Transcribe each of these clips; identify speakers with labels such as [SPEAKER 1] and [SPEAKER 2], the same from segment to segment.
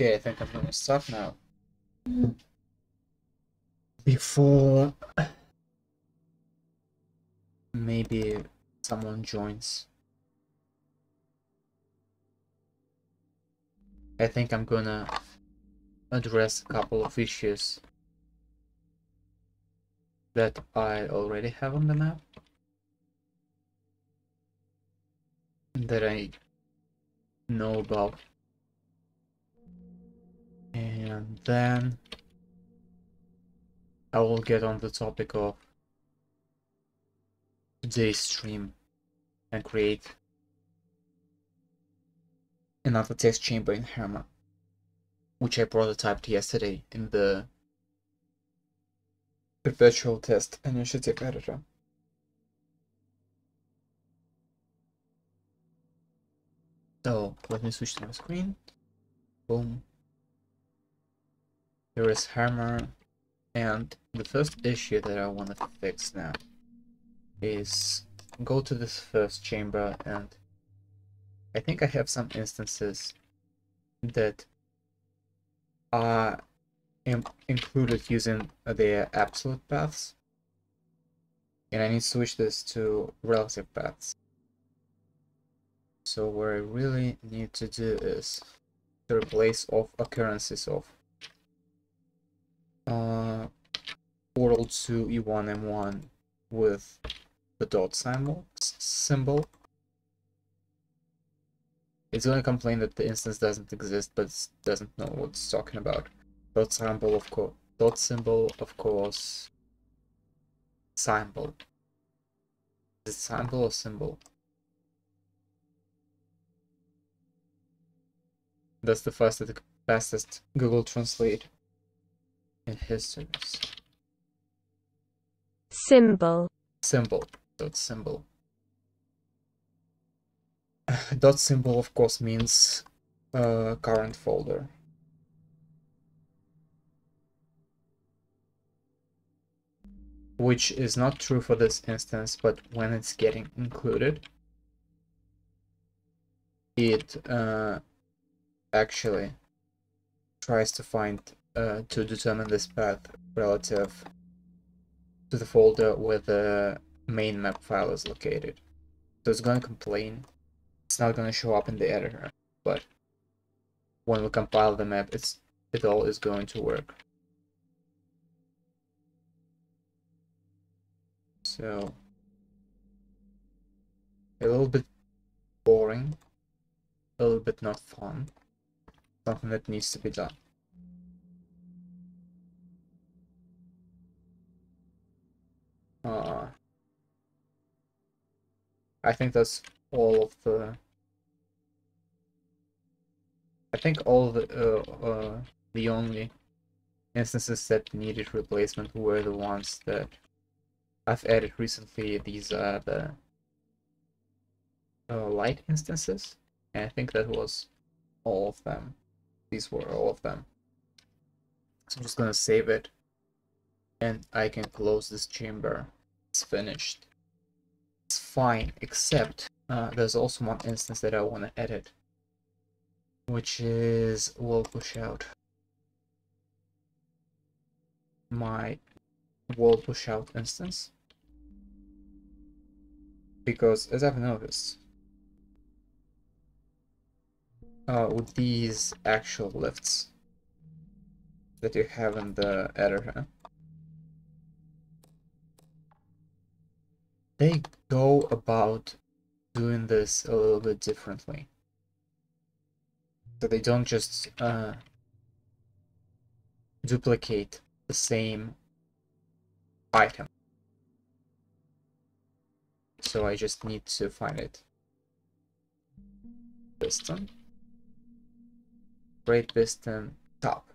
[SPEAKER 1] Okay, I think I'm gonna start now. Before maybe someone joins. I think I'm gonna address a couple of issues that I already have on the map that I know about and then I will get on the topic of today's stream and create another test chamber in Hammer, which I prototyped yesterday in the Perpetual Test Initiative Editor. So let me switch to my screen. Boom. Here is Hammer. And the first issue that I want to fix now is go to this first chamber and I think I have some instances that are included using their absolute paths and I need to switch this to relative paths. So what I really need to do is to replace of occurrences of uh, portal to E1 M1 with the dot symbol symbol. It's gonna complain that the instance doesn't exist, but it doesn't know what it's talking about. Dot symbol of course. Dot symbol of course. Symbol. Is it symbol or symbol? That's the fastest, fastest Google Translate
[SPEAKER 2] Symbol.
[SPEAKER 1] Symbol. Dot symbol. Dot symbol, of course, means uh, current folder. Which is not true for this instance, but when it's getting included, it uh, actually tries to find uh, to determine this path relative to the folder where the main map file is located. So it's going to complain. It's not going to show up in the editor, but when we compile the map, it's it all is going to work. So a little bit boring, a little bit not fun something that needs to be done. Uh, I think that's all of the. I think all the uh, uh, the only instances that needed replacement were the ones that I've added recently. These are the uh, light instances, and I think that was all of them. These were all of them. So I'm just gonna save it and I can close this chamber. It's finished. It's fine, except uh, there's also one instance that I want to edit, which is wall push out. My wall push out instance. Because as I've noticed, uh, with these actual lifts that you have in the editor. They go about doing this a little bit differently. So they don't just uh, duplicate the same item. So I just need to find it. Piston straight piston top.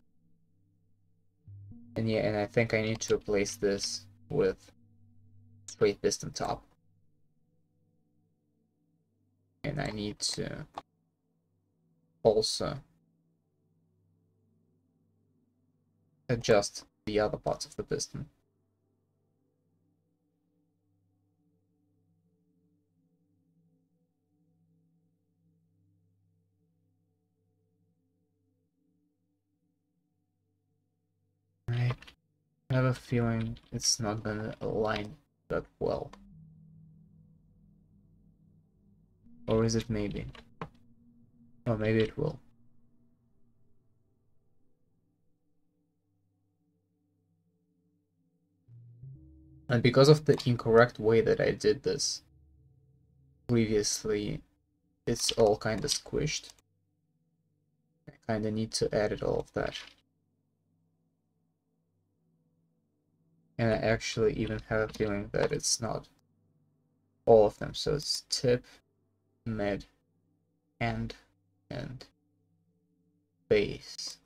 [SPEAKER 1] And yeah, and I think I need to replace this with straight piston top. And I need to also adjust the other parts of the piston. I have a feeling it's not gonna align that well. Or is it maybe? Or maybe it will. And because of the incorrect way that I did this previously, it's all kind of squished. I kind of need to edit all of that. And I actually even have a feeling that it's not all of them. So it's tip, mid, end, and base.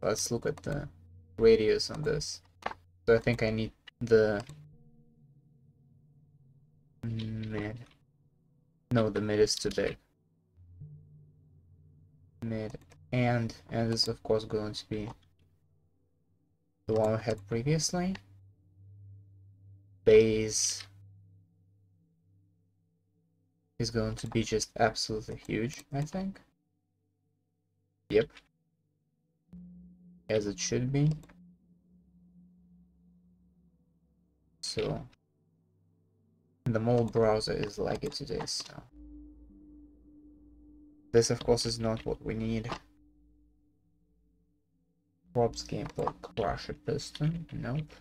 [SPEAKER 1] Let's look at the radius on this. So I think I need the mid. No, the mid is too big. Mid and and this is of course going to be the one we had previously. Base is going to be just absolutely huge, I think. Yep. As it should be. So the model browser is laggy today, so this of course is not what we need. Props gameplay crusher piston, nope.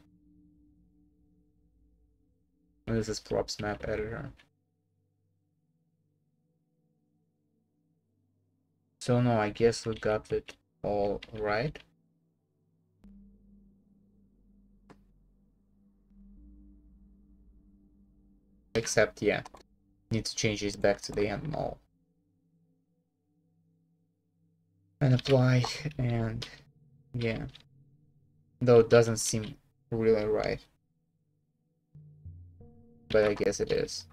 [SPEAKER 1] This is props map editor. So no, I guess we got it all right. Except, yeah, need to change this back to the end null. And apply, and yeah. Though it doesn't seem really right. But I guess it is.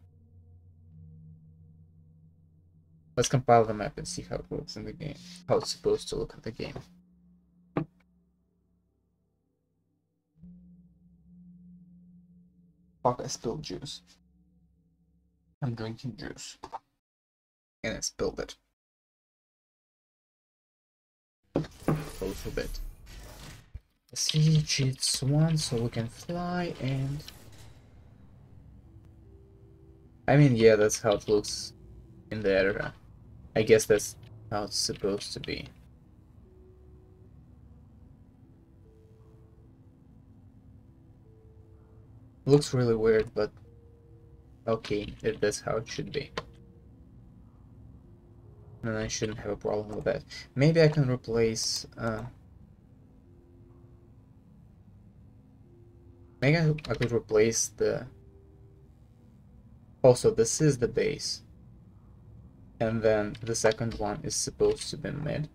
[SPEAKER 1] Let's compile the map and see how it looks in the game. How it's supposed to look in the game. Fuck, I spilled juice. I'm drinking juice. And I spilled it. A bit. See, cheats one so we can fly and... I mean, yeah, that's how it looks in the editor. I guess that's how it's supposed to be. Looks really weird, but Okay, if that's how it should be. Then I shouldn't have a problem with that. Maybe I can replace... Uh, maybe I could replace the... Oh, also, this is the base. And then the second one is supposed to be mid.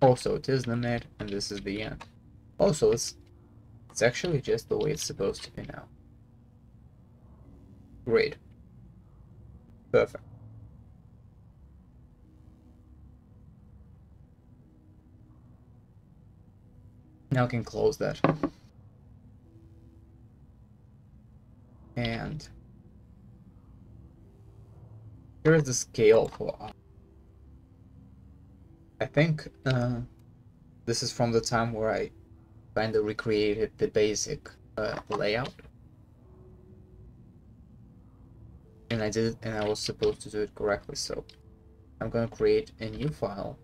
[SPEAKER 1] Oh, also, it is the mid, and this is the end. Oh, also, it's, it's actually just the way it's supposed to be now. Great. Perfect. Now I can close that. And here is the scale for I think uh, this is from the time where I kind of recreated the basic uh, layout. and I did it and I was supposed to do it correctly so I'm gonna create a new file.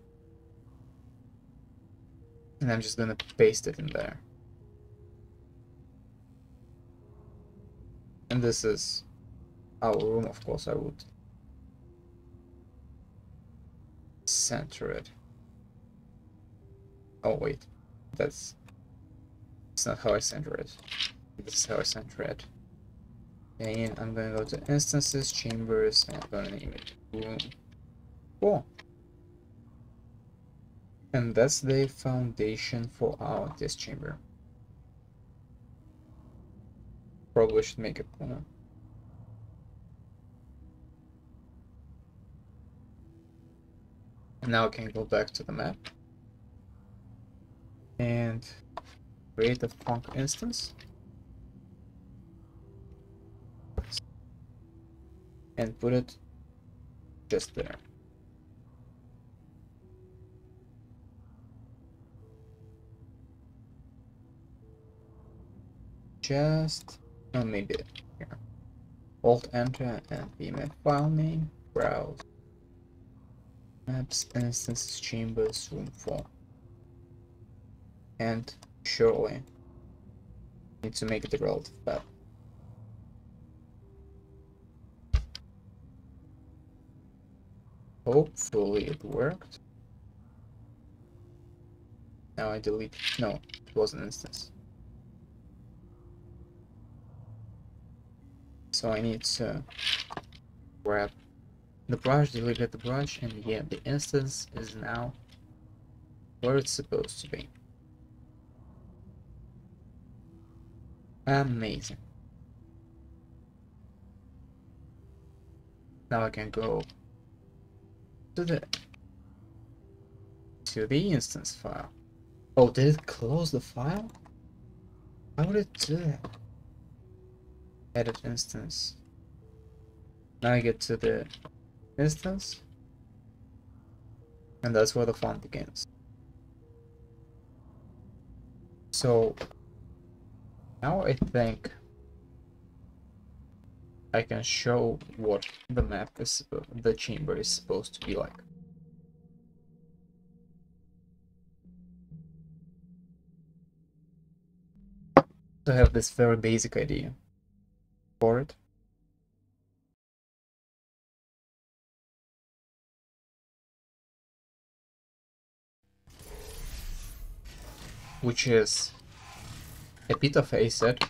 [SPEAKER 1] And I'm just gonna paste it in there and this is our room of course I would center it oh wait that's that's not how I center it this is how I center it and I'm gonna go to instances, chambers, and I'm gonna name it room. Cool. And that's the foundation for our test chamber probably should make it, thinner. And now I can go back to the map and create a funk instance and put it just there. Just oh maybe here. Alt enter and VMF file name, browse. Maps, instances, chambers, room 4. And surely need to make it relative path. Hopefully it worked. Now I delete. No, it was an instance. So I need to grab the brush, delete the brush, and yeah, the instance is now where it's supposed to be. Amazing. Now I can go to the to the instance file. Oh, did it close the file? How would it do that? Edit instance. Now I get to the instance. And that's where the font begins. So now I think I can show what the map is, the chamber is supposed to be like. To have this very basic idea for it. Which is a bit of a set.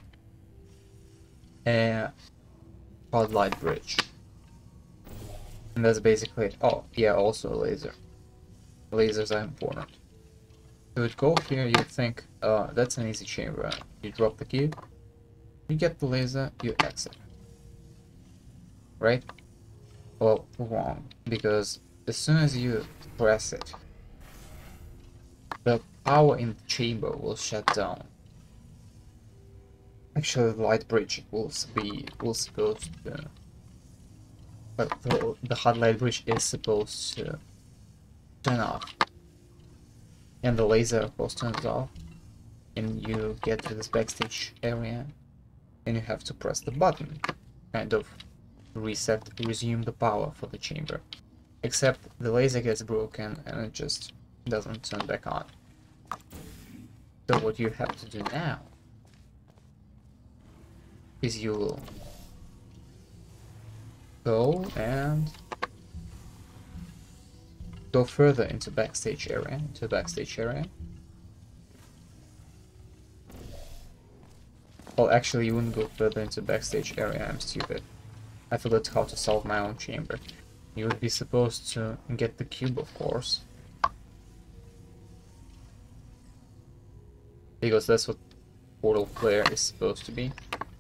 [SPEAKER 1] a hard light bridge. And that's basically it. Oh, yeah, also a laser. Lasers are important. You would go here, you'd think, uh, that's an easy chamber. You drop the key, you get the laser, you exit. Right? Well, wrong. Because as soon as you press it, the power in the chamber will shut down. Actually, the light bridge will be will supposed to, but the, the hard light bridge is supposed to turn off, and the laser of course turns off, and you get to this backstage area, and you have to press the button, kind of reset, resume the power for the chamber. Except the laser gets broken and it just doesn't turn back on. So what you have to do now is you will go and go further into backstage area, into backstage area. Well, actually, you wouldn't go further into backstage area, I'm stupid. I forgot how to solve my own chamber. You would be supposed to get the cube, of course. Because that's what Portal player is supposed to be.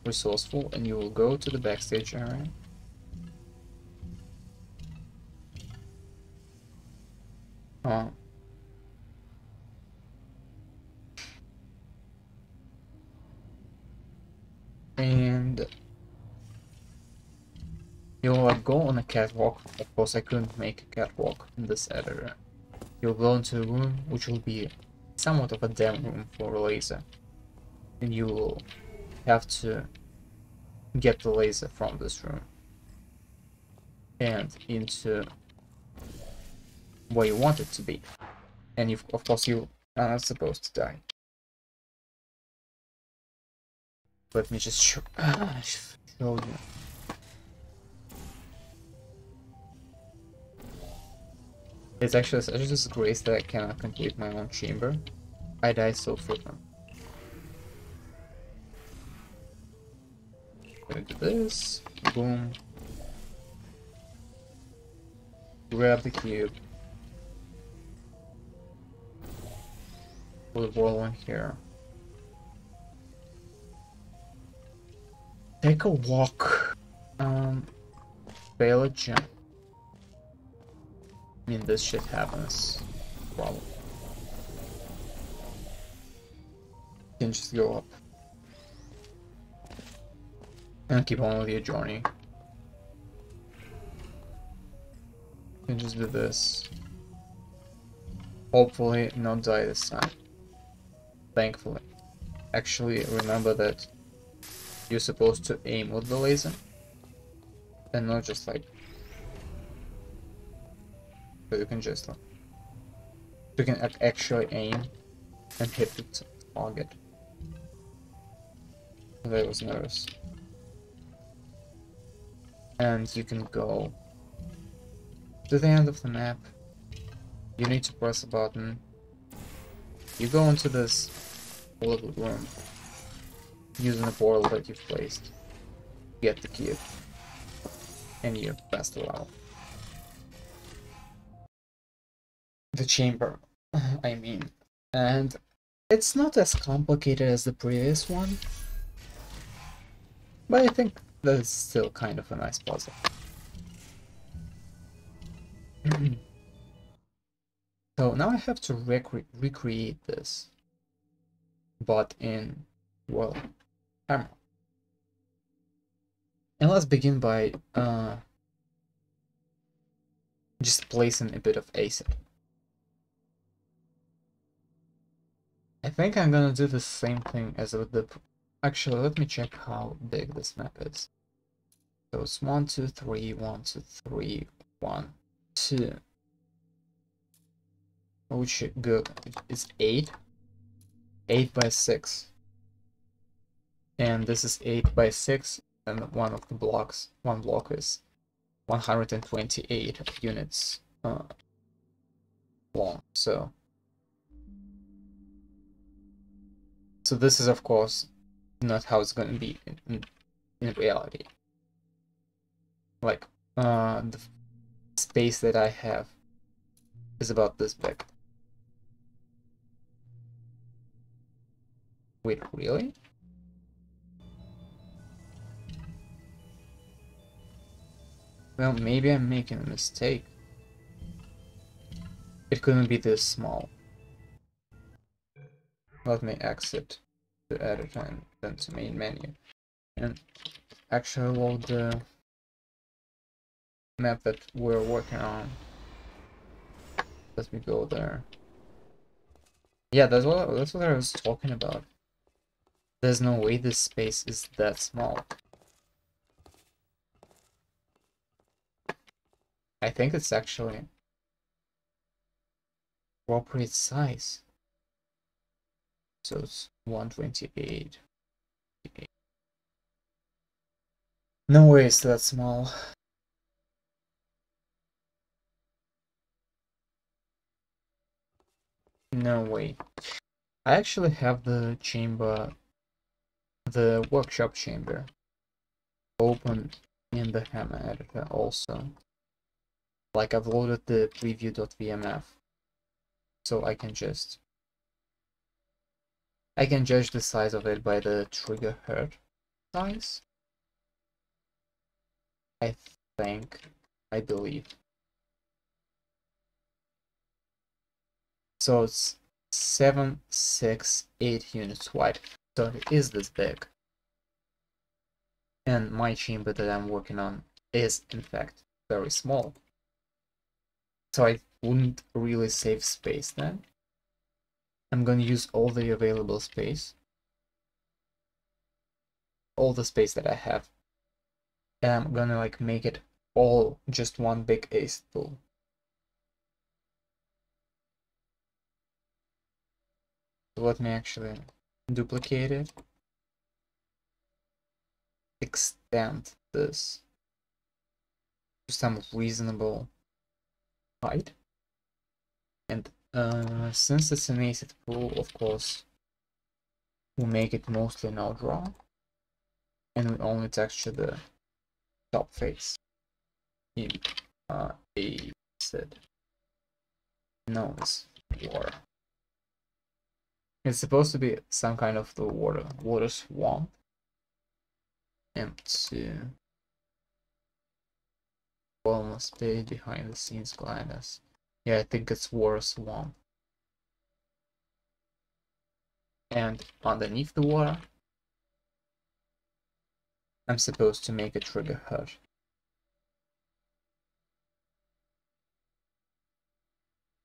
[SPEAKER 1] Resourceful, and you will go to the backstage area. Oh. And You'll go on a catwalk. Of course, I couldn't make a catwalk in this editor. You'll go into a room, which will be somewhat of a demo room for a laser. And you will have to get the laser from this room and into where you want it to be. And you, of course, you are not supposed to die. Let me just show, show you. It's actually such a disgrace that I cannot complete my own chamber. I die so frequent. Gonna do this. Boom. Grab the cube. Put the wall in here. Take a walk. Um, jump. I mean, this shit happens. Problem. You can just go up. And keep on with your journey. You can just do this. Hopefully not die this time. Thankfully. Actually, remember that you're supposed to aim with the laser. And not just like so you can just like you can actually aim and hit the target. That was nervous. And you can go to the end of the map. You need to press a button. You go into this little room using the portal that you've placed. Get the cube. And you the level the chamber I mean. And it's not as complicated as the previous one. But I think that is still kind of a nice puzzle. So now I have to recre recreate this. But in well hammer and let's begin by uh, just placing a bit of acid I think I'm gonna do the same thing as with the... Actually, let me check how big this map is. So it's 1, 2, 3, 1, 2, 3, 1, 2. Which good. It's 8. 8 by 6. And this is 8 by 6, and one of the blocks, one block is 128 units uh, long. So So this is of course not how it's going to be in, in, in reality. Like, uh, the space that I have is about this big. Wait, really? Well, maybe I'm making a mistake. It couldn't be this small. Let me exit the edit and then to main menu. And actually load the map that we're working on. Let me go there. Yeah, that's what that's what I was talking about. There's no way this space is that small. I think it's actually appropriate size. So it's 128. No way it's that small. No way. I actually have the chamber, the workshop chamber, open in the Hammer editor also. Like I've loaded the preview.vmf, so I can just I can judge the size of it by the trigger head size. I think, I believe. So it's 7, 6, 8 units wide. So it is this big. And my chamber that I'm working on is in fact very small. So I wouldn't really save space then. I'm going to use all the available space. All the space that I have. And I'm going to like make it all just one big ace tool. So let me actually duplicate it. Extend this to some reasonable height. And uh, since it's an acid pool, of course, we'll make it mostly no draw. And we only texture the top face in uh, acid noise water. It's supposed to be some kind of the water water swamp. And to almost be behind the scenes us. Yeah, I think it's War Swamp. And underneath the water, I'm supposed to make a trigger hurt.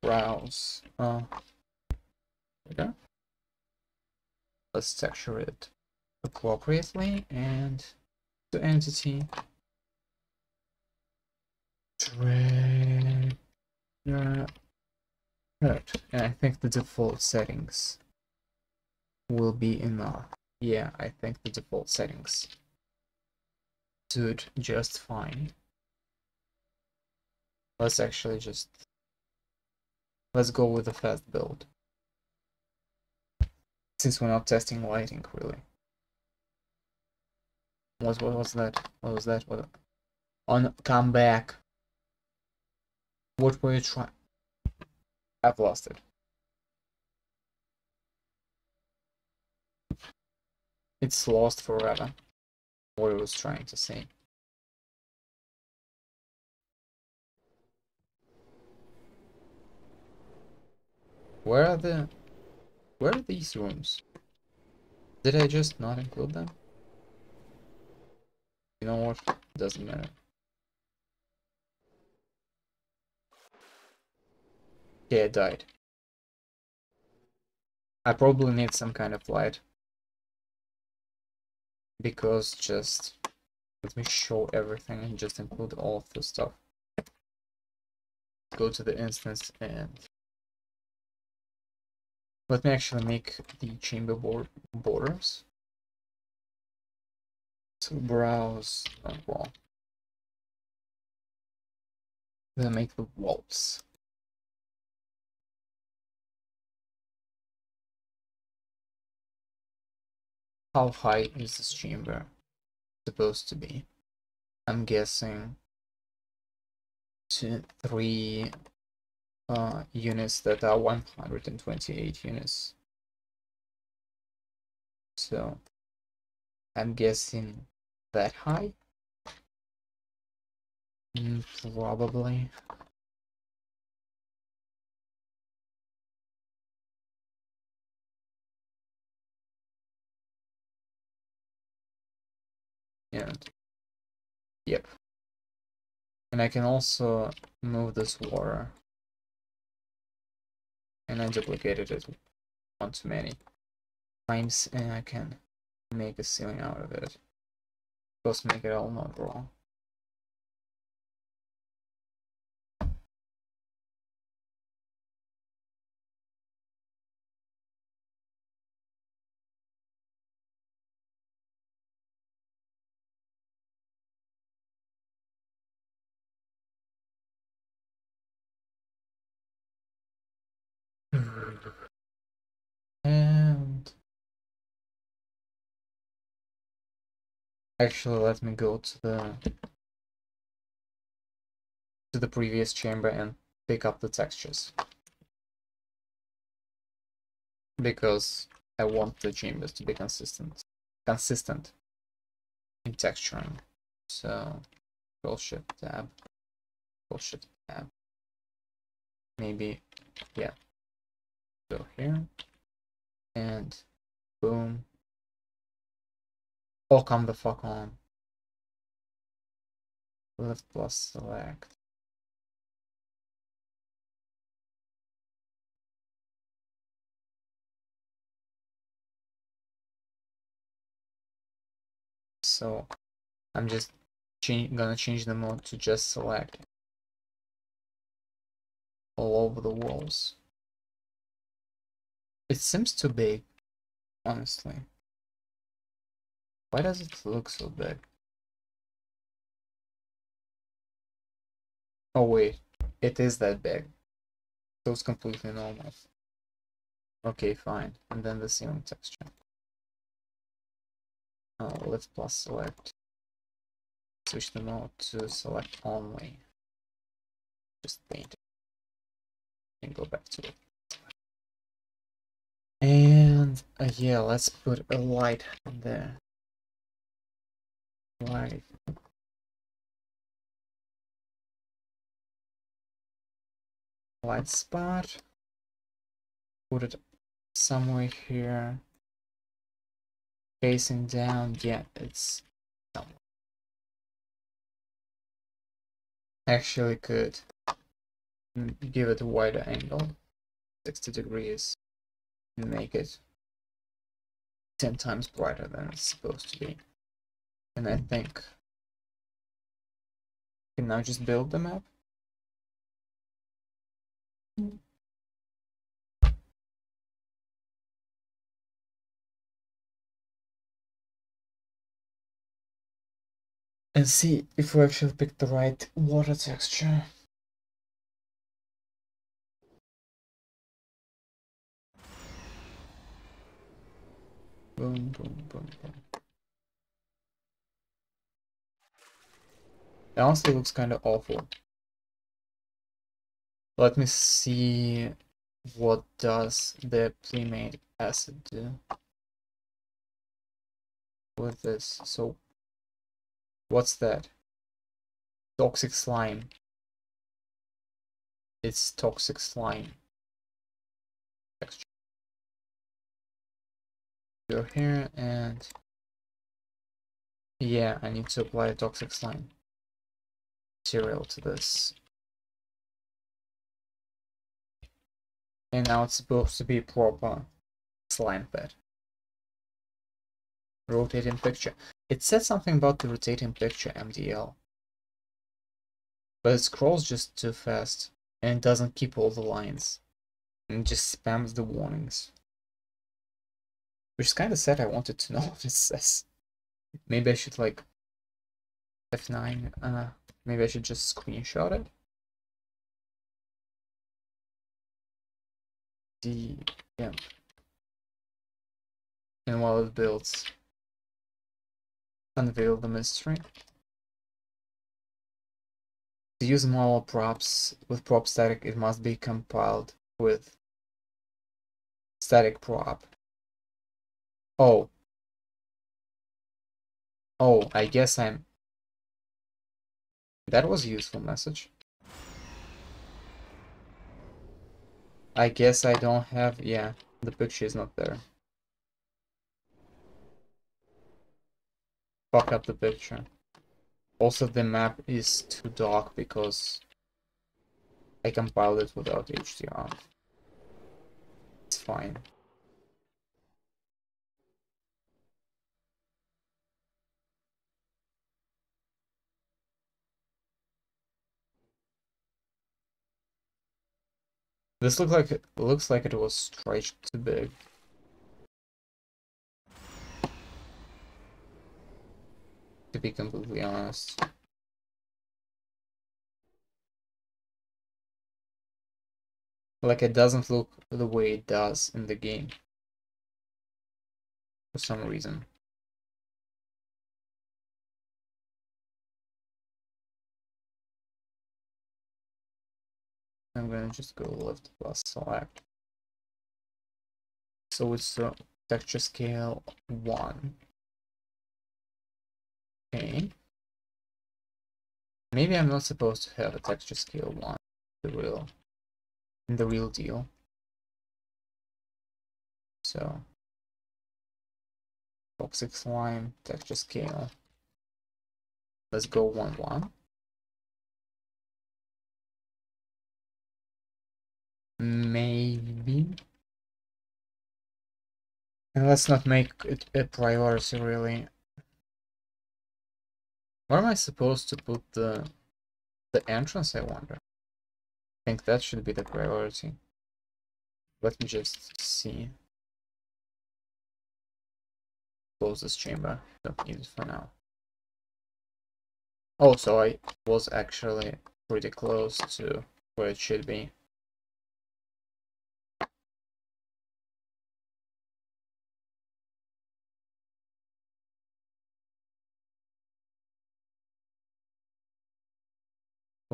[SPEAKER 1] Browse. Uh, okay. Let's texture it appropriately and the entity trigger hurt. And I think the default settings will be enough. Yeah, I think the default settings suit just fine. Let's actually just let's go with the fast build. Since we're not testing lighting really. What what was that? What was that? What on come back. What were you trying? I've lost it. It's lost forever. What I was trying to say. Where are the... Where are these rooms? Did I just not include them? You know what? Doesn't matter. Okay, I died. I probably need some kind of light. Because just... Let me show everything and just include all of the stuff. Go to the instance and let me actually make the chamber board borders. So browse wall. Then make the walls. How high is this chamber supposed to be? I'm guessing two, three uh, units that are 128 units. So I'm guessing that high? Mm, probably. And yep. And I can also move this water and I duplicated it one too many times and I can make a ceiling out of it. Just make it all no draw. Actually let me go to the to the previous chamber and pick up the textures. Because I want the chambers to be consistent consistent in texturing. So bullshit tab. Bullshit tab. Maybe yeah, go here and boom oh come the fuck on. Lift plus select. So I'm just cha gonna change the mode to just select all over the walls. It seems too big, honestly. Why does it look so big? Oh wait, it is that big. So it's completely normal. Okay, fine. And then the ceiling texture. Oh, let's plus select. Switch the mode to select only. Just paint it. And go back to it. And uh, yeah, let's put a light there. Light. Spot. Put it somewhere here. Facing down. Yeah, it's somewhere. Actually could mm, give it a wider angle. 60 degrees make it 10 times brighter than it's supposed to be. And I think can now just build the map. And see if we actually picked the right water texture. Boom, boom, boom, boom. It honestly looks kind of awful. Let me see what does the pre-made acid do with this. So, what's that? Toxic slime. It's toxic slime. Texture go here and yeah, I need to apply a toxic slime material to this. And now it's supposed to be proper slime bed. Rotating picture. It said something about the rotating picture MDL. But it scrolls just too fast and it doesn't keep all the lines. And just spams the warnings. Which is kind of sad. I wanted to know what it says. Maybe I should like F9. Uh, maybe I should just screenshot it. D yeah. And while it builds, unveil the mystery. To use model props with prop static, it must be compiled with static prop Oh. Oh, I guess I'm... That was a useful message. I guess I don't have... Yeah, the picture is not there. Fuck up the picture. Also, the map is too dark because I compiled it without HDR. It's fine. This looks like it looks like it was stretched too big. To be completely honest. Like it doesn't look the way it does in the game. For some reason. I'm gonna just go left plus select. So it's a texture scale 1. Okay. Maybe I'm not supposed to have a texture scale 1 the real in the real deal. So toxic slime texture scale. Let's go 1 1. Maybe. And let's not make it a priority, really. Where am I supposed to put the the entrance, I wonder? I think that should be the priority. Let me just see. Close this chamber. Don't need it for now. Oh, so I was actually pretty close to where it should be.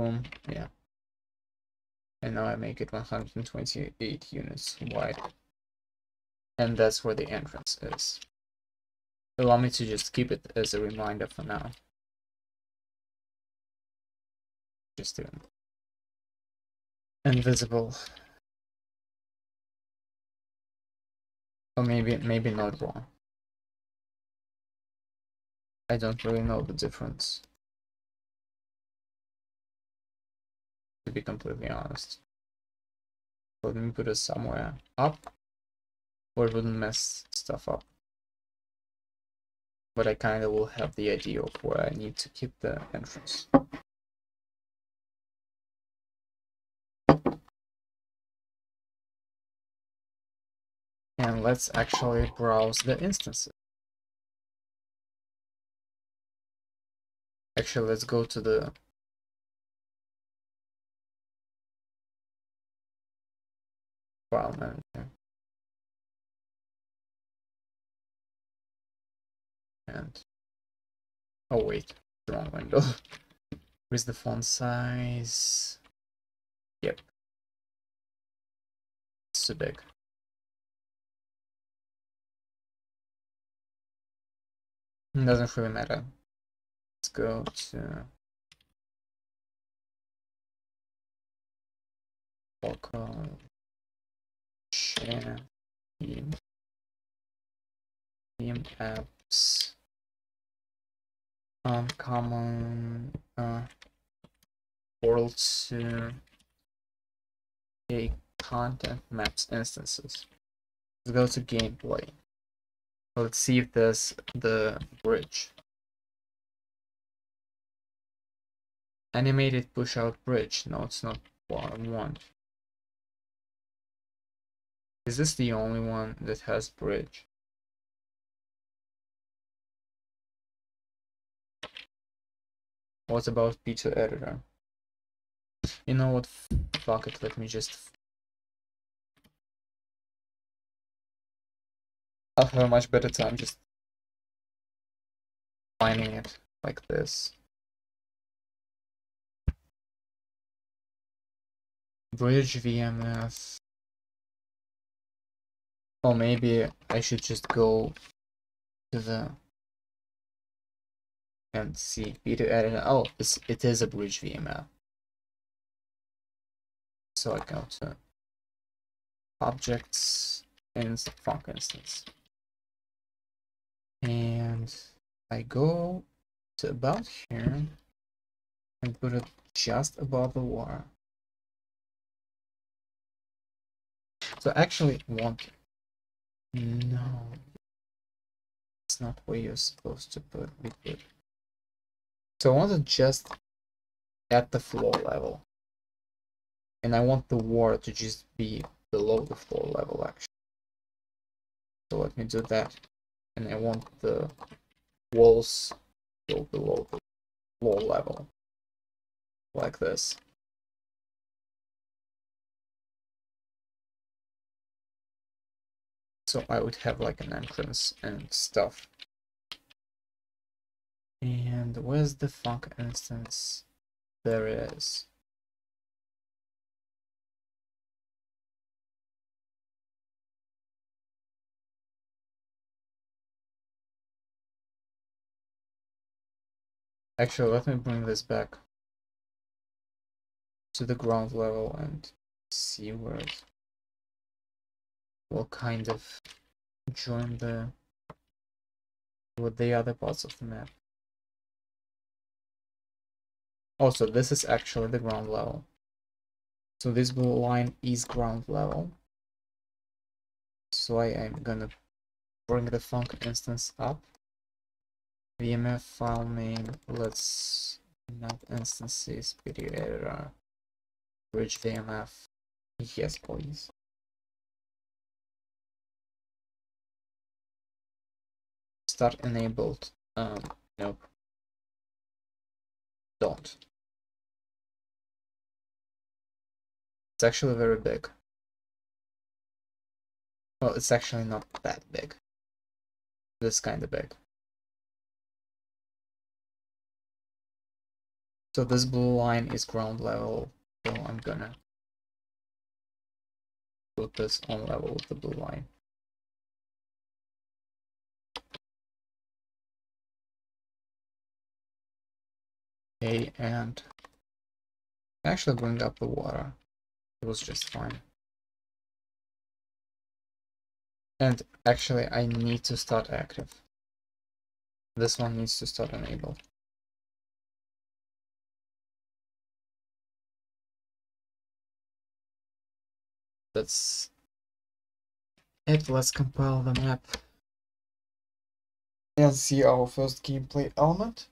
[SPEAKER 1] Boom, yeah. And now I make it 128 units wide. And that's where the entrance is. Allow me to just keep it as a reminder for now. Just do invisible. Or maybe maybe not wrong. I don't really know the difference. To be completely honest. Let me put it somewhere up, or it wouldn't mess stuff up. but I kind of will have the idea of where I need to keep the entrance. And let's actually browse the instances. Actually, let's go to the file manager. And oh wait, wrong window. Where's the font size? Yep. It's too big. It doesn't really matter. Let's go to local share theme theme apps uncommon uh, world to a content maps instances. Let's go to gameplay. Let's see if there's the bridge. Animated push out bridge. No, it's not what I want. Is this the only one that has bridge? What about P2 editor? You know what? Fuck it, let me just... I'll have a much better time just finding it like this. Bridge VMF. Or maybe I should just go to the and see P2 editor. Oh, it's, it is a bridge VMF. So I go to objects and func_instance. And I go to about here and put it just above the water. So I actually want no it's not where you're supposed to put it. So I want to just at the floor level. And I want the water to just be below the floor level actually. So let me do that. And I want the walls to go below the floor level. Like this. So I would have like an entrance and stuff. And where's the func instance? There it is. Actually, let me bring this back to the ground level and see where it will kind of join the with the other parts of the map. Also, this is actually the ground level. So this blue line is ground level. So I am gonna bring the func_instance up. VMF file name, let's map instances, P2 editor, bridge VMF. Yes, please. Start enabled. Um, nope. Don't. It's actually very big. Well, it's actually not that big. This kind of big. So this blue line is ground level, so I'm gonna put this on level with the blue line. Okay, and actually bring up the water. It was just fine. And actually, I need to start active. This one needs to start enabled. That's it. Let's compile the map. and see our first gameplay element.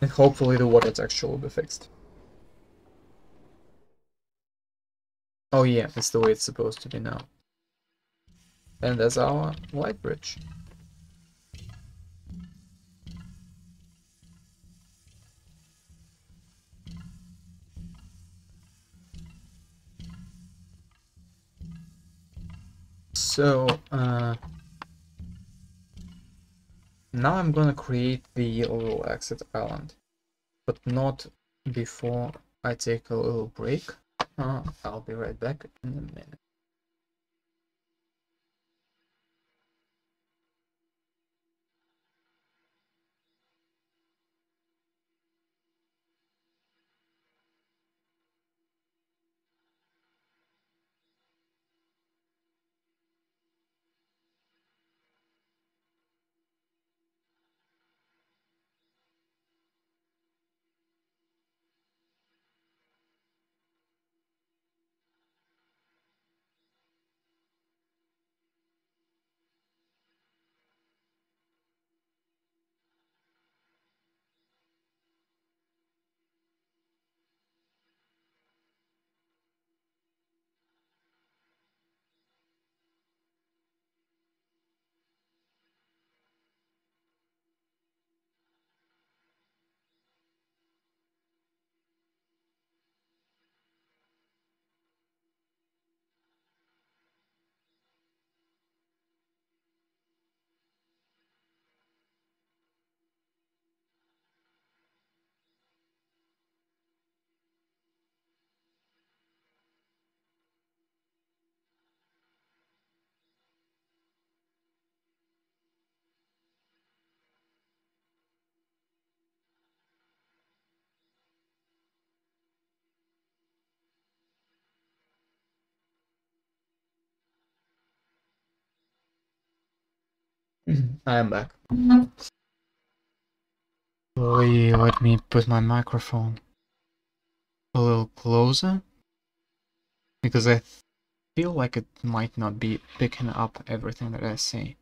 [SPEAKER 1] And hopefully the water texture will be fixed. Oh yeah, it's the way it's supposed to be now. And there's our light bridge. So, uh, now I'm gonna create the little exit island, but not before I take a little break. Uh, I'll be right back in a minute. I am back. Wait, let me put my microphone a little closer because I feel like it might not be picking up everything that I say.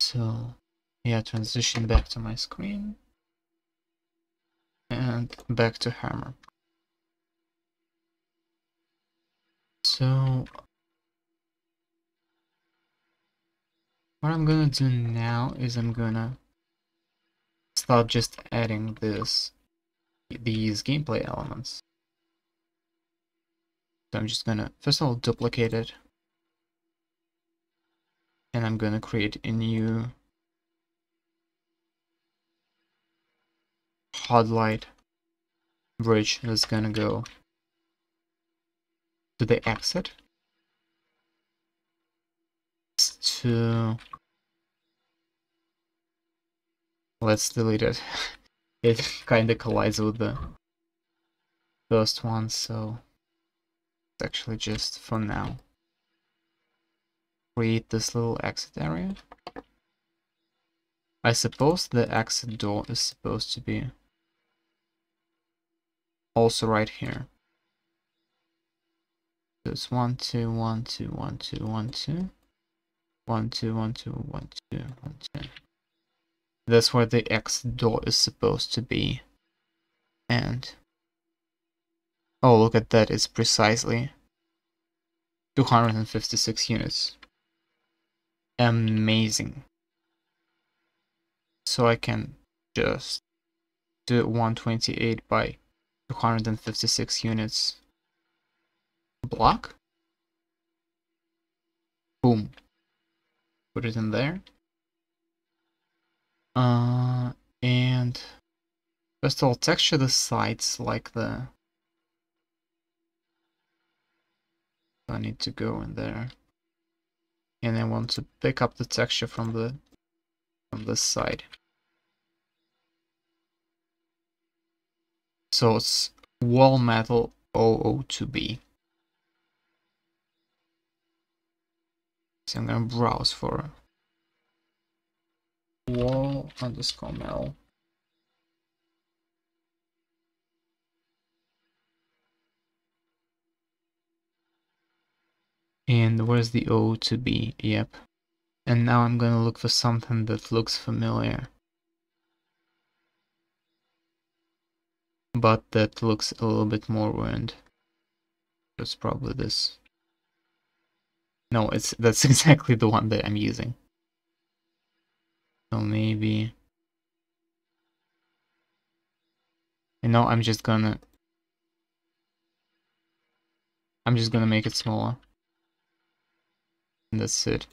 [SPEAKER 1] So, yeah, transition back to my screen and back to Hammer. So, what I'm gonna do now is I'm gonna start just adding this these gameplay elements. So I'm just gonna first of all duplicate it and I'm gonna create a new hard light bridge that's gonna go to the exit to let's delete it. it kinda collides with the first one, so it's actually just for now. Create this little exit area. I suppose the exit door is supposed to be also right here. So it's one, two, one, two, one, two, one, two. One, two, one, two, one, two, one, two that's where the X door is supposed to be. And... Oh, look at that, it's precisely 256 units. Amazing. So I can just do 128 by 256 units block. Boom. Put it in there. Uh, and first of all, texture the sides like the. I need to go in there, and I want to pick up the texture from the from this side. So it's wall metal 002B. So I'm gonna browse for wall underscore metal. And where's the 02B? Yep. And now I'm gonna look for something that looks familiar. But that looks a little bit more ruined. It's probably this. No, it's that's exactly the one that I'm using. So maybe... You know, I'm just gonna... I'm just gonna make it smaller. And that's it.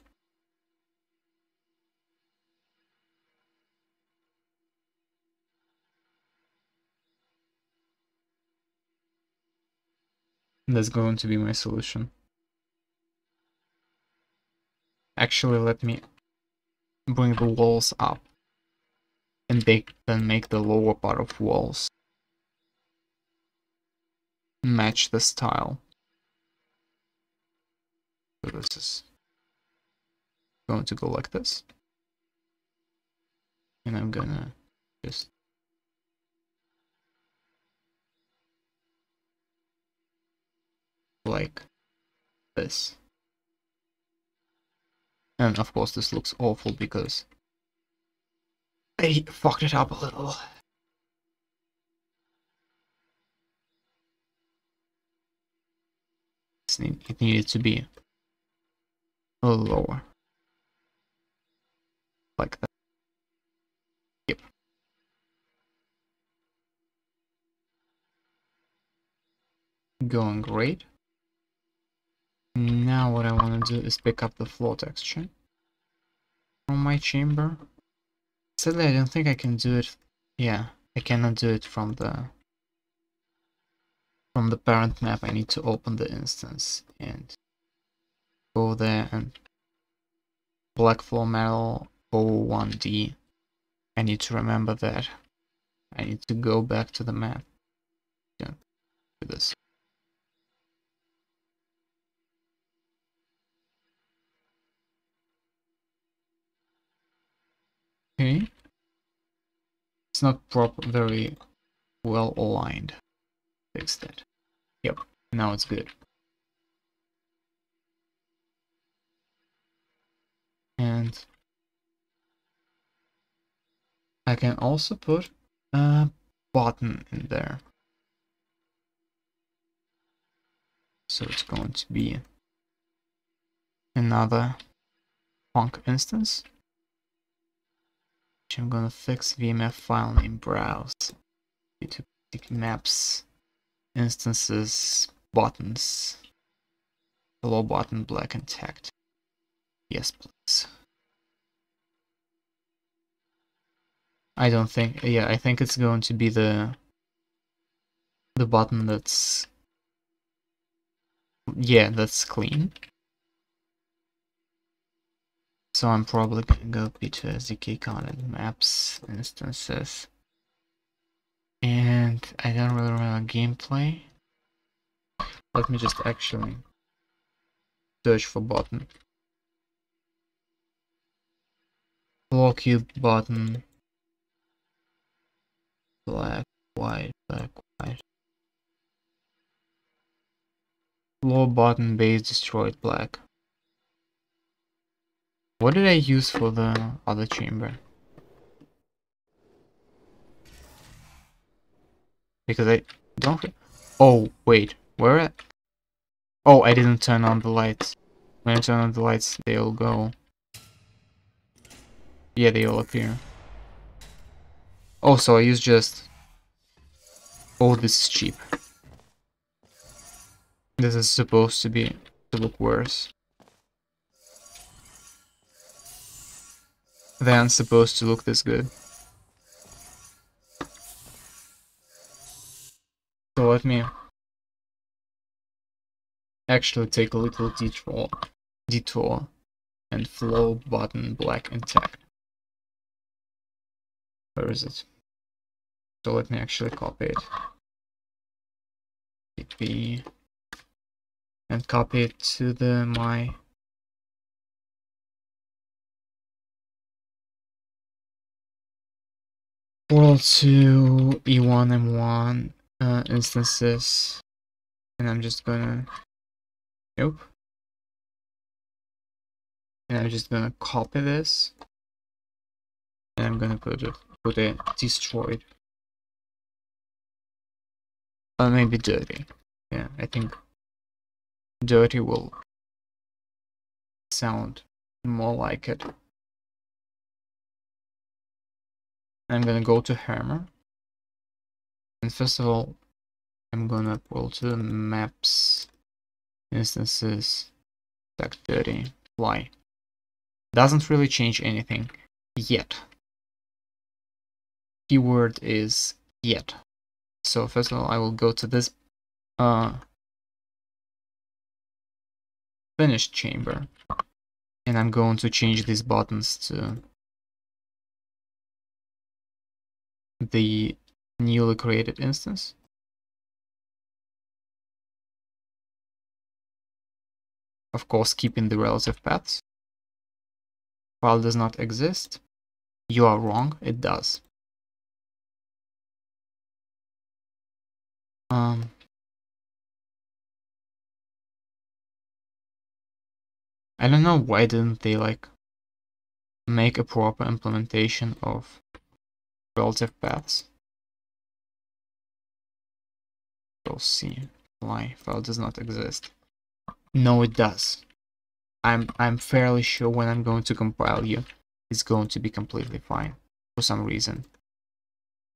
[SPEAKER 1] That's going to be my solution. Actually, let me bring the walls up and they then make the lower part of walls match the style. So this is going to go like this. And I'm gonna just like this. And of course this looks awful because I fucked it up a little. It needed to be a little lower. Like that. Yep. Going great. Now what I want to do is pick up the floor texture from my chamber. Sadly, I don't think I can do it. Yeah, I cannot do it from the from the parent map. I need to open the instance and go there and black floor metal 01D. I need to remember that. I need to go back to the map. Yeah, do this. Okay. It's not prop very well aligned. Fix that. Yep, now it's good. And I can also put a button in there. So it's going to be another func_instance. I'm gonna fix VMF file name browse. To maps instances buttons. Hello button black and tagged. Yes please. I don't think yeah I think it's going to be the the button that's yeah that's clean so I'm probably gonna go P2 SDK maps instances. And I don't really a gameplay. Let me just actually search for button. Floor cube button. Black, white, black, white. Low button base destroyed black. What did I use for the other chamber? Because I don't... Oh, wait. Where? Oh, I didn't turn on the lights. When I turn on the lights, they'll go. Yeah, they all appear. Oh, so I use just... Oh, this is cheap. This is supposed to be to look worse. Than supposed to look this good. So let me actually take a little detour, detour and flow button black intact. Where is it? So let me actually copy it. CP and copy it to the my portal to E1 M1 uh, instances, and I'm just gonna nope, and I'm just gonna copy this, and I'm gonna put it put it destroyed, or maybe dirty. Yeah, I think dirty will sound more like it. I'm gonna go to hammer. And first of all, I'm gonna pull to maps instances stack 30 fly. Doesn't really change anything yet. Keyword is yet. So first of all, I will go to this uh, finished chamber and I'm going to change these buttons to the newly created instance. Of course, keeping the relative paths. File does not exist. You are wrong, it does. Um, I don't know why didn't they like make a proper implementation of relative paths. We'll see why file does not exist. No, it does. I'm I'm fairly sure when I'm going to compile you, it's going to be completely fine for some reason.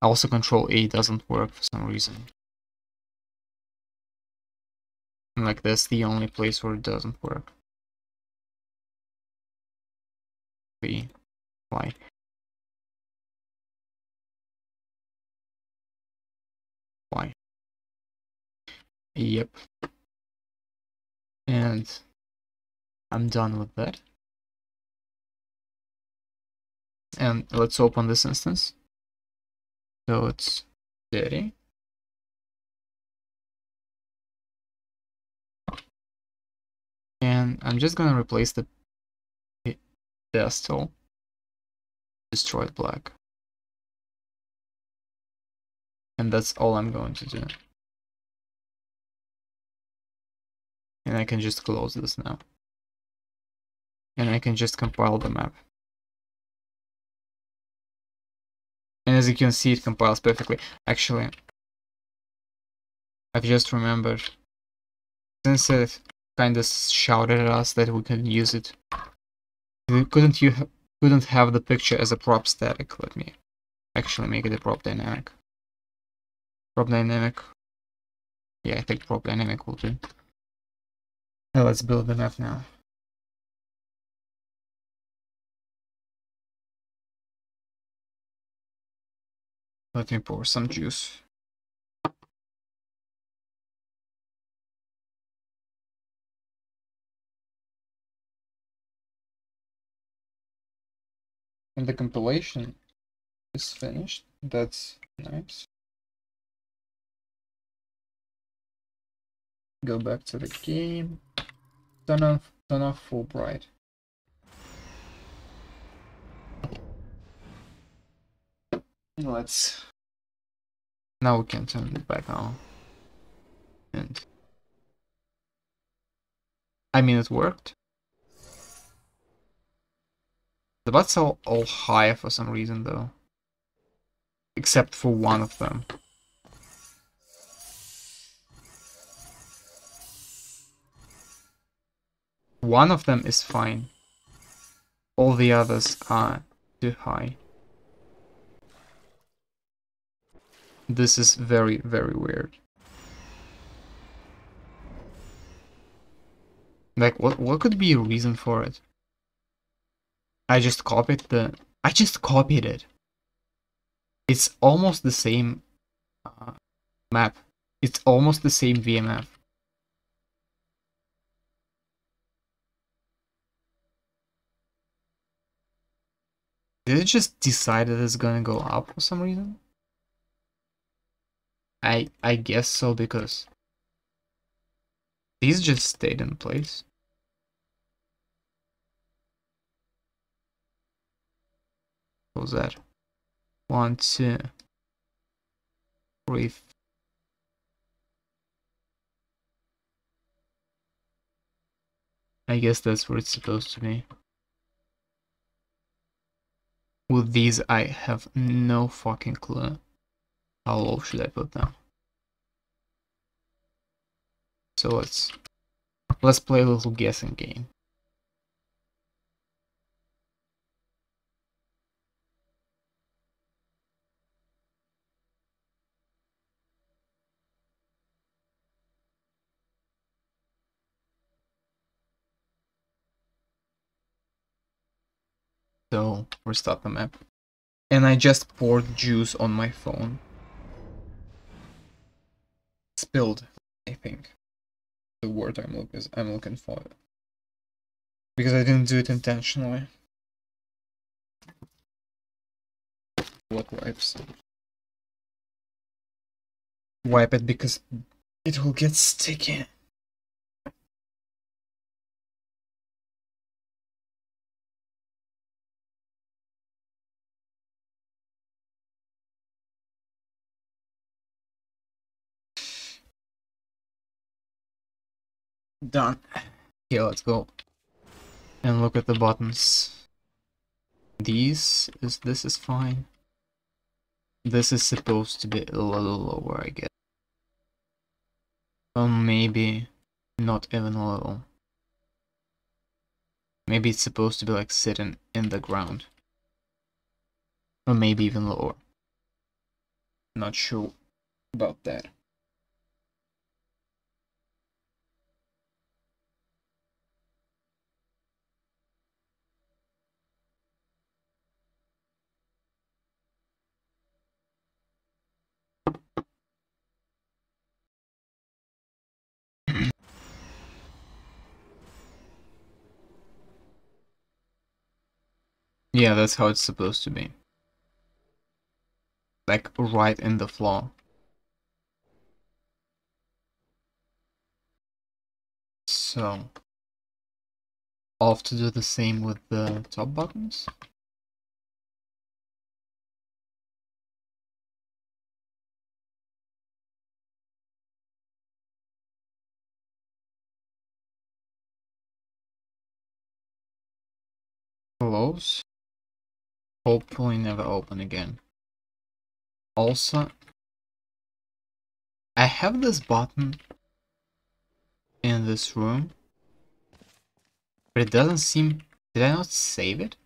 [SPEAKER 1] Also, Control A doesn't work for some reason. Like that's the only place where it doesn't work. B. Why? Yep. And I'm done with that. And let's open this instance. So it's dirty. And I'm just gonna replace the desktop destroyed black. And that's all I'm going to do. And I can just close this now. And I can just compile the map. And as you can see, it compiles perfectly. Actually, I've just remembered, since it kind of shouted at us that we can use it, couldn't you ha couldn't have the picture as a prop static? Let me actually make it a prop dynamic. Prop dynamic. Yeah, I think prop dynamic will do. Oh, now let's build the map now. Let me pour some juice. And the compilation is finished. That's nice. Go back to the game. Turn off turn off full bright. Let's now we can turn it back on. And I mean it worked. The butts are all high for some reason though. Except for one of them. One of them is fine. All the others are too high. This is very, very weird. Like, what, what could be a reason for it? I just copied the... I just copied it. It's almost the same uh, map. It's almost the same VMF. Did it just decide that it's gonna go up for some reason? I I guess so because these just stayed in place. What was that? One, two, three. I guess that's where it's supposed to be. With these, I have no fucking clue. How low should I put them? So let's let's play a little guessing game. Restart the map. And I just poured juice on my phone. Spilled, I think. The word I'm looking I'm looking for. Because I didn't do it intentionally. What wipes? Wipe it because it will get sticky. Done. Okay, let's go. And look at the buttons. These is this is fine. This is supposed to be a little lower, I guess. Or maybe not even a little. Maybe it's supposed to be like sitting in the ground. Or maybe even lower. Not sure about that. Yeah, that's how it's supposed to be. Like, right in the floor. So... I'll have to do the same with the top buttons. Close hopefully never open again. Also, I have this button in this room, but it doesn't seem... Did I not save it?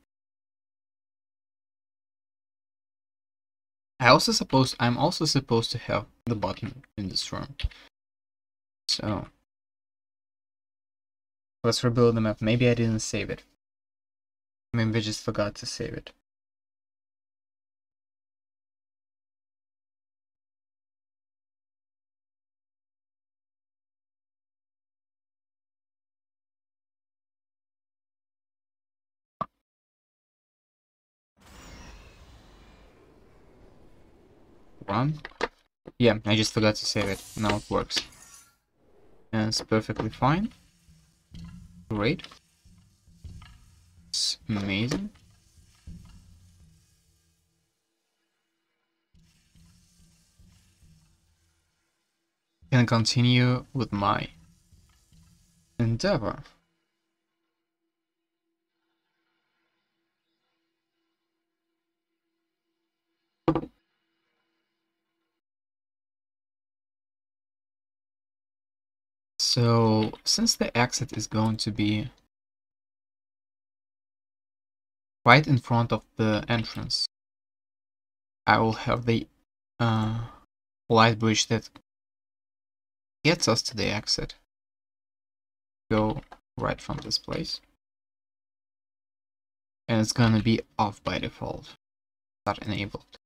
[SPEAKER 1] I also suppose I'm also supposed to have the button in this room. So let's rebuild the map. Maybe I didn't save it. Maybe I just forgot to save it. Run. Yeah, I just forgot to save it. Now it works. And it's perfectly fine. Great. It's amazing. Can continue with my endeavor. So since the exit is going to be right in front of the entrance, I will have the uh, light bridge that gets us to the exit. Go right from this place. And it's gonna be off by default. Not enabled.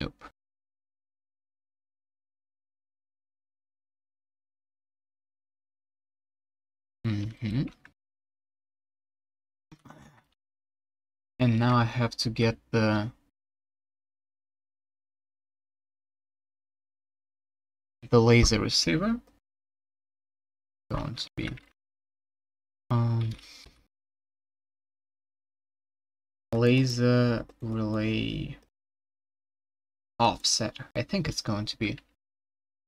[SPEAKER 1] Nope. Mm -hmm. And now I have to get the the laser receiver. Going to be um laser relay offset. I think it's going to be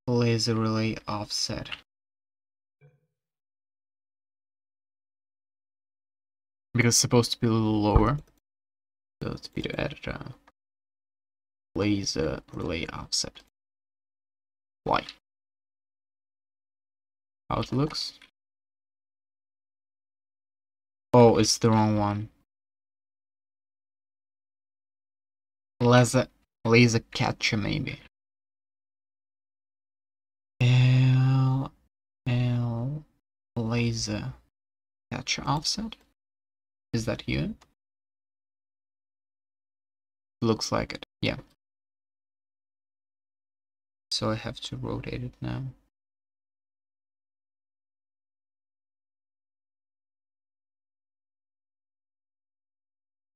[SPEAKER 1] laser relay offset. Because it's supposed to be a little lower. So it's be to edit a laser relay offset. Why? How it looks? Oh, it's the wrong one. Laser, laser catcher maybe. L, L, laser catcher offset? Is that you? Looks like it, yeah. So I have to rotate it now.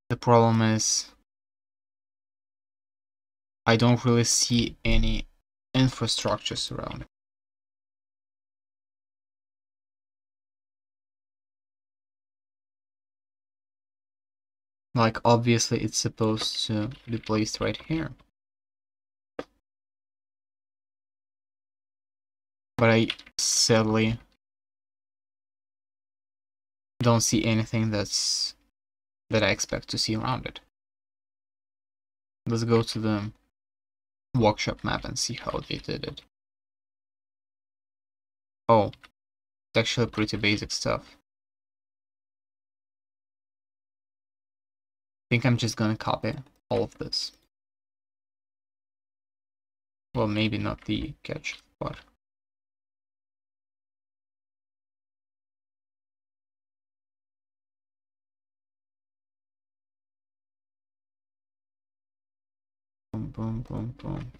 [SPEAKER 1] The problem is I don't really see any infrastructure surrounding. Like obviously it's supposed to be placed right here. But I sadly don't see anything that's that I expect to see around it. Let's go to the workshop map and see how they did it. Oh, it's actually pretty basic stuff. Think I'm just gonna copy all of this. Well, maybe not the catch, part. Boom, boom, boom, boom.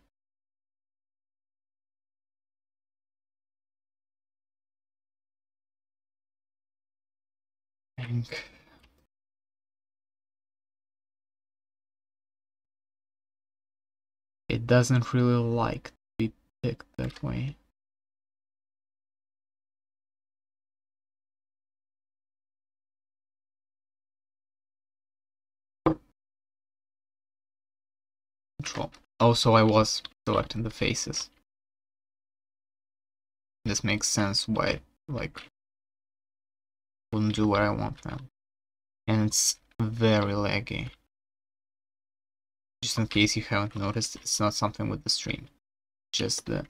[SPEAKER 1] It doesn't really like to be picked that way. Control. Oh, also, I was selecting the faces. This makes sense why, like, wouldn't do what I want now. And it's very laggy. Just in case you haven't noticed, it's not something with the stream. Just the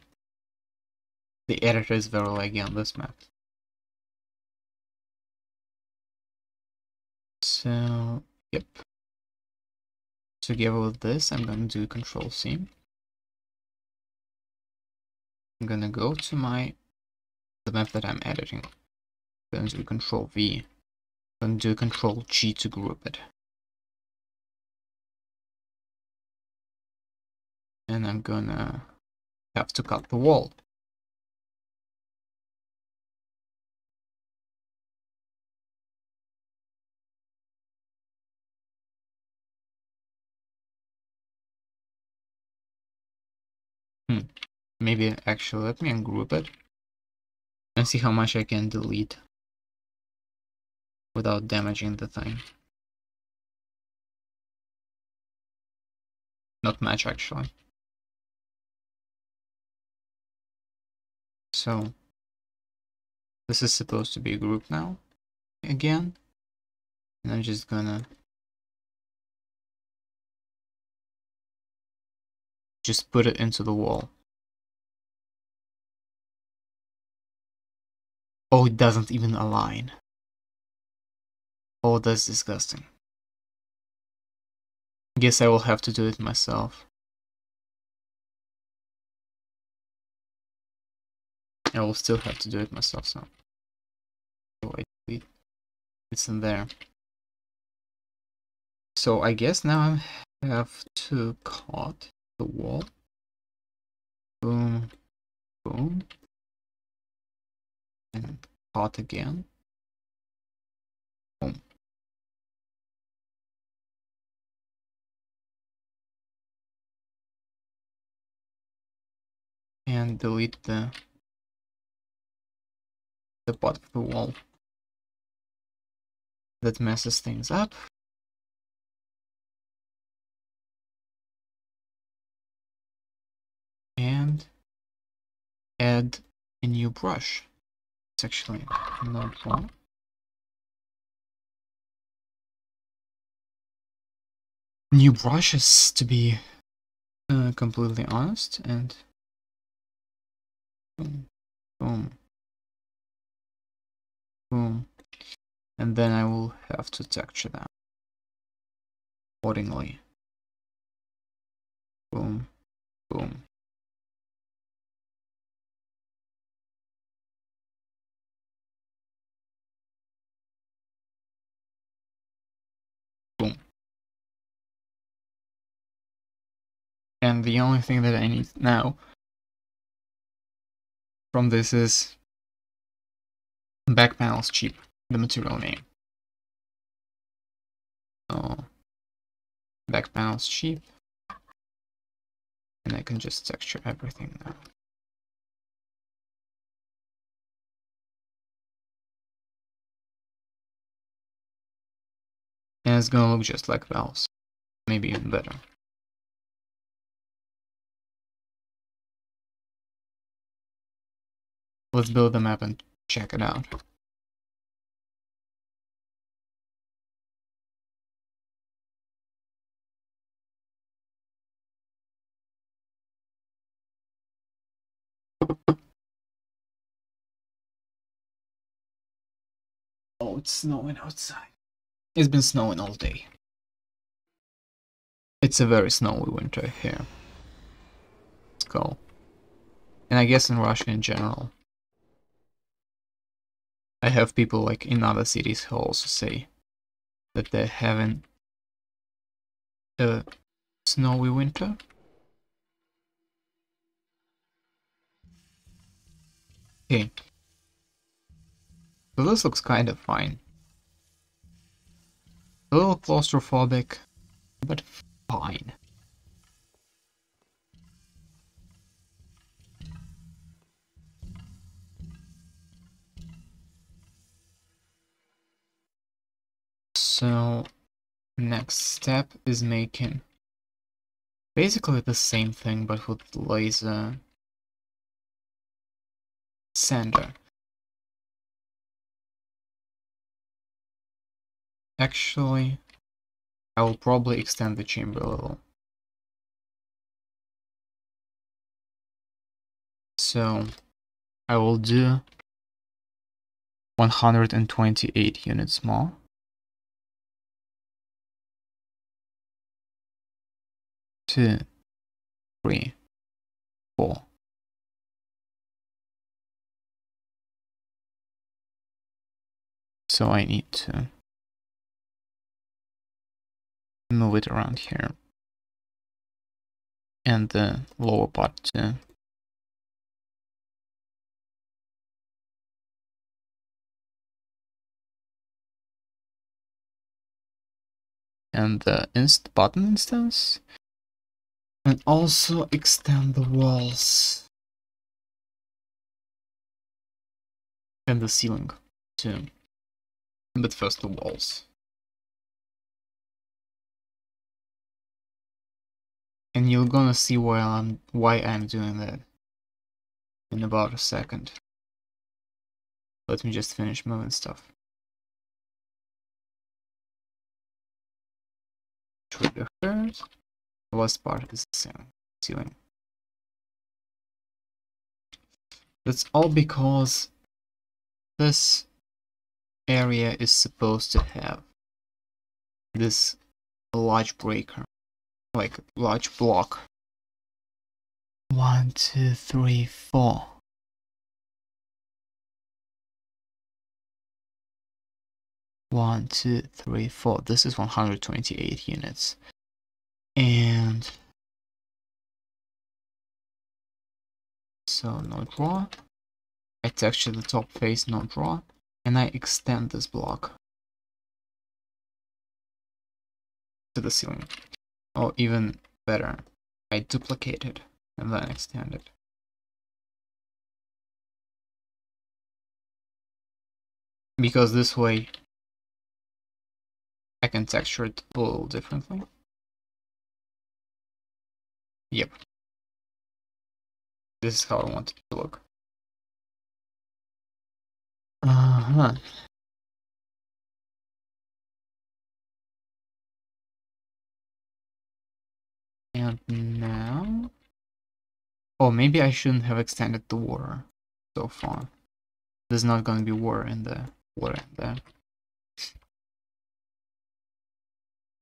[SPEAKER 1] the editor is very laggy on this map. So, yep. Together with this, I'm gonna do Control C. I'm gonna go to my the map that I'm editing. I'm gonna do Control V. I'm gonna do Control G to group it. And I'm gonna have to cut the wall. Hmm. Maybe actually let me ungroup it and see how much I can delete without damaging the thing. Not much actually. So this is supposed to be a group now again. And I'm just gonna just put it into the wall. Oh, it doesn't even align. Oh, that's disgusting. Guess I will have to do it myself. I will still have to do it myself, so. Oh, I it's in there. So I guess now I have to cut the wall. Boom, boom. And cut again. Boom. And delete the the part of the wall that messes things up. and add a new brush. It's actually not wrong. New brushes to be uh, completely honest and boom, boom, boom, and then I will have to texture them accordingly. Boom, boom. Boom. And the only thing that I need now from this is back panels cheap, the material name. So back panels cheap and I can just texture everything now. And it's gonna look just like Valve's, maybe even better. Let's build the map and check it out. Oh, it's snowing outside. It's been snowing all day. It's a very snowy winter here. Let's go. And I guess in Russia in general. I have people like in other cities who also say that they're having a uh, snowy winter. Okay. So this looks kind of fine. A little claustrophobic, but fine. So next step is making basically the same thing but with laser sender. Actually, I will probably extend the chamber a little. So I will do 128 units more. Two, three, four. So I need to move it around here. And the lower part. And the inst button instance. And also extend the walls. And the ceiling too. But first the walls. And you're gonna see why I'm why I'm doing that in about a second. Let me just finish moving stuff. Trigger. The last part is the ceiling. That's all because this area is supposed to have this large breaker like large block. One, two, three, four. One, two, three, four. This is 128 units. And so no draw. I texture the top face, no draw. And I extend this block to the ceiling. Or even better, I duplicate it and then extend it. Because this way I can texture it a little differently. Yep. This is how I want it to look. Uh-huh. And now... Oh, maybe I shouldn't have extended the water so far. There's not going to be water in the water in there.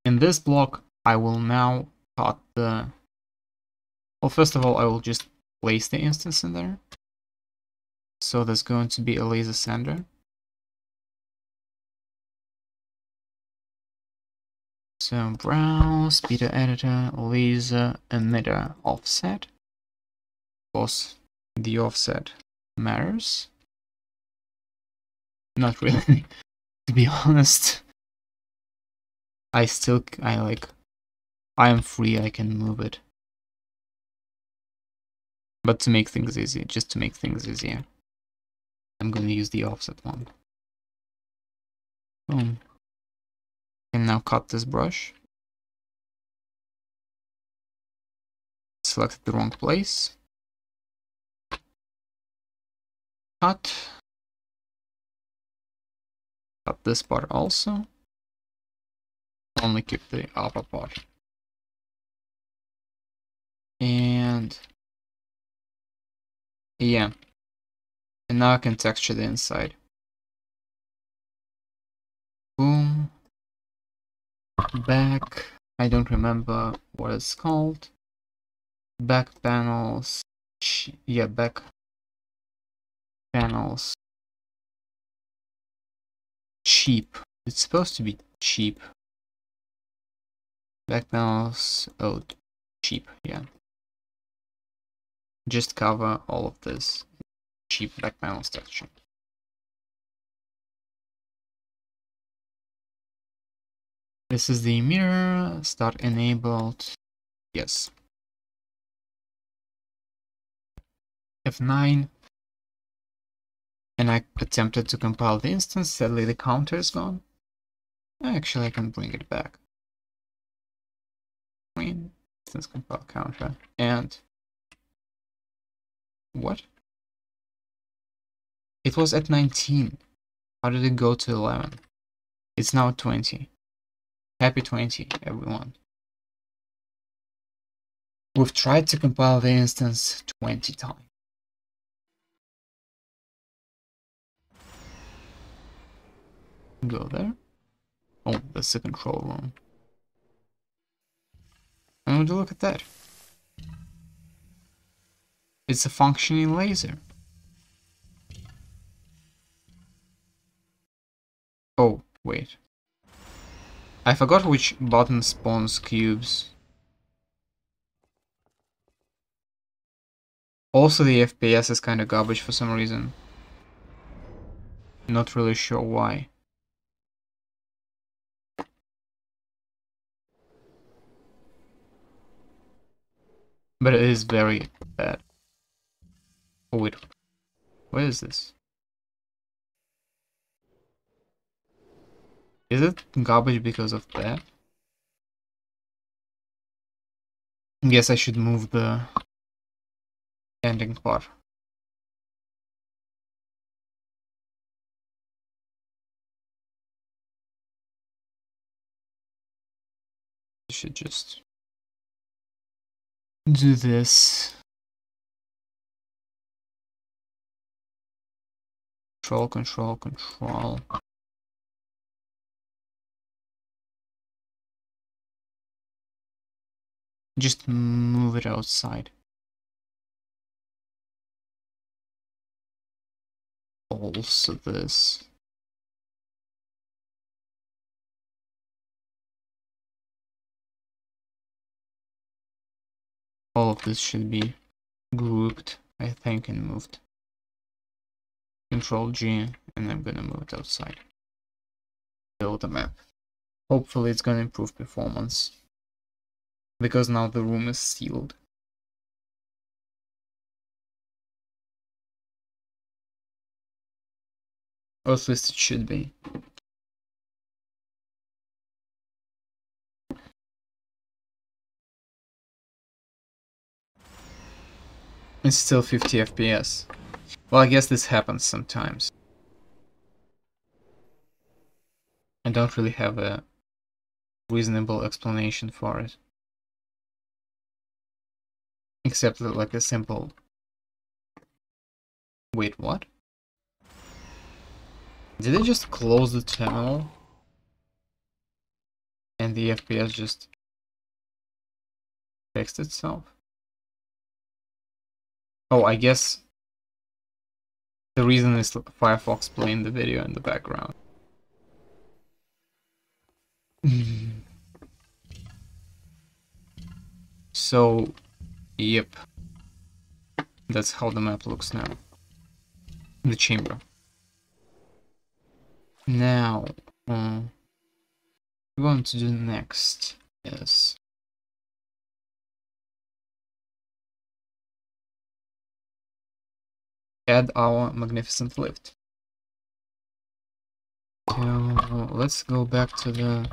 [SPEAKER 1] In this block, I will now cut the... Well, first of all, I will just place the instance in there. So there's going to be a laser sender. So browse, P2 editor, laser, emitter, offset. Of course, the offset matters. Not really, to be honest. I still, I like, I am free, I can move it. But to make things easy, just to make things easier, I'm going to use the offset one. Boom. And now cut this brush. Select the wrong place. Cut. Cut this part also. Only keep the upper part. And yeah. And now I can texture the inside. Boom. Back. I don't remember what it's called. Back panels. Yeah back panels. Cheap. It's supposed to be cheap. Back panels. Oh cheap. Yeah just cover all of this cheap back panels texture This is the mirror, start enabled, yes. F9, and I attempted to compile the instance, sadly the counter is gone. Actually, I can bring it back. Instance compile counter, and what? It was at 19. How did it go to 11? It's now 20. Happy 20, everyone. We've tried to compile the instance 20 times. Go there. Oh, that's the control room. And you look at that? It's a functioning laser. Oh, wait. I forgot which button spawns cubes. Also the FPS is kinda garbage for some reason. Not really sure why. But it is very bad. Oh wait, where is this? Is it garbage because of that? I Guess I should move the ending part. I should just do this. Control, control, control. Just move it outside. Also this. All of this should be grouped, I think, and moved. Control G, and I'm gonna move it outside. Build a map. Hopefully it's gonna improve performance because now the room is sealed. Or at least it should be. It's still 50 FPS. Well, I guess this happens sometimes. I don't really have a reasonable explanation for it. Except that, like a simple... Wait, what? Did they just close the terminal? And the FPS just fixed itself? Oh, I guess the reason is Firefox playing the video in the background. so, yep. That's how the map looks now. The chamber. Now, uh, we're going to do next is add our magnificent lift. So let's go back to the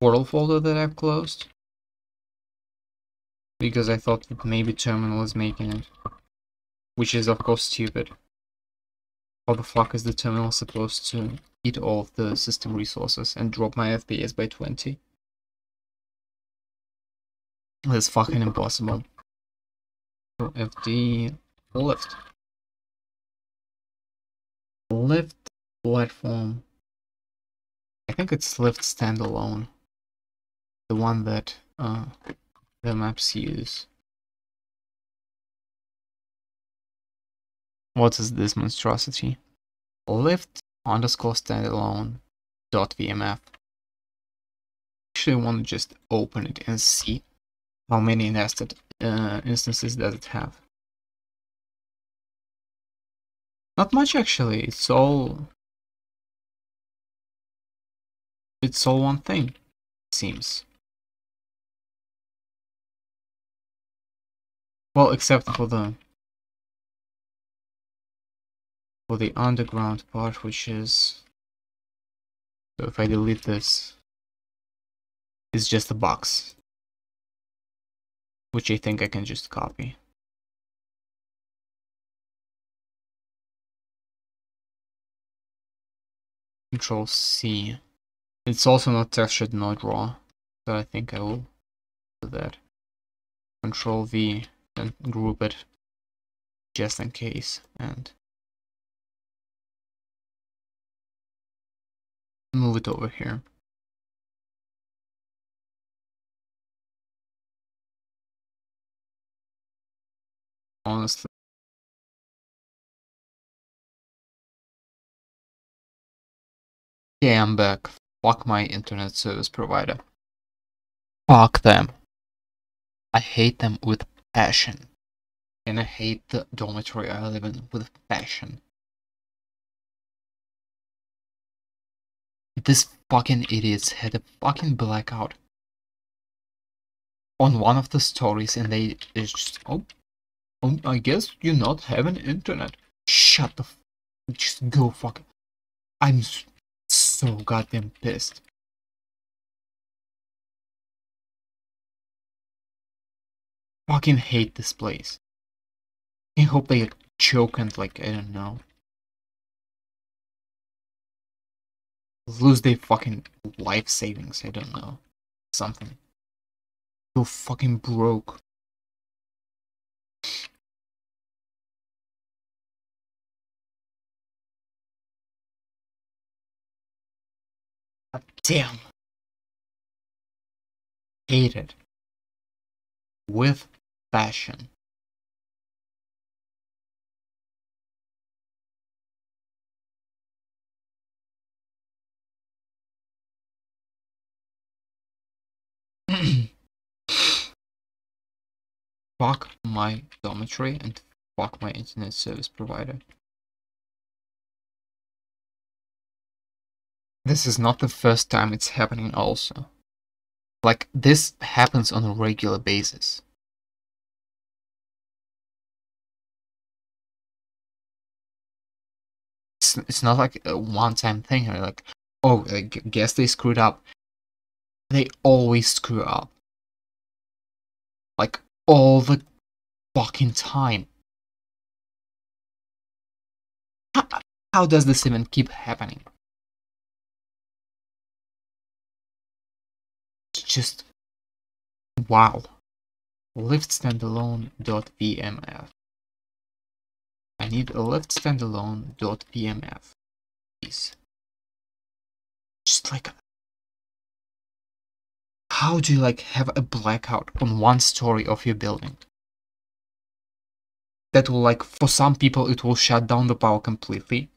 [SPEAKER 1] portal folder that I've closed. Because I thought that maybe terminal is making it. Which is of course stupid. How the fuck is the terminal supposed to eat all of the system resources and drop my FPS by 20? That's fucking impossible. FD lift. Lift platform. I think it's lift standalone. The one that uh, the maps use. What is this monstrosity? Lift underscore standalone dot vmf. Actually, I want to just open it and see how many nested uh, instances does it have? Not much actually, it's all... It's all one thing, seems. Well, except for the... For the underground part, which is... So if I delete this, it's just a box which I think I can just copy. Control C. It's also not textured no draw, so I think I will do that. Control V and group it just in case and move it over here. Honestly. Yeah, I'm back. Fuck my internet service provider. Fuck them. I hate them with passion. And I hate the dormitory I live in with passion. This fucking idiots had a fucking blackout on one of the stories and they just oh um, I guess you not have an internet. Shut the f- Just go fuck. I'm so goddamn pissed. Fucking hate this place. I hope they like, choke and like, I don't know. Lose their fucking life savings, I don't know. Something. Go fucking broke. Damn. Hate it. With passion. fuck my dormitory and fuck my internet service provider. This is not the first time it's happening also. Like, this happens on a regular basis. It's, it's not like a one-time thing, like, oh, uh, I guess they screwed up. They always screw up. Like, all the fucking time. How, how does this even keep happening? Just wow. Lift standalone.vmf. I need a lift standalone.vmf. Please. Just like how do you like have a blackout on one story of your building? That will like for some people it will shut down the power completely.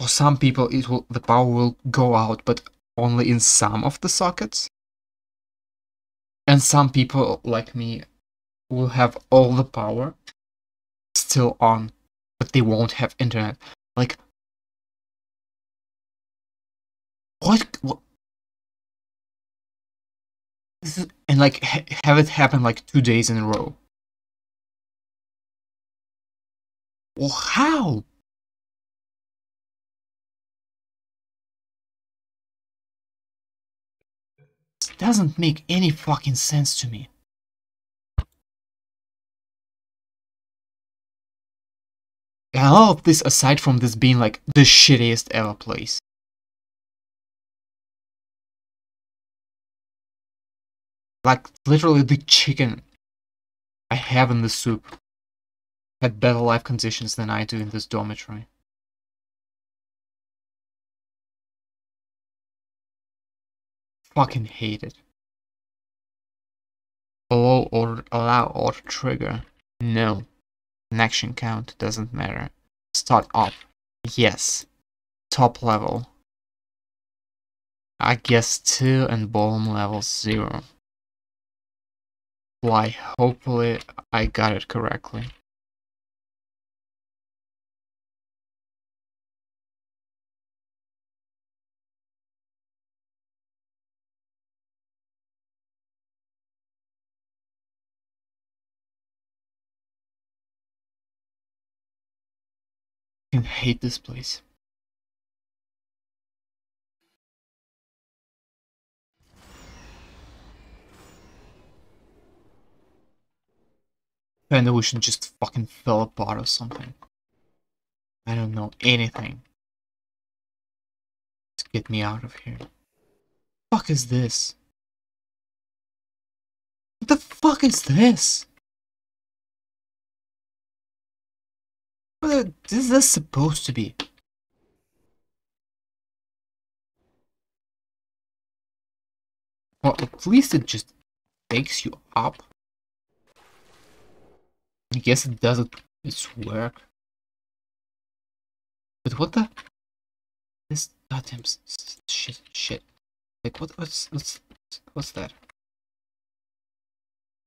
[SPEAKER 1] For some people it will the power will go out but only in some of the sockets. And some people like me will have all the power still on, but they won't have internet. Like what, and like ha have it happen like two days in a row. Well, how? Doesn't make any fucking sense to me. And all of this aside from this being like the shittiest ever place. Like literally the chicken I have in the soup had better life conditions than I do in this dormitory. Fucking hate it. Allow or allow or trigger. No. Connection count doesn't matter. Start up. Yes. Top level. I guess 2 and bottom level 0. Why, hopefully I got it correctly. I hate this place. We should just fucking fell apart or something. I don't know anything. Just get me out of here. Fuck is this? What the fuck is this? What is this supposed to be? Well, at least it just takes you up. I guess it does it, its work. But what the? This goddamn shit, shit. Like what? What's what's what's that?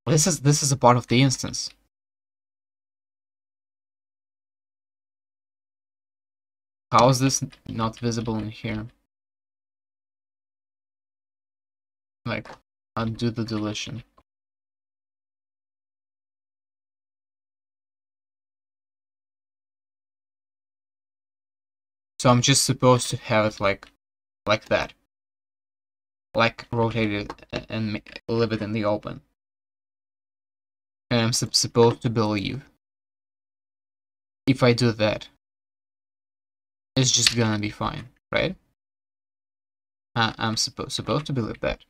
[SPEAKER 1] This is this is a part of the instance. How is this not visible in here? Like, undo the deletion. So I'm just supposed to have it like, like that. Like rotate it and leave it in the open. And I'm supposed to believe. If I do that, it's just gonna be fine, right? Uh, I'm supposed supposed to believe that.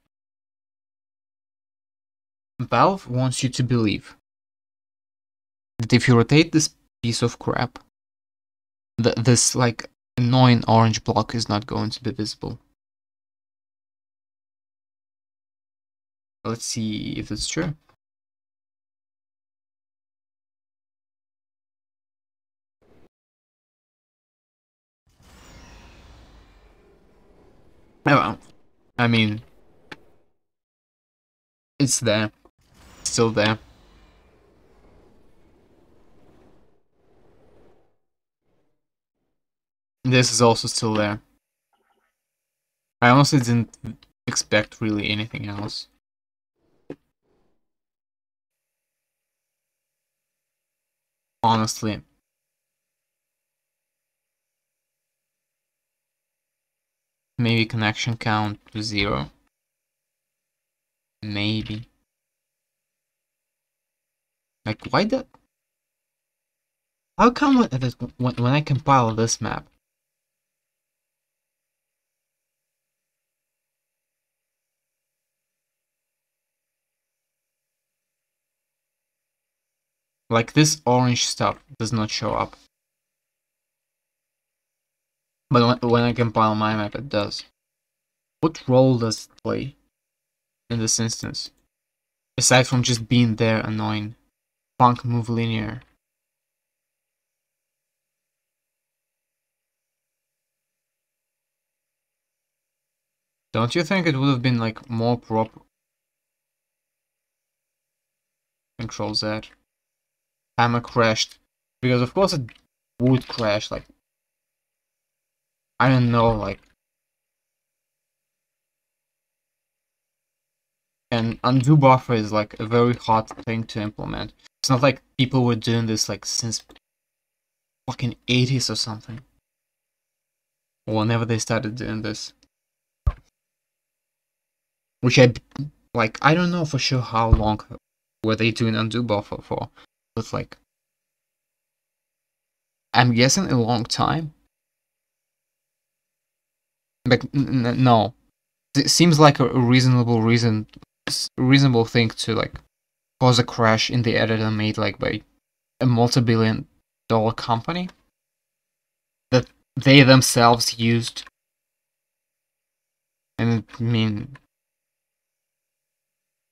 [SPEAKER 1] Valve wants you to believe that if you rotate this piece of crap, th this like annoying orange block is not going to be visible. Let's see if it's true. Oh, I mean, it's there. Still there. This is also still there. I honestly didn't expect really anything else. Honestly. Maybe connection count to zero. Maybe. Like, why the... How come when, when, when I compile this map, Like this orange stuff does not show up. But when, when I compile my map, it does. What role does it play in this instance? Aside from just being there annoying. func_movelinear. Don't you think it would have been like more proper? Control Z. Hammer crashed. Because of course it would crash, like I don't know, like and undo buffer is like a very hard thing to implement. It's not like people were doing this like since fucking 80s or something. Whenever they started doing this. Which I, like, I don't know for sure how long were they doing undo buffer for. But like, I'm guessing a long time. Like, no. It seems like a reasonable reason reasonable thing to like cause a crash in the editor made like by a multi-billion dollar company that they themselves used. And I mean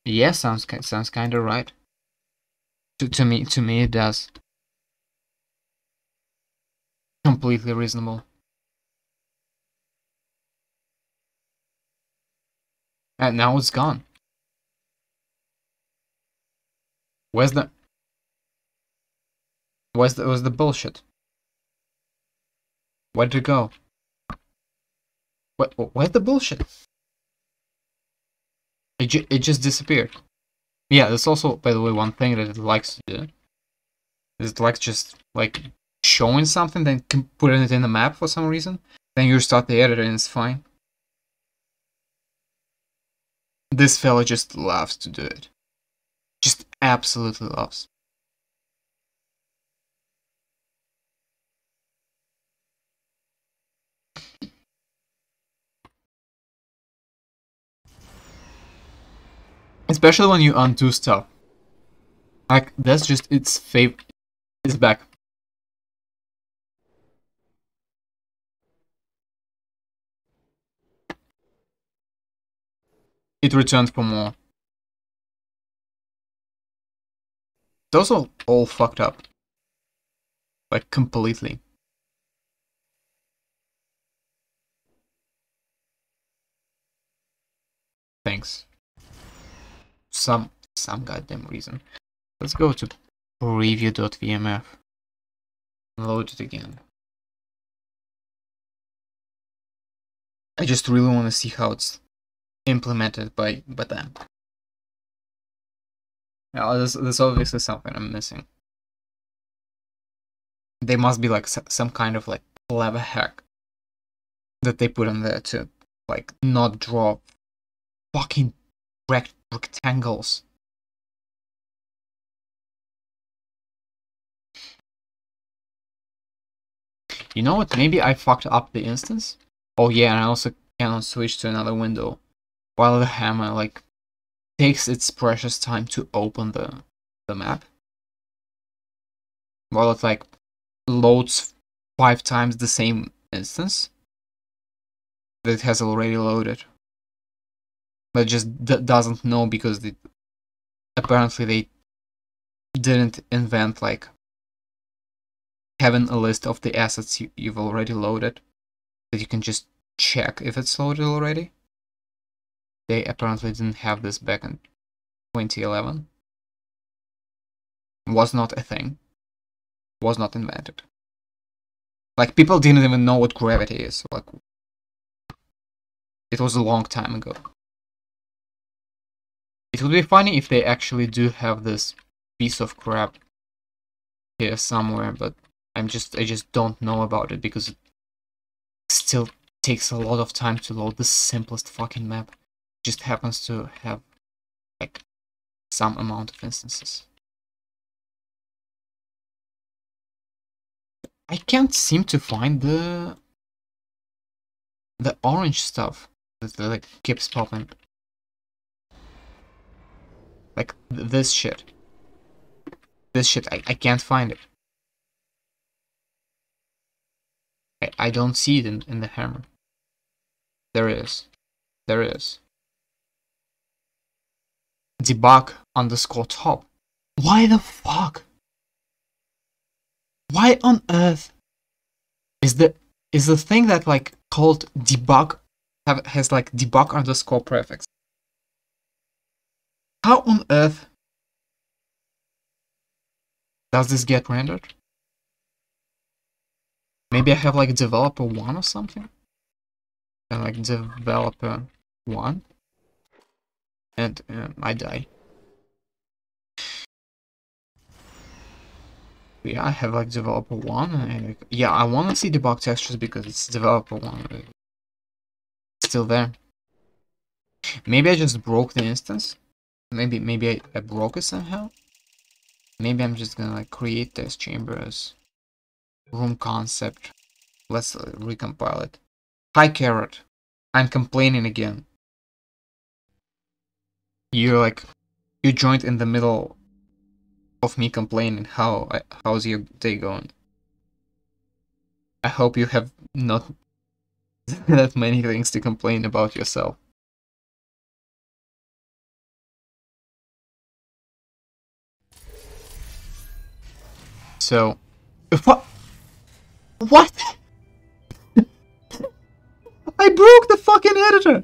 [SPEAKER 1] yeah sounds sounds kind of right. To, to me to me it does. Completely reasonable and now it's gone Where's the... Where's the, where's the bullshit? Where'd it go? Where, where's the bullshit? It, ju it just disappeared. Yeah, there's also, by the way, one thing that it likes to do. It likes just, like, showing something, then putting it in the map for some reason. Then you start the editor and it's fine. This fella just loves to do it. Just absolutely loves. Especially when you undo stuff. Like, that's just its favorite. It's back. It returned for more. Those are all fucked up. Like, completely. Thanks. Some, some goddamn reason. Let's go to preview.vmf. Load it again. I just really want to see how it's implemented by, by them. Yeah, there's, there's obviously something I'm missing. They must be like some kind of like clever hack that they put in there to like not draw fucking rect rectangles. You know what? Maybe I fucked up the instance. Oh yeah, and I also cannot switch to another window while the hammer like takes its precious time to open the, the map. While it like loads five times the same instance that it has already loaded. But just doesn't know because they, apparently they didn't invent like having a list of the assets you, you've already loaded that you can just check if it's loaded already. They apparently didn't have this back in 2011. Was not a thing. Was not invented. Like, people didn't even know what gravity is. Like, it was a long time ago. It would be funny if they actually do have this piece of crap here somewhere, but I'm just I just don't know about it because it still takes a lot of time to load the simplest fucking map just happens to have like some amount of instances. I can't seem to find the the orange stuff that like keeps popping. Like th this shit. This shit, I, I can't find it. I, I don't see it in, in the hammer. There is. There is. Debug underscore top. Why the fuck? Why on earth is the is the thing that like called debug have has like debug underscore prefix? How on earth does this get rendered? Maybe I have like developer one or something? And like developer one. And um, I die. Yeah, I have like developer one. Yeah, I want to see debug textures because it's developer one. It's still there. Maybe I just broke the instance. Maybe maybe I, I broke it somehow. Maybe I'm just gonna like create test chambers room concept. Let's uh, recompile it. Hi, Carrot. I'm complaining again. You're like, you joined in the middle of me complaining. How how's your day going? I hope you have not that many things to complain about yourself. So, what? What? I broke the fucking editor!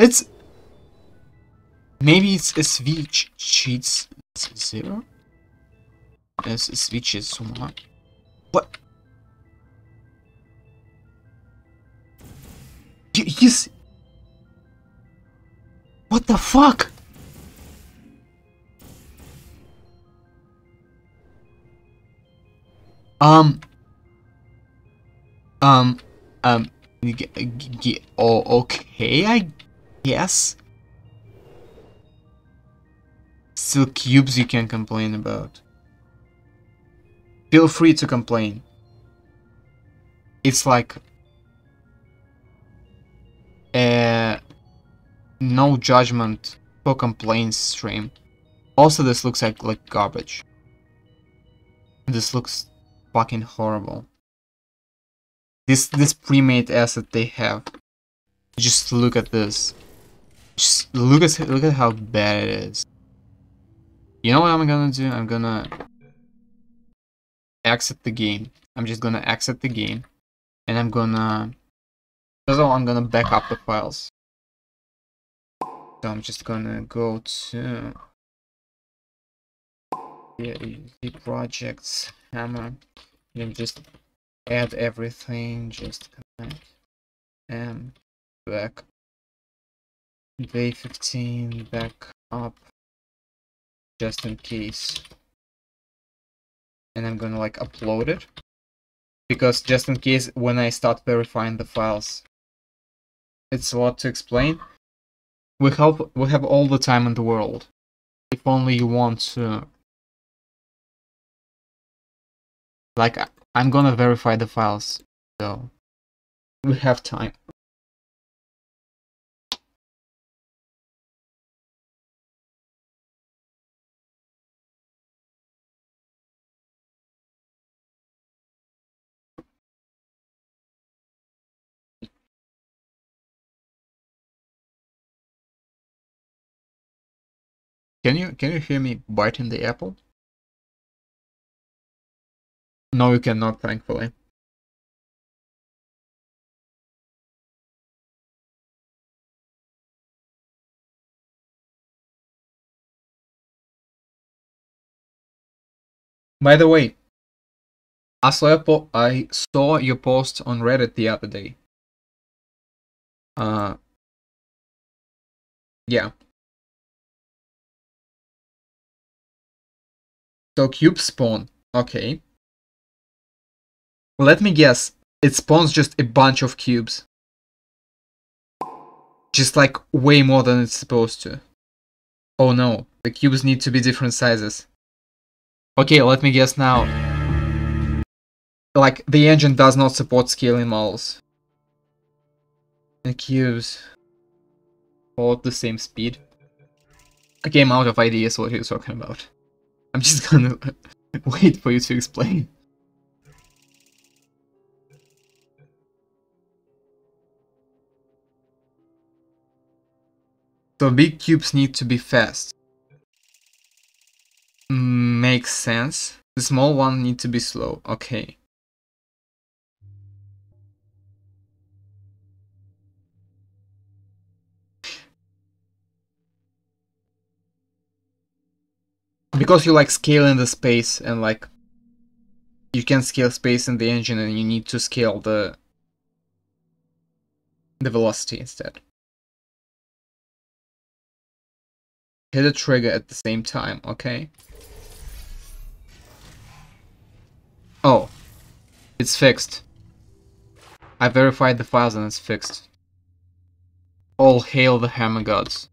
[SPEAKER 1] It's... Maybe it's a switch cheats zero? As switch is one. What? You, you? What the fuck? Um. Um. Um. Oh, okay, I guess. Still cubes you can complain about. Feel free to complain. It's like... Uh, no judgment for complaints stream. Also, this looks like, like garbage. This looks fucking horrible. This this pre-made asset they have. Just look at this. Just look at look at how bad it is. You know what I'm gonna do? I'm gonna exit the game. I'm just gonna exit the game, and I'm gonna. First of all, I'm gonna back up the files. So I'm just gonna go to the projects hammer and just add everything just connect and back day 15 back up just in case. And I'm gonna like upload it. Because just in case when I start verifying the files it's a lot to explain. We have we have all the time in the world. If only you want to Like, I'm gonna verify the files, so we have time. Can you can you hear me biting the apple? No, you cannot, thankfully. By the way, saw, I saw your post on Reddit the other day. Uh, yeah. So cube spawn, okay. Let me guess, it spawns just a bunch of cubes. Just like way more than it's supposed to. Oh no, the cubes need to be different sizes. Okay, let me guess now. Like, the engine does not support scaling models. The cubes all at the same speed. Okay, I'm out of ideas what you're talking about. I'm just gonna wait for you to explain. So big cubes need to be fast. Mm, makes sense. The small one need to be slow. Okay. Because you like scaling the space and like you can scale space in the engine and you need to scale the the velocity instead. Hit a trigger at the same time, okay? Oh, it's fixed. I verified the files and it's fixed. All hail the hammer gods.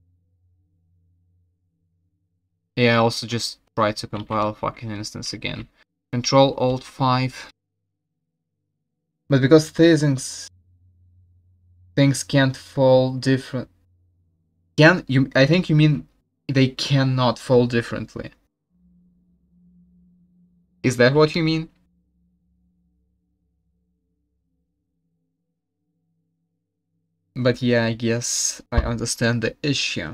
[SPEAKER 1] Yeah, I also just tried to compile a fucking instance again. Control Alt 5. But because things things can't fall different. Can you I think you mean they cannot fall differently. Is that what you mean? But yeah, I guess I understand the issue.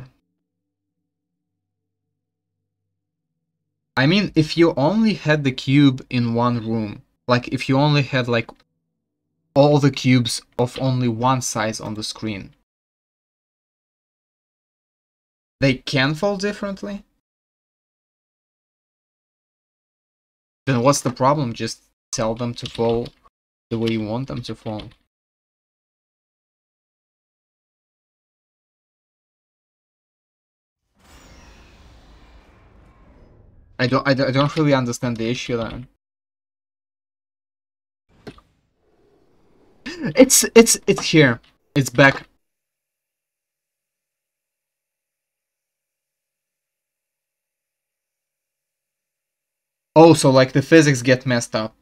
[SPEAKER 1] I mean, if you only had the cube in one room, like if you only had like all the cubes of only one size on the screen, they can fall differently? Then what's the problem? Just tell them to fall the way you want them to fall. I don't, I don't, really understand the issue then. It's, it's, it's here. It's back. Oh, so like the physics get messed up.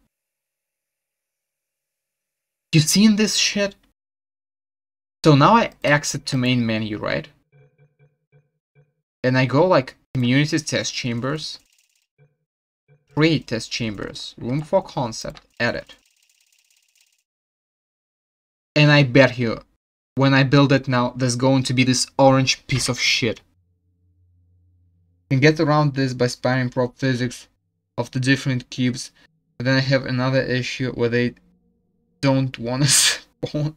[SPEAKER 1] You seen this shit? So now I exit to main menu, right? And I go like community test chambers. Create test chambers. Room for concept. Edit. And I bet you, when I build it now, there's going to be this orange piece of shit. You can get around this by spanning prop physics of the different cubes. But then I have another issue where they don't want to spawn.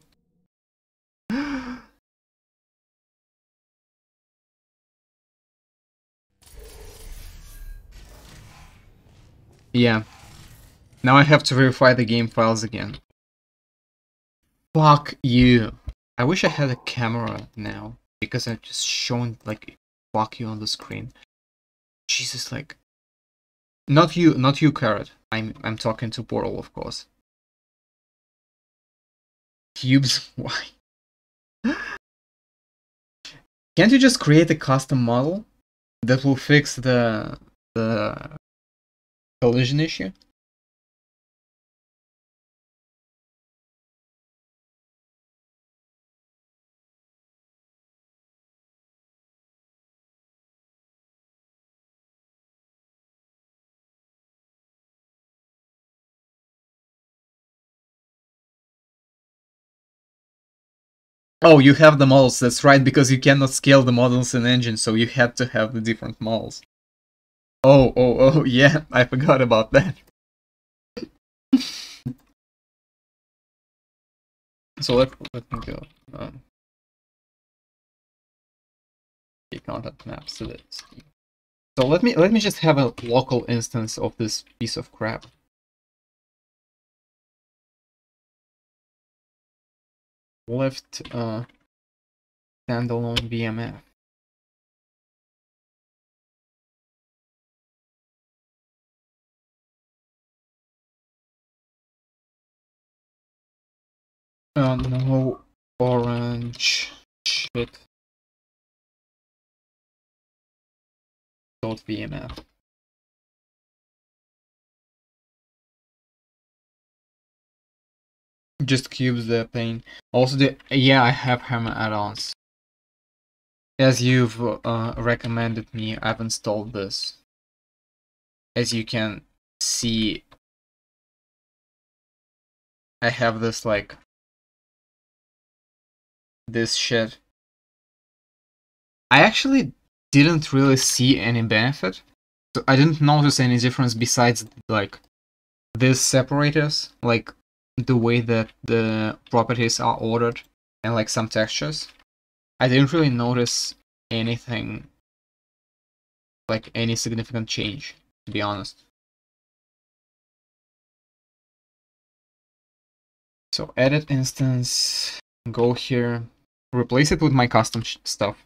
[SPEAKER 1] Yeah. Now I have to verify the game files again. Fuck you. I wish I had a camera now, because I've just shown, like, fuck you on the screen. Jesus, like... Not you, not you, Carrot. I'm, I'm talking to Portal, of course. Cubes, why? Can't you just create a custom model that will fix the the collision issue? Oh, you have the models, that's right, because you cannot scale the models in engine, so you had to have the different models. Oh, oh, oh, yeah, I forgot about that. so let, let me go. Um, content maps to this. So let me let me just have a local instance of this piece of crap. Left uh, standalone VMF. Uh, no orange shit. Dot VMF. Just cubes the pain. Also, the yeah, I have hammer add-ons. As you've uh, recommended me, I've installed this. As you can see, I have this like this shit. I actually didn't really see any benefit. So I didn't notice any difference besides like these separators, like the way that the properties are ordered and like some textures. I didn't really notice anything like any significant change, to be honest. So edit instance, go here, replace it with my custom stuff.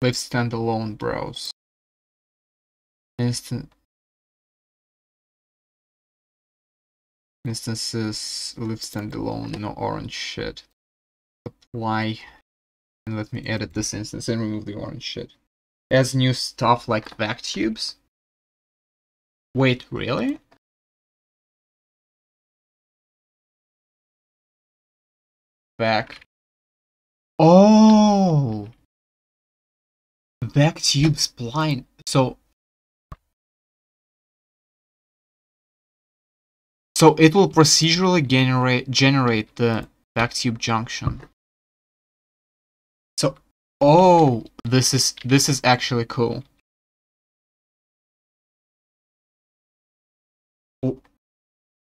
[SPEAKER 1] Live standalone browse. Instant instances live standalone, no orange shit. Apply and let me edit this instance and remove the orange shit. As new stuff like vac tubes. Wait, really? Back. Oh! Vac tube spline. So So it will procedurally generate generate the vac tube junction. So oh this is this is actually cool.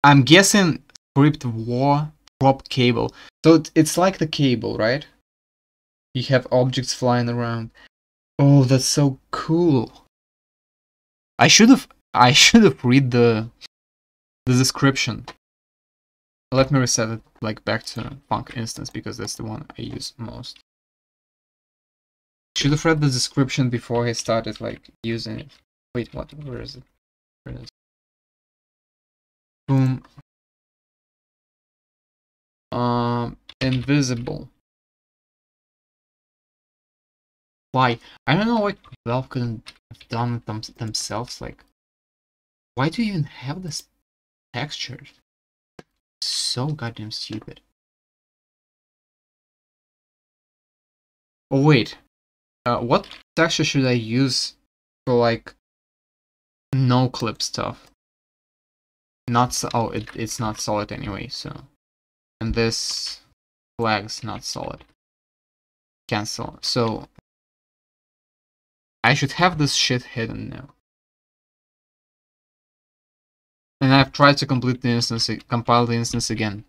[SPEAKER 1] I'm guessing script war prop cable. So it's like the cable, right? You have objects flying around. Oh, that's so cool. I should have I should have read the the description. Let me reset it like back to func_instance because that's the one I use most. Should have read the description before I started like using it. Wait, what? Where is it? Where is it? Boom. Um, invisible. Why? I don't know why Valve couldn't have done it them themselves. Like, why do you even have this texture? So goddamn stupid. Oh wait, uh, what texture should I use for like no clip stuff? Not so oh it, it's not solid anyway, so and this flag's not solid. Cancel. So I should have this shit hidden now. And I've tried to complete the instance, compile the instance again.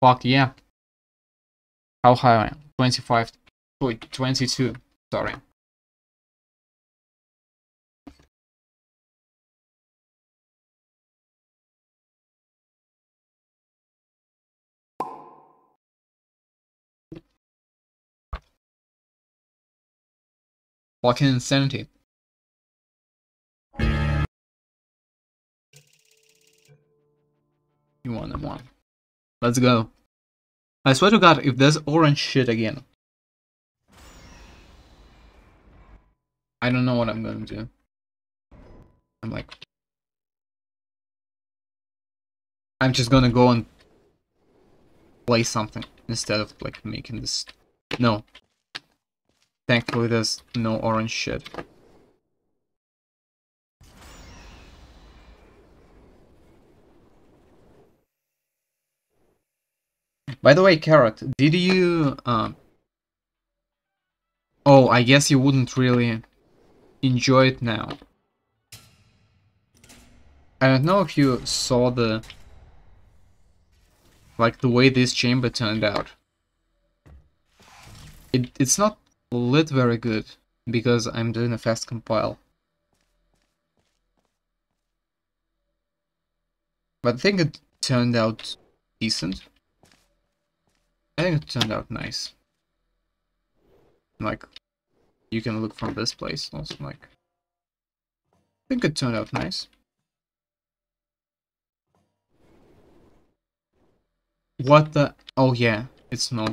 [SPEAKER 1] Fuck yeah. How high I am? 25, wait, 22, sorry. Fucking insanity. You want them one. Let's go. I swear to god, if there's orange shit again. I don't know what I'm gonna do. I'm like... I'm just gonna go and play something instead of like making this... No. Thankfully there's no orange shit. By the way, Carrot, did you... Um... Oh, I guess you wouldn't really enjoy it now. I don't know if you saw the... Like, the way this chamber turned out. It, it's not lit very good, because I'm doing a fast compile. But I think it turned out decent. I think it turned out nice. Like, you can look from this place also, like, I think it turned out nice. What the? Oh yeah, it's no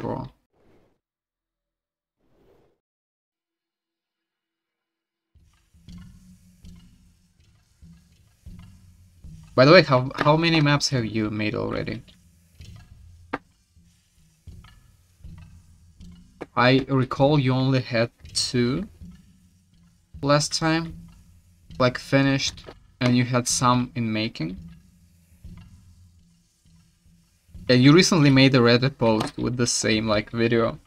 [SPEAKER 1] By the way, how how many maps have you made already? I recall you only had two last time, like finished, and you had some in making. And you recently made a Reddit post with the same like video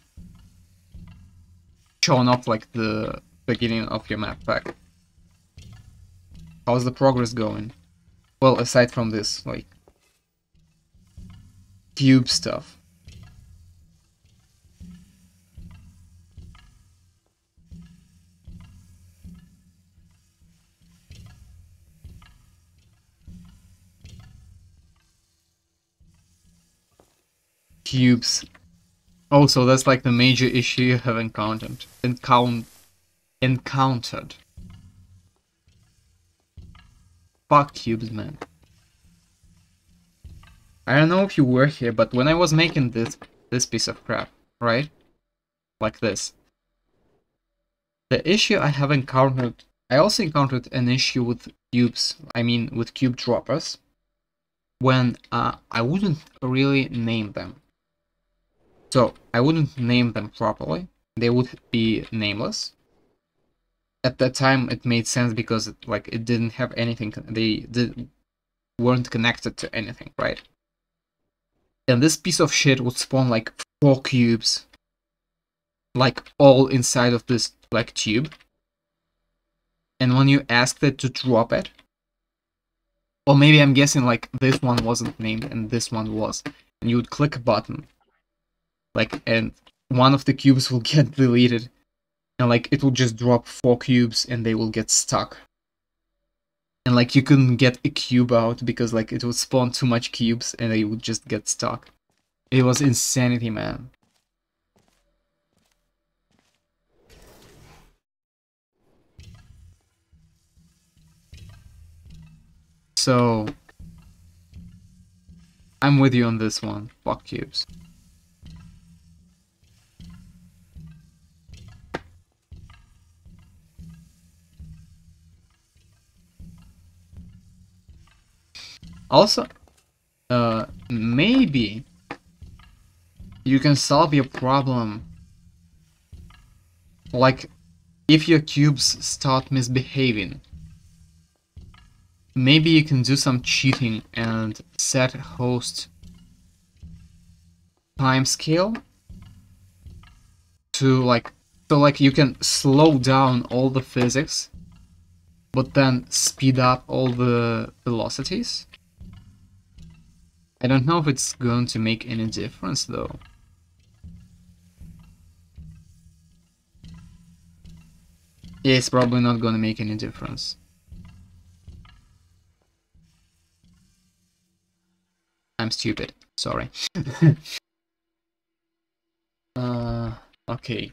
[SPEAKER 1] showing off like the beginning of your map pack. How's the progress going? Well, aside from this, like, cube stuff. Cubes. Also, that's like the major issue you have encountered. Encount encountered. Fuck cubes, man. I don't know if you were here, but when I was making this this piece of crap, right? Like this. The issue I have encountered I also encountered an issue with cubes, I mean with cube droppers, when uh, I wouldn't really name them. So I wouldn't name them properly, they would be nameless, at that time it made sense because it, like it didn't have anything they did weren't connected to anything right? And this piece of shit would spawn like four cubes like all inside of this like tube. And when you asked it to drop it or maybe i'm guessing like this one wasn't named and this one was and you would click a button like and one of the cubes will get deleted and like it will just drop four cubes and they will get stuck. And like you couldn't get a cube out because like it would spawn too much cubes and they would just get stuck. It was insanity man. So I'm with you on this one. Fuck cubes Also, uh, maybe you can solve your problem like if your cubes start misbehaving. Maybe you can do some cheating and set host timescale to like so like you can slow down all the physics but then speed up all the velocities I don't know if it's going to make any difference though. Yeah, it's probably not gonna make any difference. I'm stupid, sorry. uh, okay.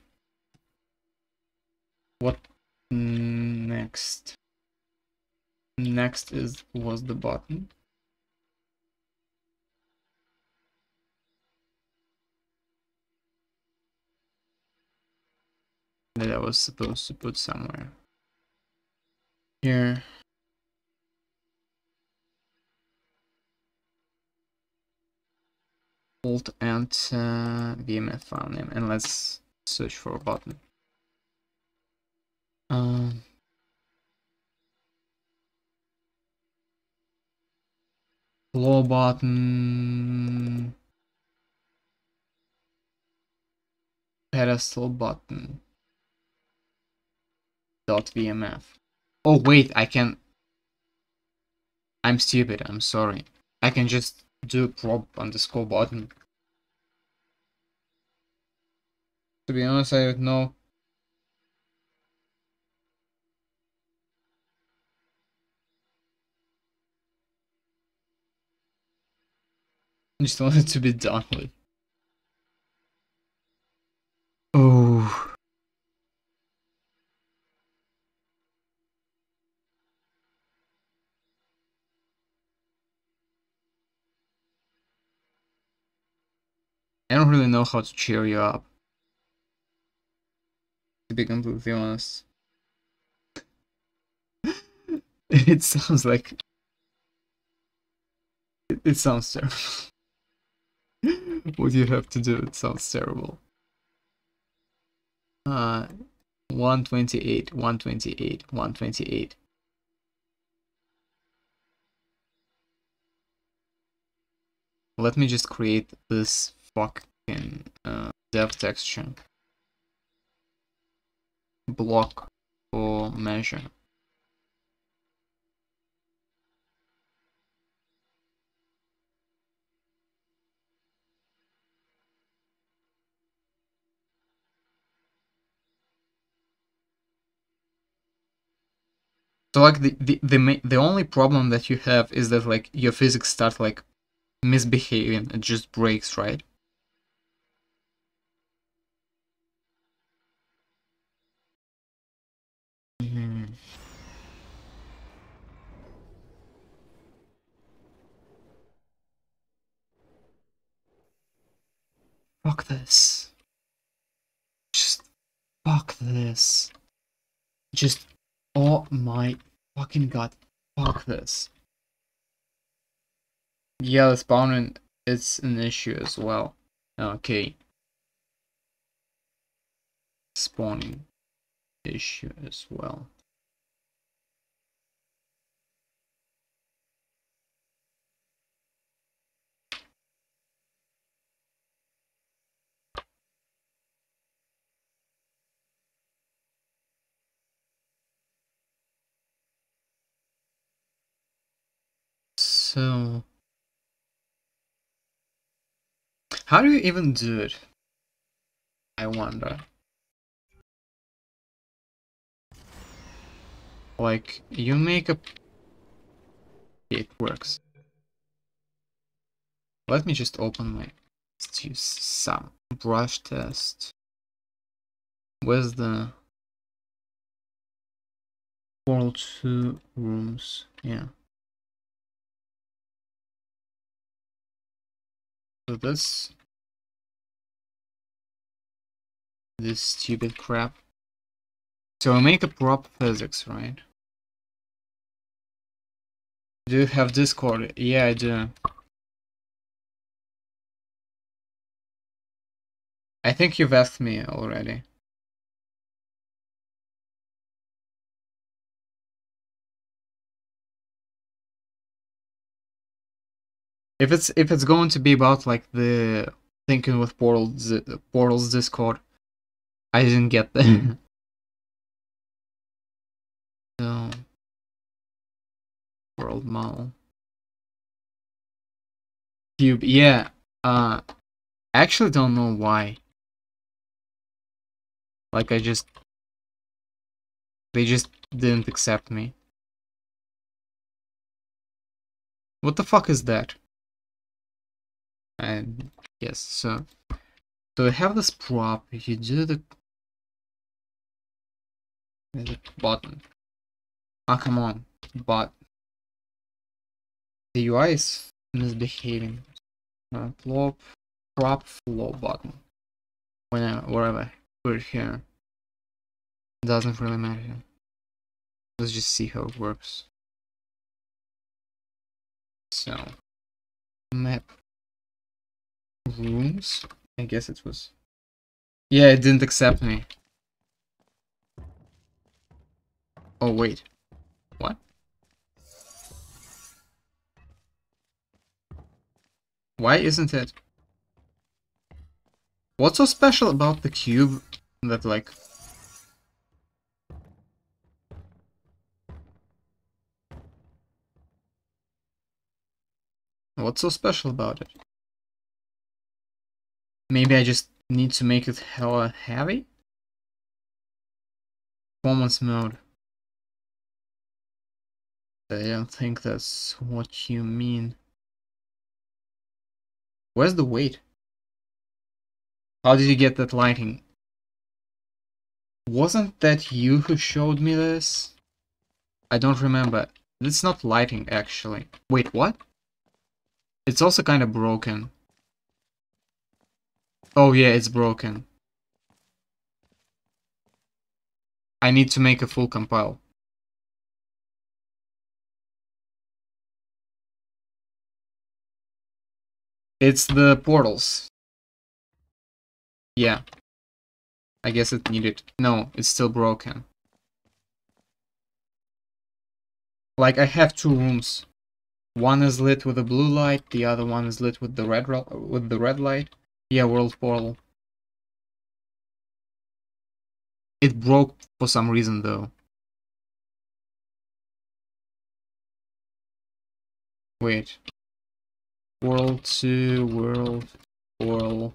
[SPEAKER 1] What next? Next is was the button. That I was supposed to put somewhere. Here. Alt and uh, VMF file name and let's search for a button. Um, floor button pedestal button .vmf. Oh wait, I can... I'm stupid, I'm sorry. I can just do prop underscore button. To be honest, I don't know. I just wanted to be done with. Don't really know how to cheer you up. To be completely honest. it sounds like It sounds terrible. what do you have to do, it sounds terrible. Uh, 128, 128, 128. Let me just create this fucking uh, dev texture. Block for measure. So like the the the, the only problem that you have is that like your physics start like misbehaving. It just breaks, right? Fuck this. Just fuck this. Just oh my fucking god. Fuck this. Yeah, the spawning is an issue as well. Okay. Spawning issue as well. So, how do you even do it? I wonder. Like, you make a... It works. Let me just open my... Let's use some brush test. Where's the... Portal 2 rooms? Yeah. This... This stupid crap. So I make a prop physics, right? Do you have Discord? Yeah, I do. I think you've asked me already. If it's if it's going to be about like the thinking with portals portals Discord, I didn't get that. so world model cube, yeah. Uh, I actually don't know why. Like I just they just didn't accept me. What the fuck is that? And yes, so so I have this prop. You do the the button. Ah, come on, but the UI is misbehaving. Uh, prop prop floor button. Whenever wherever it here, doesn't really matter. Let's just see how it works. So map rooms. I guess it was. Yeah, it didn't accept me. Oh wait, what? Why isn't it? What's so special about the cube that like What's so special about it? Maybe I just need to make it hella heavy? Performance mode. I don't think that's what you mean. Where's the weight? How did you get that lighting? Wasn't that you who showed me this? I don't remember. It's not lighting, actually. Wait, what? It's also kind of broken. Oh yeah, it's broken. I need to make a full compile. It's the portals. Yeah. I guess it needed... No, it's still broken. Like, I have two rooms. One is lit with a blue light, the other one is lit with the red with the red light. Yeah, world portal. It broke for some reason though. Wait. World 2, world, portal,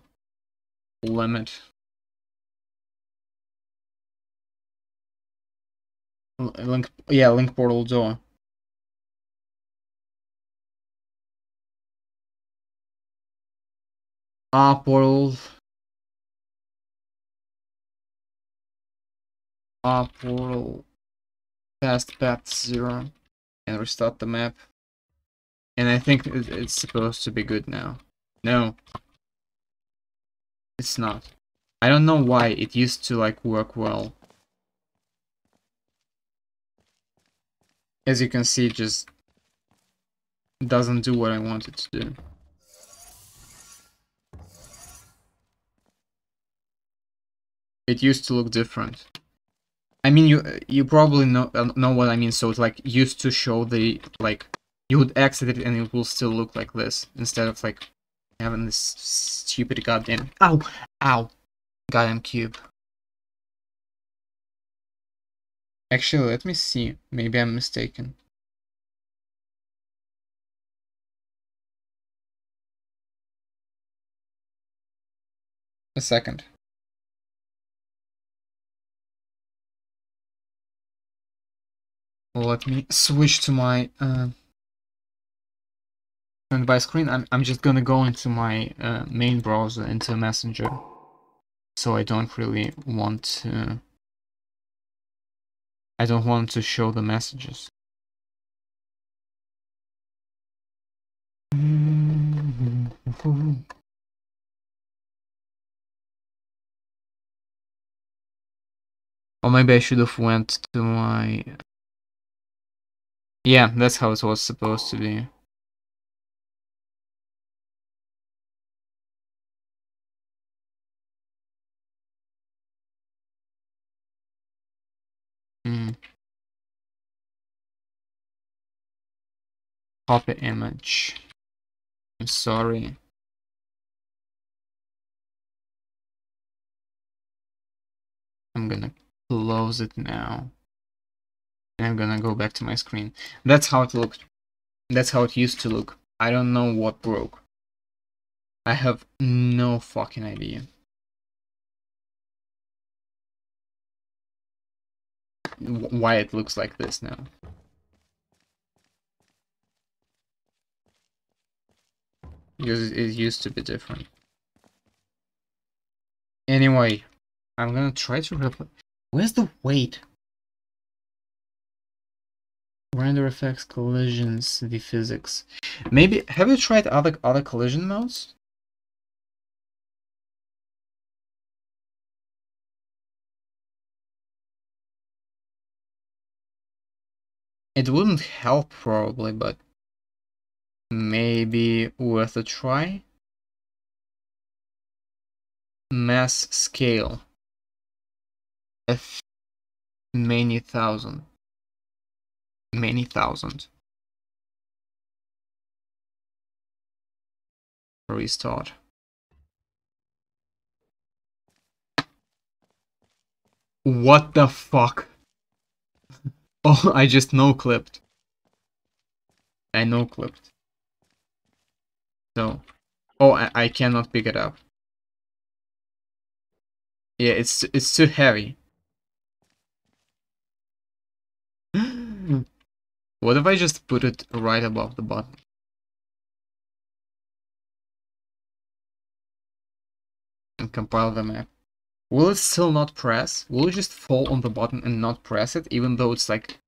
[SPEAKER 1] limit. Link, yeah, link portal door. Ah, portal. Ah, portal. Past path zero. And restart the map. And I think it's supposed to be good now. No. It's not. I don't know why it used to like work well. As you can see, it just doesn't do what I want it to do. It used to look different. I mean, you you probably know uh, know what I mean. So it's like used to show the like you would exit it and it will still look like this instead of like having this stupid goddamn ow ow goddamn cube. Actually, let me see. Maybe I'm mistaken. A second. Let me switch to my uh, by screen. I'm, I'm just gonna go into my uh, main browser, into Messenger. So I don't really want to... I don't want to show the messages. Or maybe I should have went to my yeah, that's how it was supposed to be. Hmm. Copy image. I'm sorry. I'm gonna close it now. I'm gonna go back to my screen. That's how it looked. That's how it used to look. I don't know what broke. I have no fucking idea. Why it looks like this now. Because it used to be different. Anyway, I'm gonna try to Where's the weight? Render effects, collisions, the physics. Maybe have you tried other other collision modes? It wouldn't help probably, but maybe worth a try. Mass scale. F many thousand many thousand. Restart. What the fuck? Oh, I just no-clipped. I no-clipped. So. Oh, I, I cannot pick it up. Yeah, it's it's too heavy. What if I just put it right above the button? And compile the map. Will it still not press? Will it just fall on the button and not press it, even though it's like...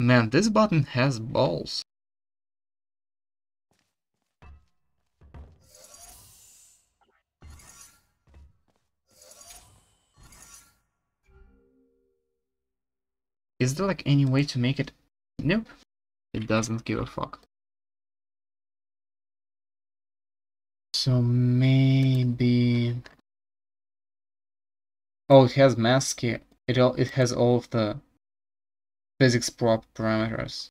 [SPEAKER 1] Man, this button has balls. Is there like any way to make it Nope. It doesn't give a fuck. So maybe... Oh, it has masking. It all it has all of the physics prop parameters.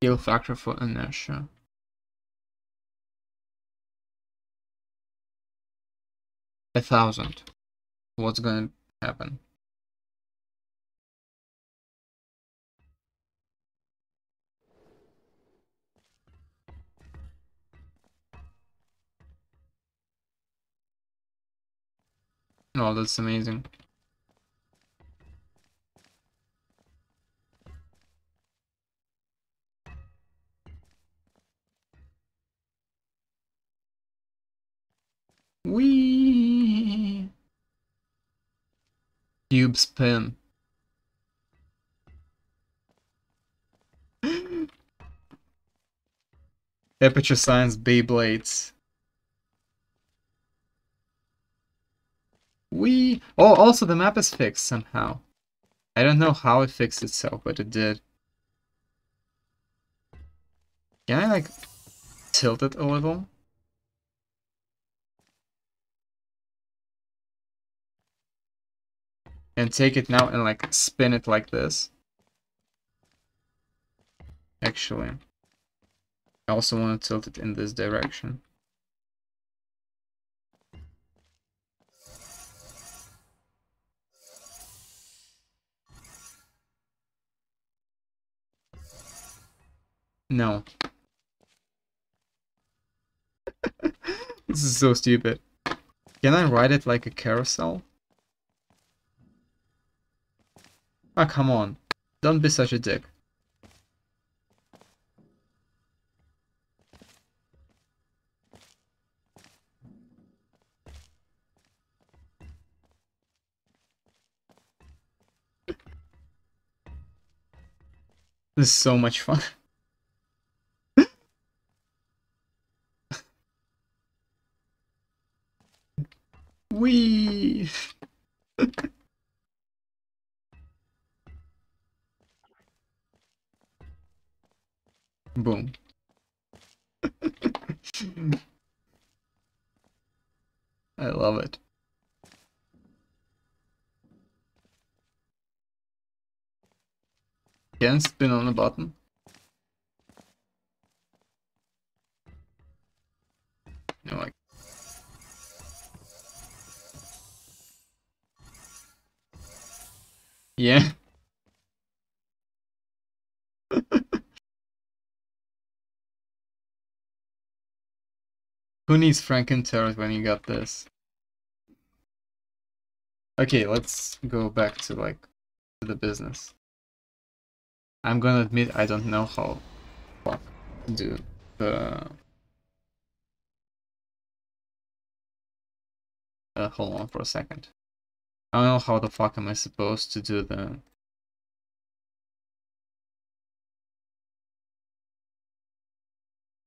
[SPEAKER 1] Scale factor for inertia. A thousand. What's gonna happen? Oh, that's amazing. Wee. Cube spin. Aperture Science Beyblades. We oh also the map is fixed somehow. I don't know how it fixed itself, but it did. Can I like tilt it a little? And take it now and like spin it like this. Actually. I also want to tilt it in this direction. No. this is so stupid. Can I ride it like a carousel? Ah, come on. Don't be such a dick. This is so much fun. Wee. Boom. I love it. Can spin on a button. No, like Yeah. Who needs Franken when you got this? Okay, let's go back to like to the business. I'm gonna admit I don't know how to do the uh, hold on for a second. I don't know how the fuck am I supposed to do the...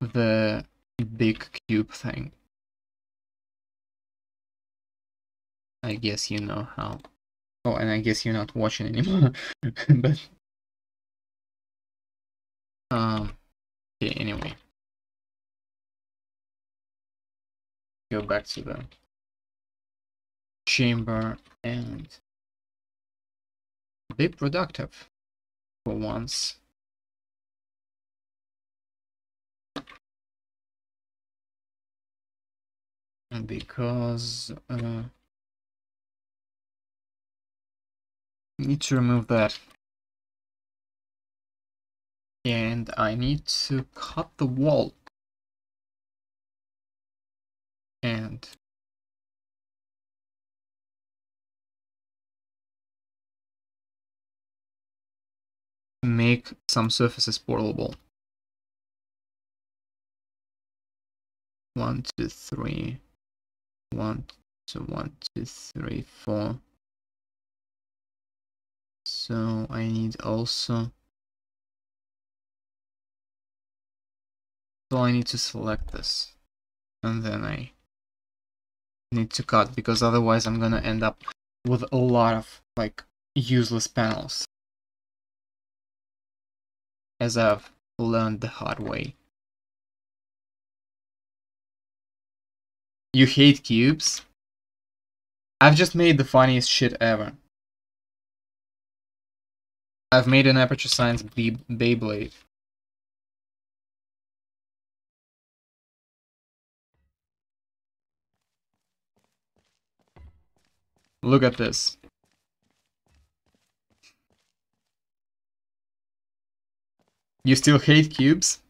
[SPEAKER 1] The big cube thing. I guess you know how. Oh, and I guess you're not watching anymore. but... Um... Okay, anyway. Go back to the chamber and be productive for once. Because uh, need to remove that. And I need to cut the wall. And make some surfaces portable. One, two, three. One, two, one, two, three, four. So I need also. So I need to select this. And then I need to cut because otherwise I'm gonna end up with a lot of like useless panels as I've learned the hard way. You hate cubes? I've just made the funniest shit ever. I've made an Aperture Science Bey Beyblade. Look at this. You still hate cubes?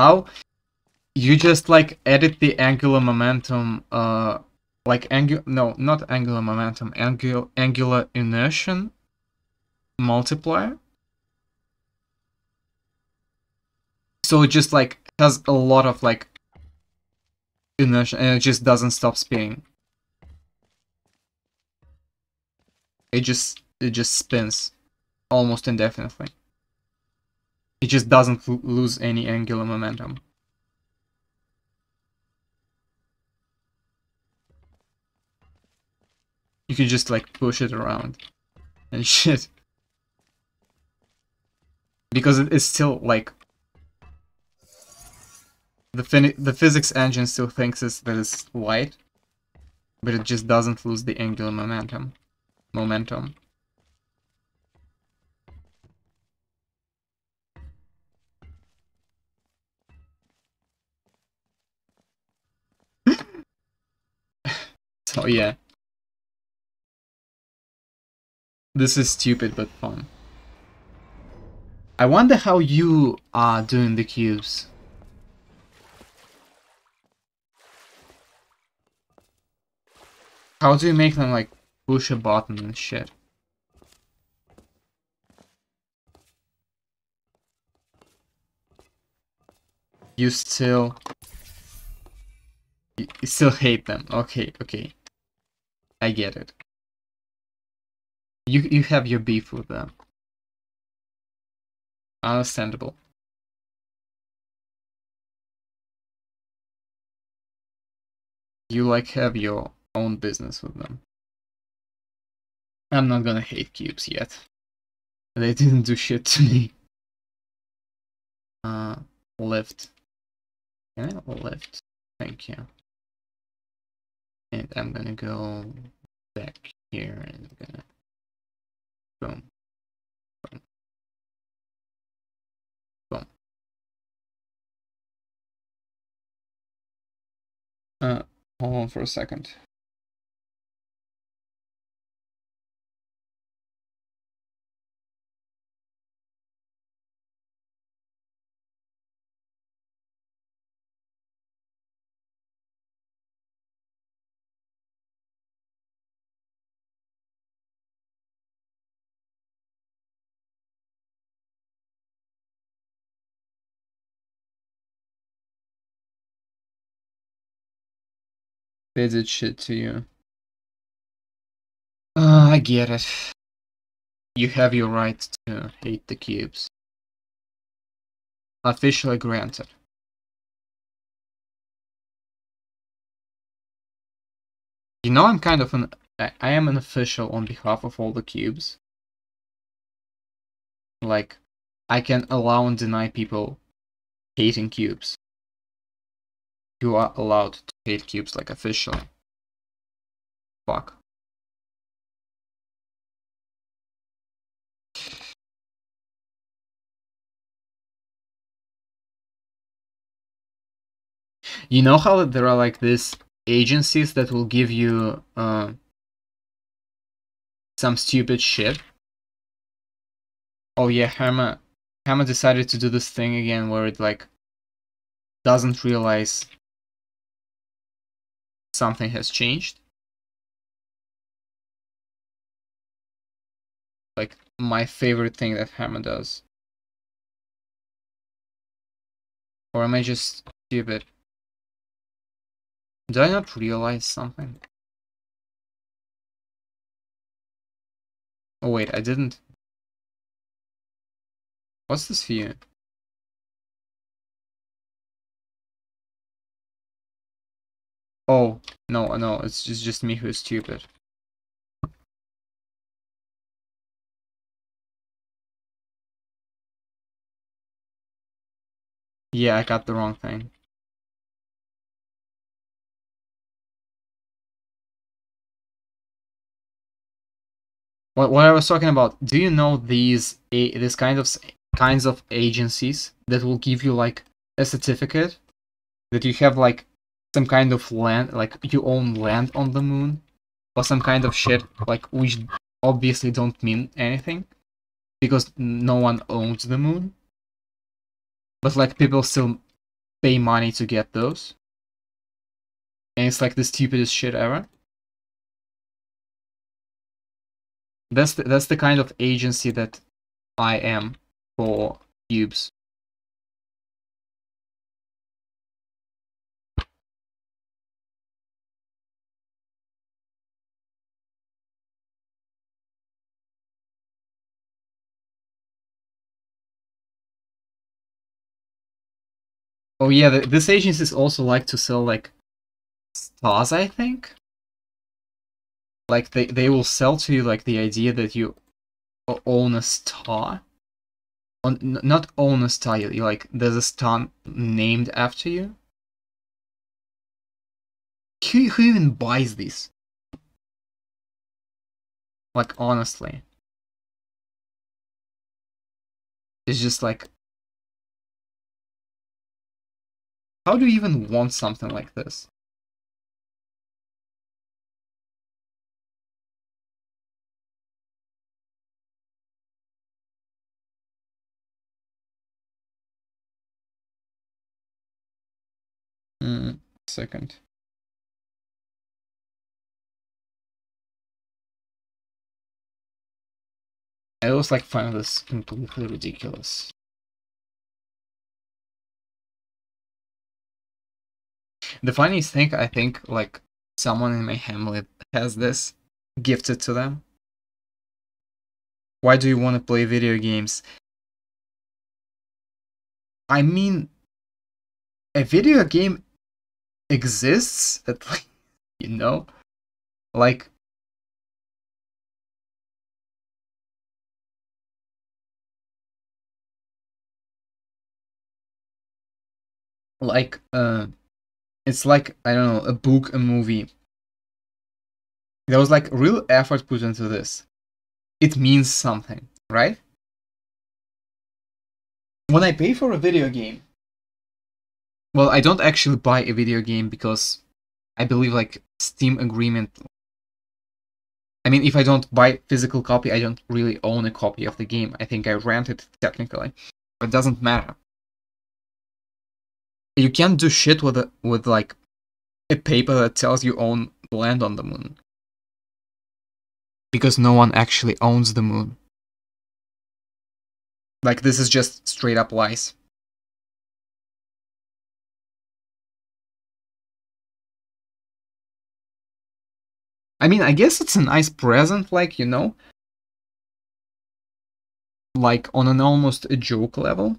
[SPEAKER 1] How? You just like edit the angular momentum, uh, like angular, no, not angular momentum, angular, angular inertia multiplier. So it just like has a lot of like inertia and it just doesn't stop spinning. It just it just spins almost indefinitely. It just doesn't lose any angular momentum. You can just like push it around and shit. Because it is still like the the physics engine still thinks it's, that it's light, but it just doesn't lose the angular momentum. Momentum. So yeah. This is stupid but fun. I wonder how you are doing the cubes. How do you make them like push a button and shit? You still... You still hate them. Okay, okay. I get it. You, you have your beef with them. Understandable. You like have your own business with them. I'm not gonna hate cubes yet. They didn't do shit to me. Uh, lift. Can I lift? Thank you. And I'm gonna go back here and I'm gonna boom. Boom. Boom. Uh, hold on for a second. They did shit to you. Uh, I get it. You have your right to hate the cubes. Officially granted. You know I'm kind of an... I am an official on behalf of all the cubes. Like, I can allow and deny people hating cubes you are allowed hate cubes like officially. Fuck. You know how there are like these agencies that will give you uh, some stupid shit? Oh yeah, Hammer, Hammer decided to do this thing again where it like doesn't realize something has changed. Like my favorite thing that Hammer does. Or am I just stupid? Did I not realize something? Oh wait, I didn't. What's this view? Oh, no, no, it's just, just me who's stupid. Yeah, I got the wrong thing. What, what I was talking about, do you know these a, this kind of kinds of agencies that will give you like a certificate that you have like some kind of land, like you own land on the moon, or some kind of shit, like which obviously don't mean anything because no one owns the moon. But like people still pay money to get those. And it's like the stupidest shit ever. That's the, that's the kind of agency that I am for cubes. Oh yeah, the, this agencies also like to sell like stars, I think. Like they they will sell to you like the idea that you own a star. On, not own a star, you like there's a star named after you. Who, who even buys this? Like honestly. It's just like How do you even want something like this? Mm, second. I always like find this completely ridiculous. The funniest thing, I think, like someone in my family has this gifted to them. Why do you want to play video games? I mean, a video game exists that, like, you know, like. Like, uh, it's like I don't know a book, a movie. There was like real effort put into this. It means something, right? When I pay for a video game, well, I don't actually buy a video game because I believe like Steam agreement. I mean, if I don't buy physical copy, I don't really own a copy of the game. I think I rent it technically, but it doesn't matter you can't do shit with a, with like a paper that tells you own land on the moon. Because no one actually owns the moon. Like this is just straight up lies. I mean, I guess it's a nice present, like, you know? Like, on an almost a joke level.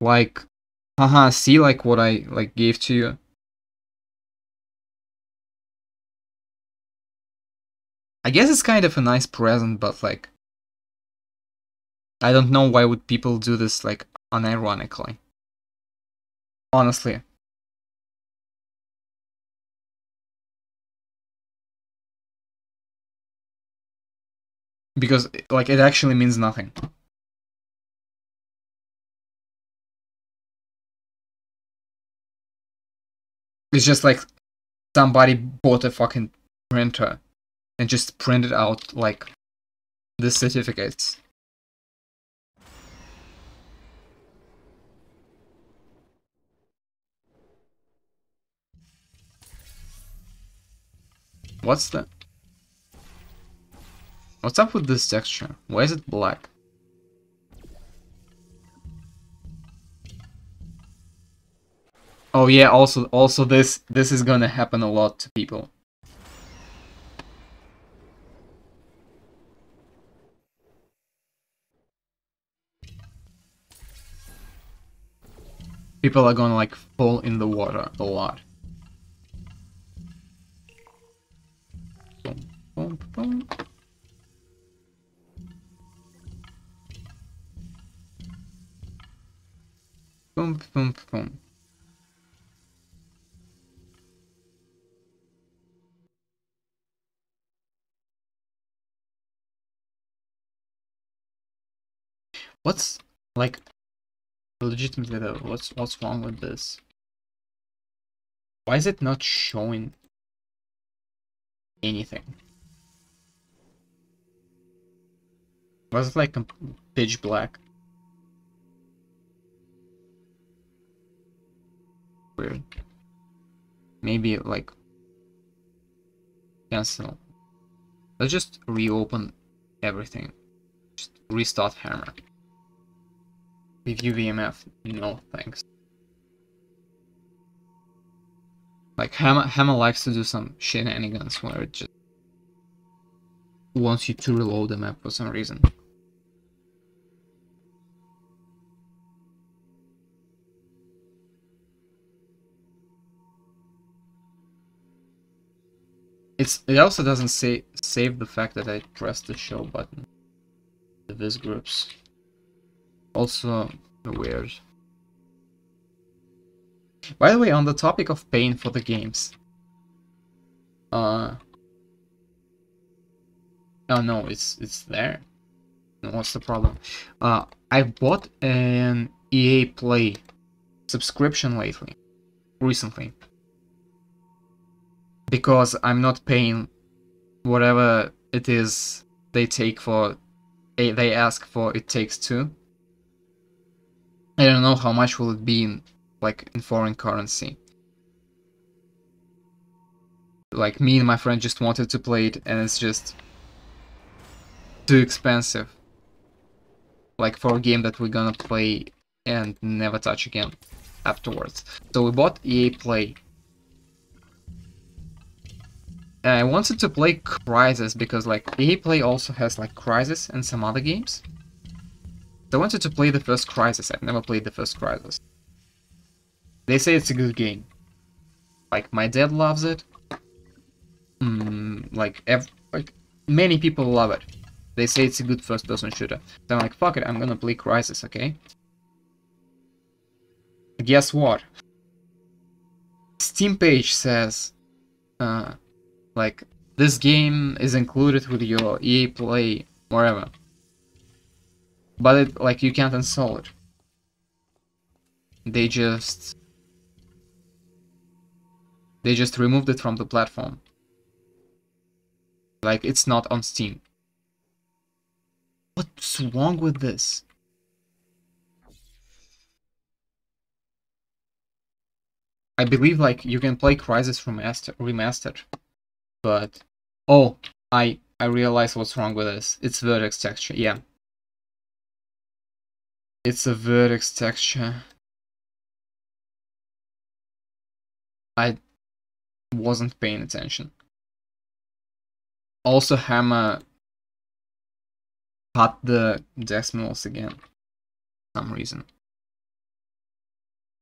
[SPEAKER 1] Like, haha, see like what I like gave to you. I guess it's kind of a nice present, but like, I don't know why would people do this like unironically. Honestly. Because like it actually means nothing. It's just like somebody bought a fucking printer and just printed out like the certificates. What's that? What's up with this texture? Why is it black? Oh yeah, also also this this is gonna happen a lot to people. people are gonna like fall in the water a lot. Boom, boom, boom. Boom, boom, boom. What's like legitimately though? What's what's wrong with this? Why is it not showing anything? Was it like pitch black? Weird. Maybe like cancel. Let's just reopen everything. Just restart Hammer. Review UVMF, No thanks. Like Hammer, Hammer likes to do some shenanigans where it just wants you to reload the map for some reason. It's it also doesn't say save the fact that I pressed the show button. The visgroups. Also weird. By the way, on the topic of paying for the games. Uh Oh no, it's it's there. What's the problem? Uh I bought an EA Play subscription lately. Recently because I'm not paying whatever it is they take for they ask for it takes two. I don't know how much will it be in like in foreign currency. Like me and my friend just wanted to play it and it's just too expensive. Like for a game that we're gonna play and never touch again afterwards. So we bought EA Play I wanted to play Crysis because like EA Play also has like Crysis and some other games. I wanted to play the first Crysis. I've never played the first Crysis. They say it's a good game. Like my dad loves it. Mm, like like many people love it. They say it's a good first-person shooter. So I'm like, fuck it, I'm gonna play Crysis, okay? Guess what? Steam page says, uh, like, this game is included with your EA Play, wherever. But it, like, you can't install it. They just... They just removed it from the platform. Like, it's not on Steam. What's wrong with this? I believe like you can play Crysis Remastered, remastered but oh, I I realize what's wrong with this. It's vertex texture. Yeah, it's a vertex texture. I wasn't paying attention. Also, Hammer cut the decimals again. Some reason.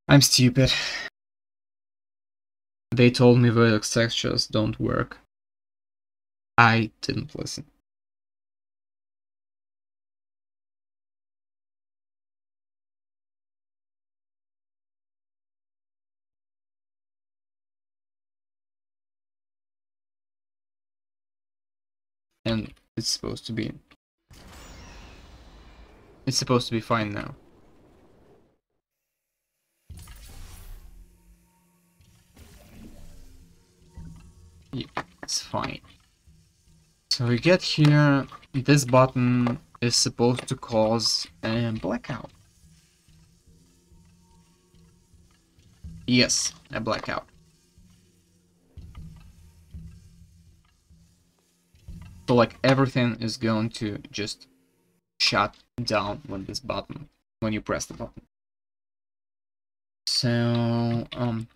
[SPEAKER 1] I'm stupid. They told me vertex textures don't work. I didn't listen. It's supposed to be... It's supposed to be fine now. Yeah, it's fine. So we get here, this button is supposed to cause a blackout. Yes, a blackout. So like everything is going to just shut down when this button, when you press the button. So, um,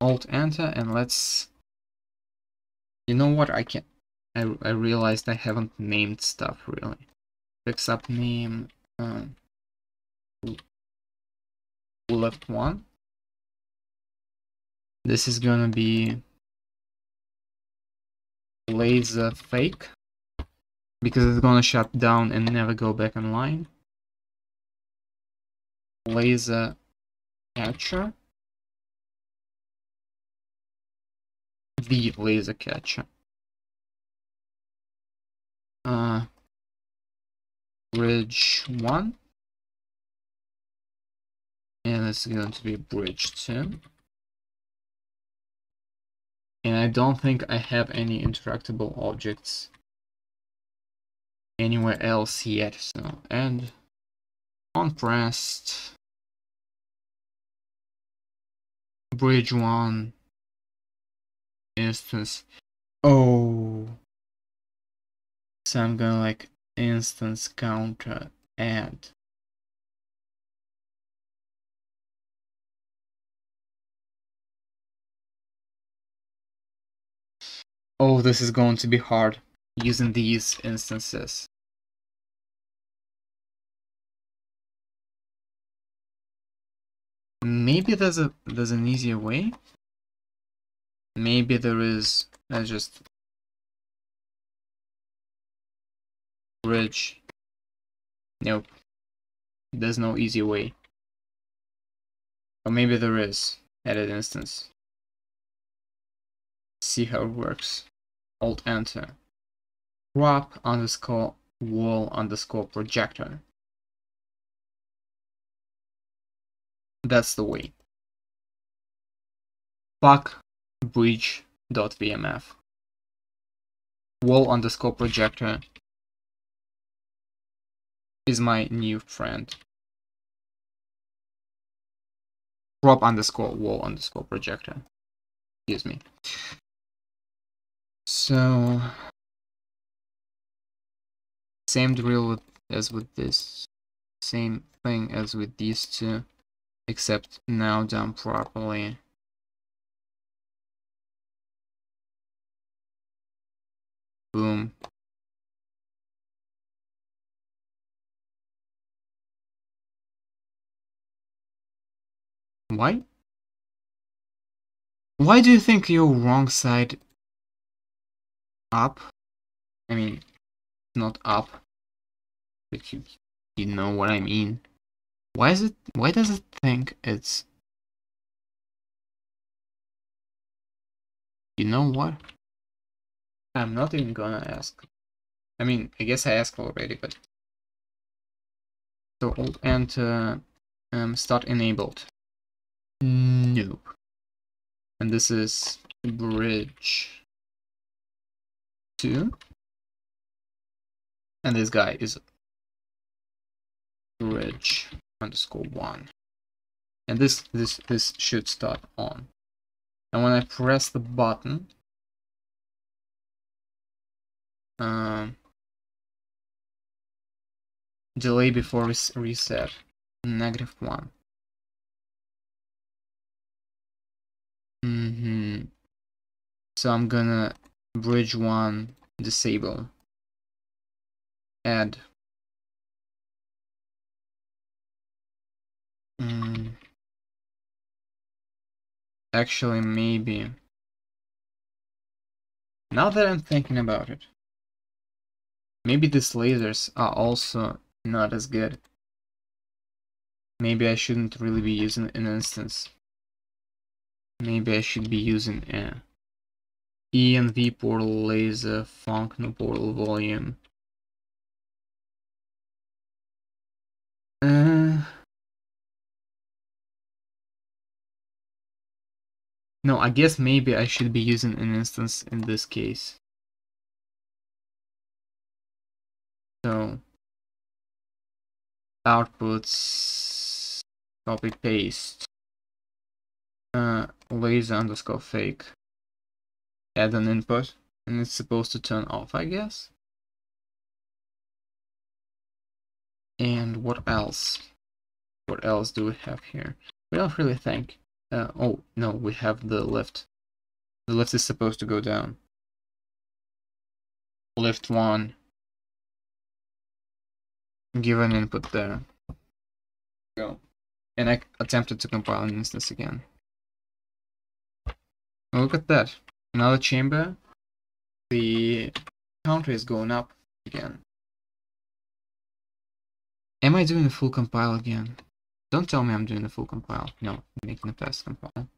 [SPEAKER 1] Alt enter and let's. You know what? I can. I I realized I haven't named stuff really. Fix up name. Um, left one. This is gonna be laser fake because it's gonna shut down and never go back online. Laser catcher. The laser catcher. Uh, bridge 1. And it's going to be bridge 2. And I don't think I have any interactable objects anywhere else yet. So, and on bridge 1 instance. Oh. So I'm gonna like instance counter add. Oh, this is going to be hard using these instances. Maybe there's a there's an easier way. Maybe there is. Let's just bridge. Nope. There's no easy way. Or maybe there is. Edit instance. See how it works. Alt enter. Prop underscore wall underscore projector. That's the way. Fuck bridge.vmf. Wall underscore projector is my new friend. Prop underscore wall underscore projector. Excuse me. So same drill as with this, same thing as with these two, except now done properly. Boom. Why? Why do you think you're wrong side up? I mean, not up. But you, you know what I mean. Why is it, why does it think it's... You know what? I'm not even gonna ask. I mean, I guess I asked already, but... So Alt Enter, um, start enabled. Nope. And this is bridge 2. And this guy is bridge underscore 1. And this, this, this should start on. And when I press the button, um, delay before res reset, negative 1. Mm hmm So I'm gonna bridge 1 disable. Add. Mm. actually maybe. Now that I'm thinking about it maybe these lasers are also not as good. Maybe I shouldn't really be using an instance maybe I should be using a env portal laser functional portal volume. Uh, no, I guess maybe I should be using an instance in this case. So, outputs, copy paste, uh, laser underscore fake, add an input, and it's supposed to turn off, I guess. And what else? What else do we have here? We don't really think. Uh, oh, no, we have the lift. The lift is supposed to go down. Lift 1. Give an input there. Go. And I attempted to compile an instance again. Look at that. Another chamber. The counter is going up again. Am I doing a full compile again? Don't tell me I'm doing a full compile. No, I'm making a fast compile.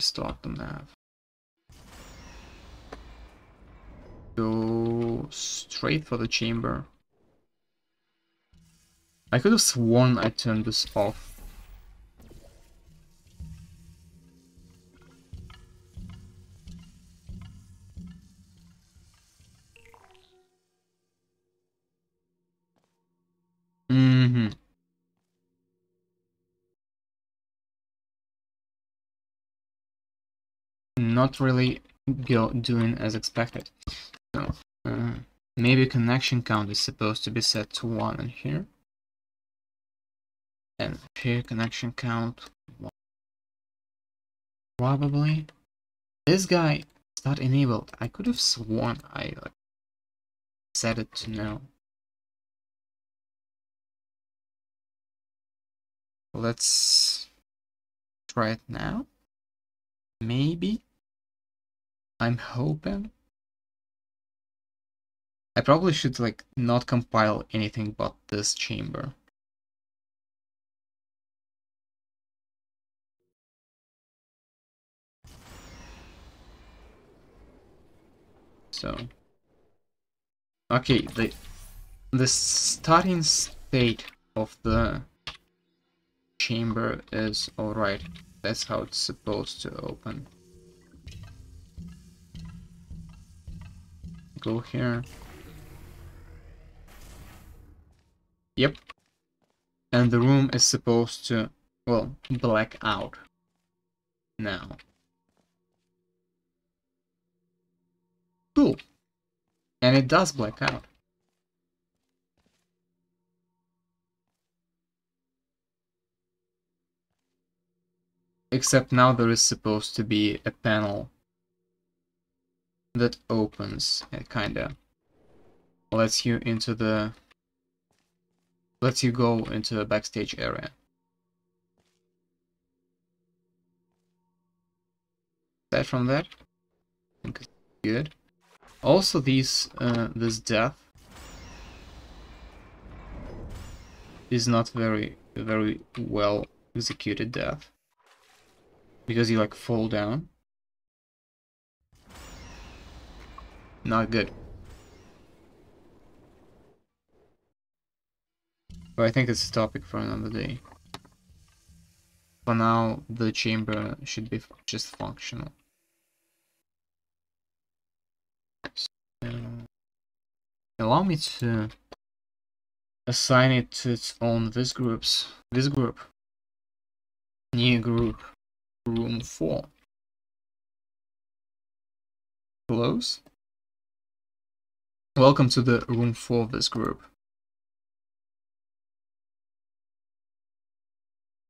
[SPEAKER 1] Start the map. Go straight for the chamber. I could have sworn I turned this off. Mm-hmm. Not really go doing as expected. So, uh, maybe connection count is supposed to be set to 1 in here. And here connection count. Probably. This guy is not enabled. I could have sworn I like, set it to no. Let's try it now. Maybe. I'm hoping. I probably should like not compile anything but this chamber. So okay, the the starting state of the chamber is alright. That's how it's supposed to open. Go here. Yep. And the room is supposed to, well, black out now. Cool. And it does black out. Except now there is supposed to be a panel that opens it kinda lets you into the lets you go into the backstage area. That from that? I think it's good. Also these uh, this death is not very very well executed death because you like fall down. Not good. But I think it's a topic for another day. For now, the chamber should be just functional. So, allow me to assign it to its own visgroups. This group. New group room 4. Close. Welcome to the room 4 of visgroup.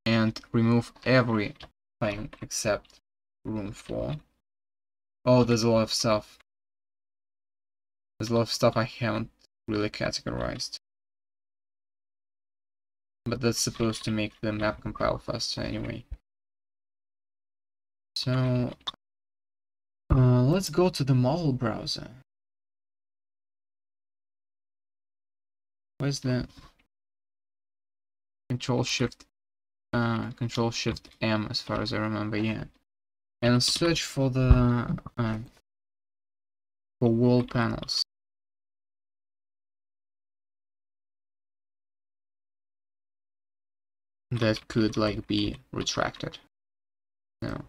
[SPEAKER 1] And remove everything except room 4. Oh, there's a lot of stuff. There's a lot of stuff I haven't really categorized. But that's supposed to make the map compile faster anyway. So uh, let's go to the model browser. Where's the Control Shift uh, Control Shift M as far as I remember, yeah. And search for the uh, for wall panels. That could like be retracted. No.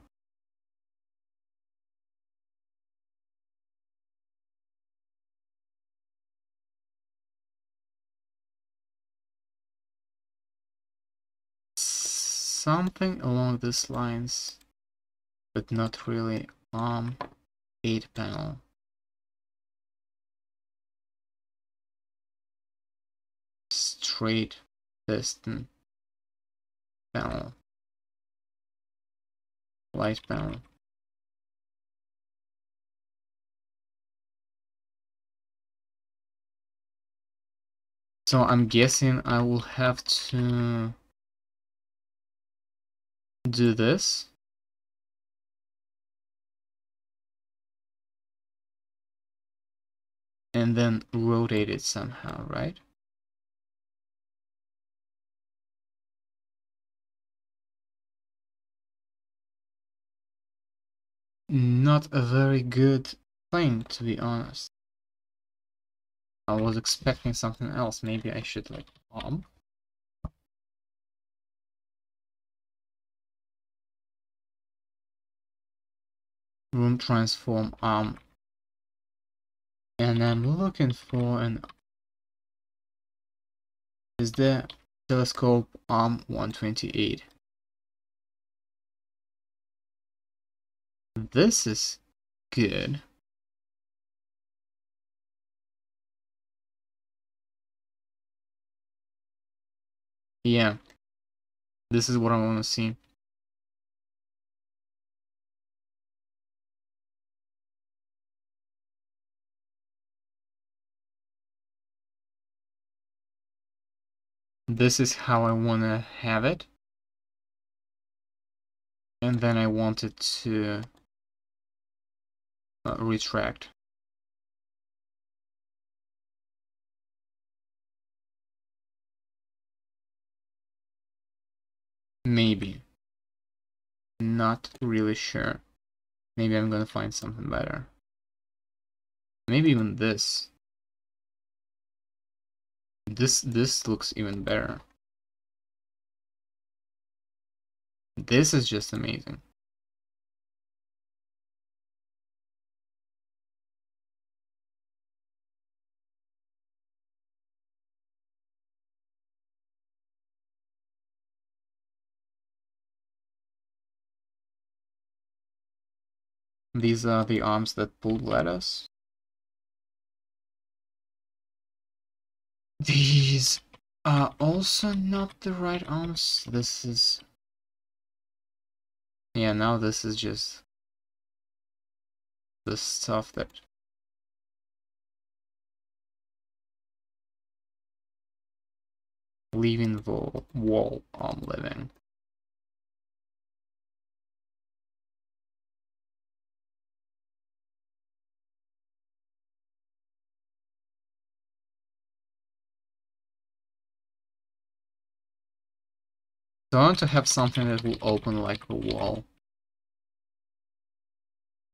[SPEAKER 1] something along these lines, but not really. Um, 8 panel. straight piston panel. Light panel. So I'm guessing I will have to do this. And then rotate it somehow, right? Not a very good thing, to be honest. I was expecting something else. Maybe I should like bomb. Room transform arm. And I'm looking for an is the telescope um, arm 128. This is good. Yeah. This is what I want to see. This is how I want to have it. And then I want it to Uh, retract. Maybe. Not really sure. Maybe I'm gonna find something better. Maybe even this. This this looks even better. This is just amazing. These are the arms that pulled lettuce. These are also not the right arms. This is... Yeah, now this is just the stuff that leaving the wall arm living. So I want to have something that will open like a wall.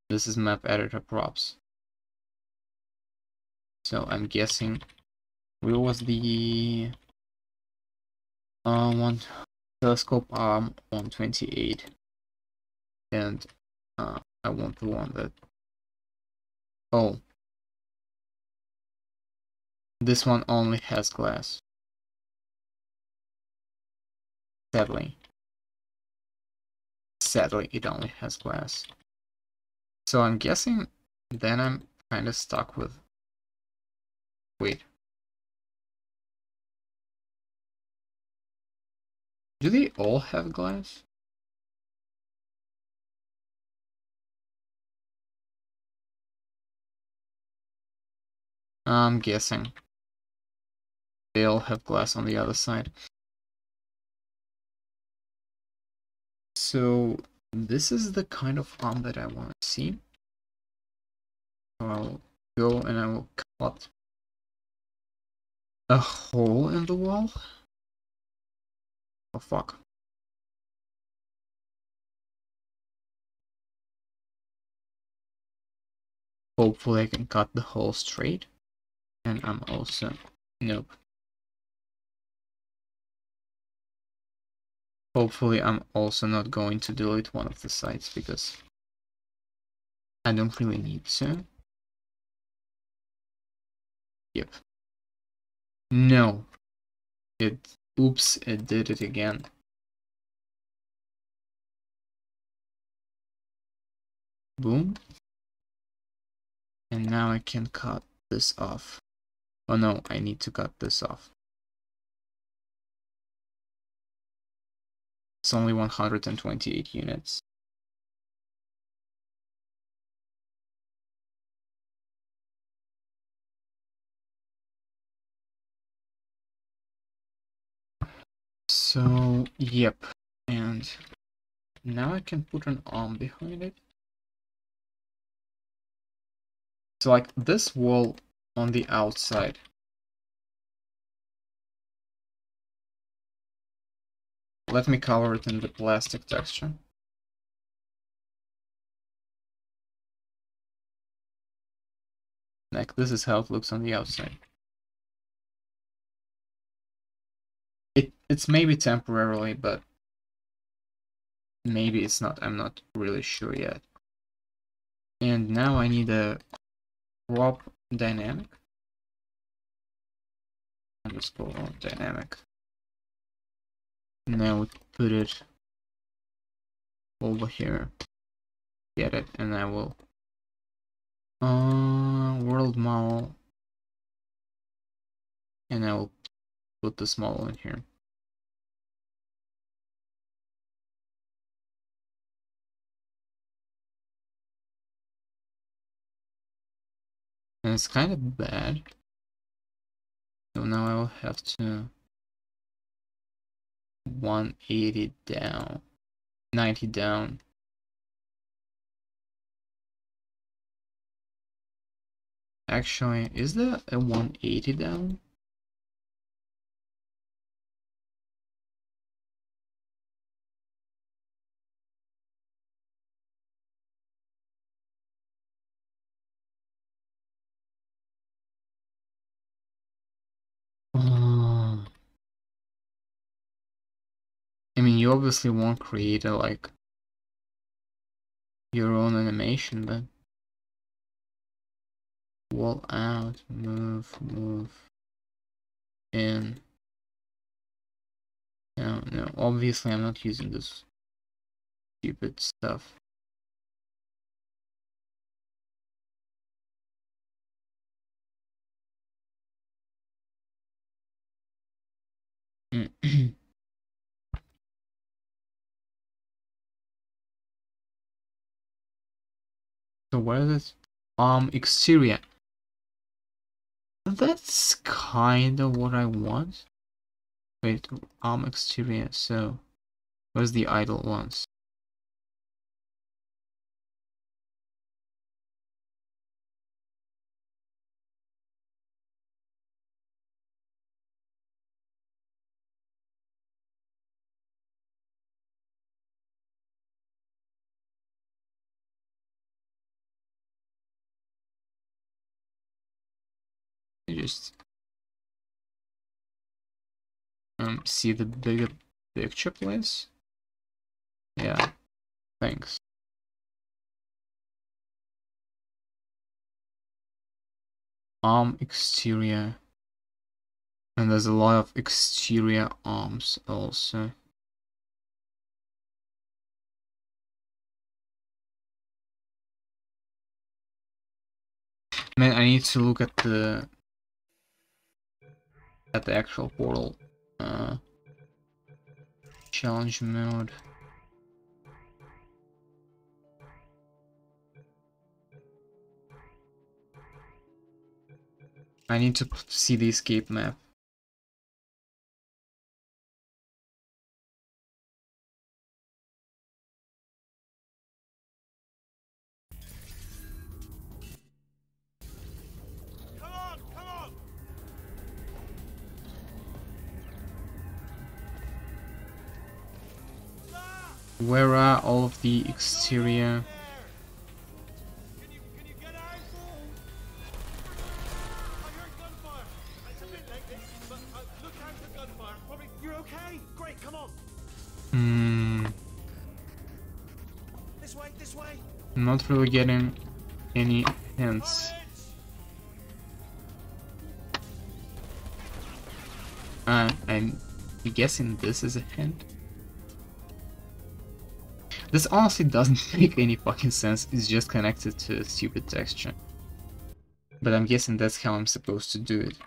[SPEAKER 1] This is map editor props. So I'm guessing where was the uh, one telescope arm 128 and uh, I want the one that oh this one only has glass Sadly. Sadly, it only has glass. So I'm guessing then I'm kind of stuck with... Wait. Do they all have glass? I'm guessing. They all have glass on the other side. So this is the kind of arm that I want to see. I'll go and I will cut a hole in the wall. Oh fuck. Hopefully I can cut the hole straight. And I'm also... Nope. Hopefully I'm also not going to delete one of the sites because I don't really need to. Yep. No. It, oops, it did it again. Boom. And now I can cut this off. Oh no, I need to cut this off. It's only 128 units. So, yep. And now I can put an arm behind it. So like this wall on the outside. Let me cover it in the plastic texture. Like this is how it looks on the outside. It it's maybe temporarily, but maybe it's not. I'm not really sure yet. And now I need a prop dynamic underscore dynamic. Now we put it over here. Get it, and I will uh world model and I will put the small one here. And it's kind of bad. So now I will have to 180 down, 90 down. Actually, is there a 180 down? You obviously won't create a like your own animation, but wall out, move, move in. No, no, obviously I'm not using this stupid stuff. Hmm. so where is it? Um, exterior. That's kind of what I want. Wait, arm exterior, so where's the idle ones? Just um see the bigger picture please? Yeah thanks. Arm exterior. And there's a lot of exterior arms also. Man, I need to look at the at the actual portal uh, challenge mode. I need to see the escape map. Where are all of the exterior? Hmm. I'm not really getting any hints. Uh, I'm guessing this is a hint. This honestly doesn't make any fucking sense, it's just connected to a stupid texture. But I'm guessing that's how I'm supposed to do it.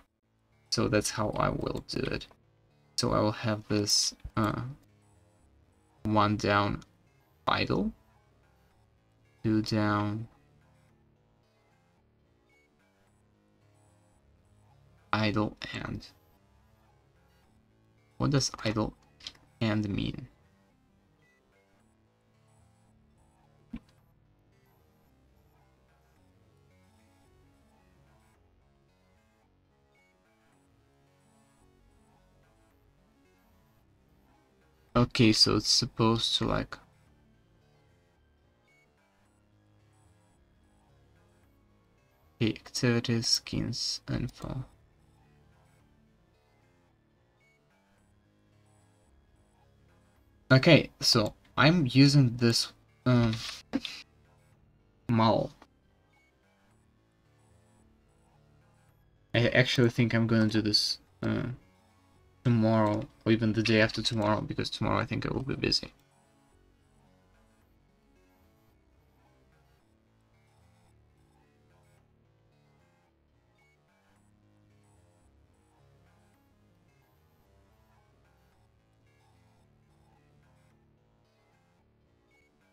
[SPEAKER 1] So that's how I will do it. So I will have this uh, one down idle, two down idle and. What does idle and mean? Okay, so it's supposed to like the activities, skins, info. Okay, so I'm using this um model. I actually think I'm gonna do this uh, tomorrow or even the day after tomorrow because tomorrow I think I will be busy.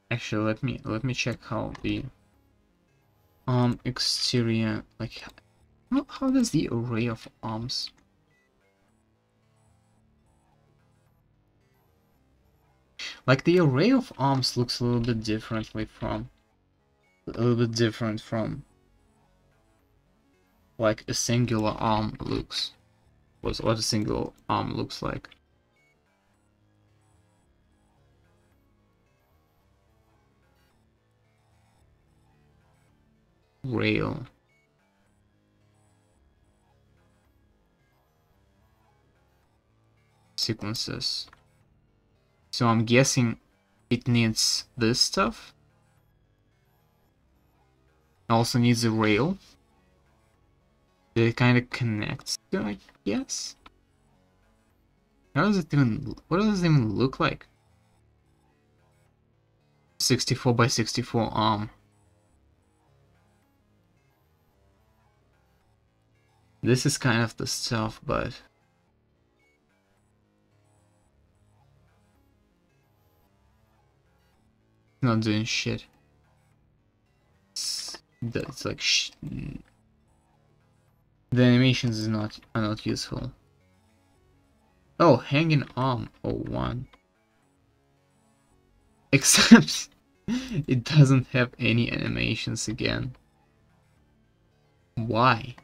[SPEAKER 1] Actually, let me let me check how the um exterior like how, how does the array of arms like the array of arms looks a little bit differently from a little bit different from like a singular arm looks what what a single arm looks like rail. Sequences. So I'm guessing it needs this stuff. Also needs a rail. That it kind of connects to, I guess. How does it even, what does it even look like? 64 by 64 arm. This is kind of the stuff, but... Not doing shit. It's, that's like sh mm. The animations is not are not useful. Oh, hanging arm. Oh, one. Except it doesn't have any animations again. Why?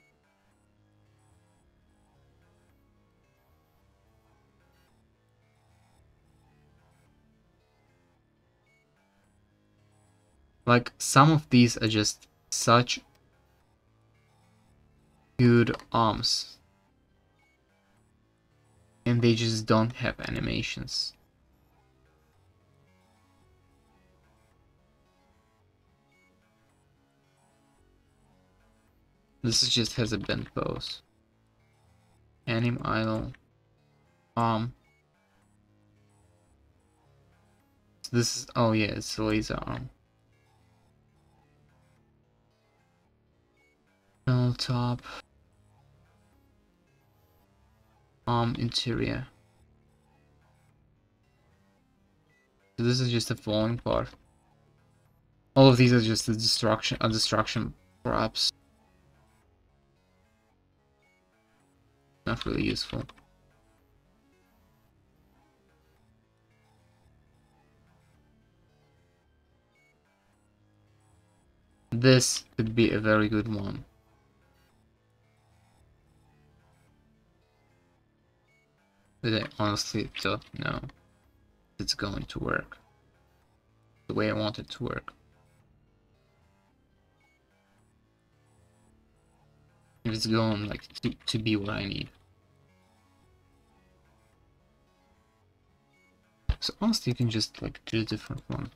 [SPEAKER 1] Like, some of these are just such good arms. And they just don't have animations. This is just has a bent pose. Anim idle. Arm. Um. this is, oh yeah, it's a laser arm. No top. Um, interior. So this is just the falling part. All of these are just the destruction, a destruction, perhaps. Not really useful. This could be a very good one. But I honestly don't know if it's going to work the way I want it to work. If it's going like to, to be what I need. So honestly you can just like do a different one.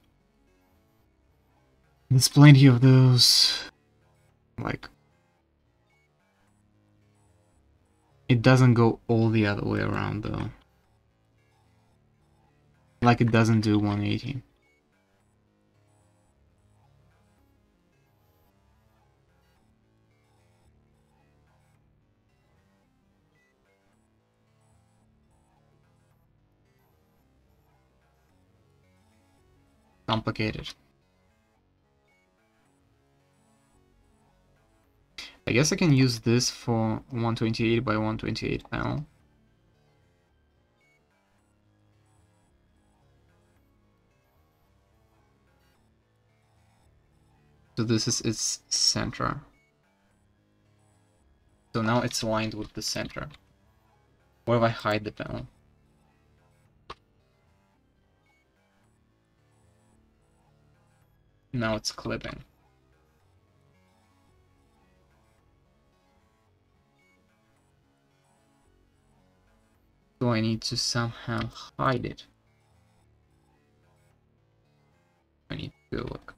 [SPEAKER 1] There's plenty of those like It doesn't go all the other way around though. Like it doesn't do 180. complicated. I guess I can use this for 128 by 128 panel. So this is its center. So now it's aligned with the center. Where do I hide the panel? Now it's clipping. So I need to somehow hide it. I need to look.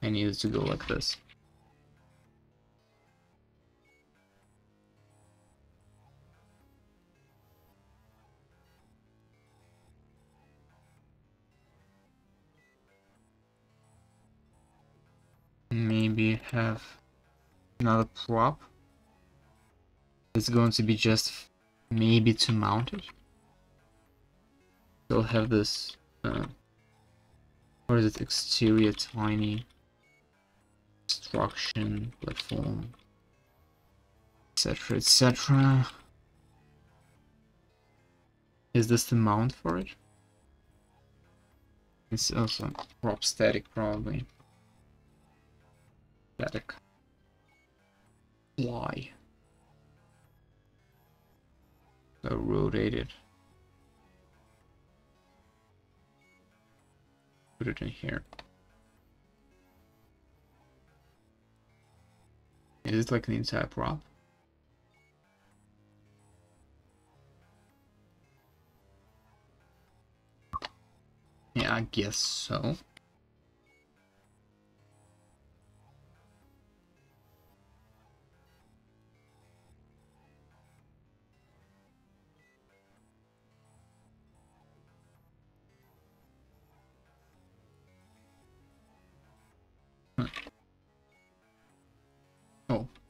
[SPEAKER 1] I need to go like this. Maybe have another prop. It's going to be just maybe to mount it. They'll have this, uh, what is it, exterior tiny construction platform, etc. etc. Is this the mount for it? It's also prop static probably. Static. Why? So rotate it. Put it in here. Is it like an inside prop? Yeah, I guess so.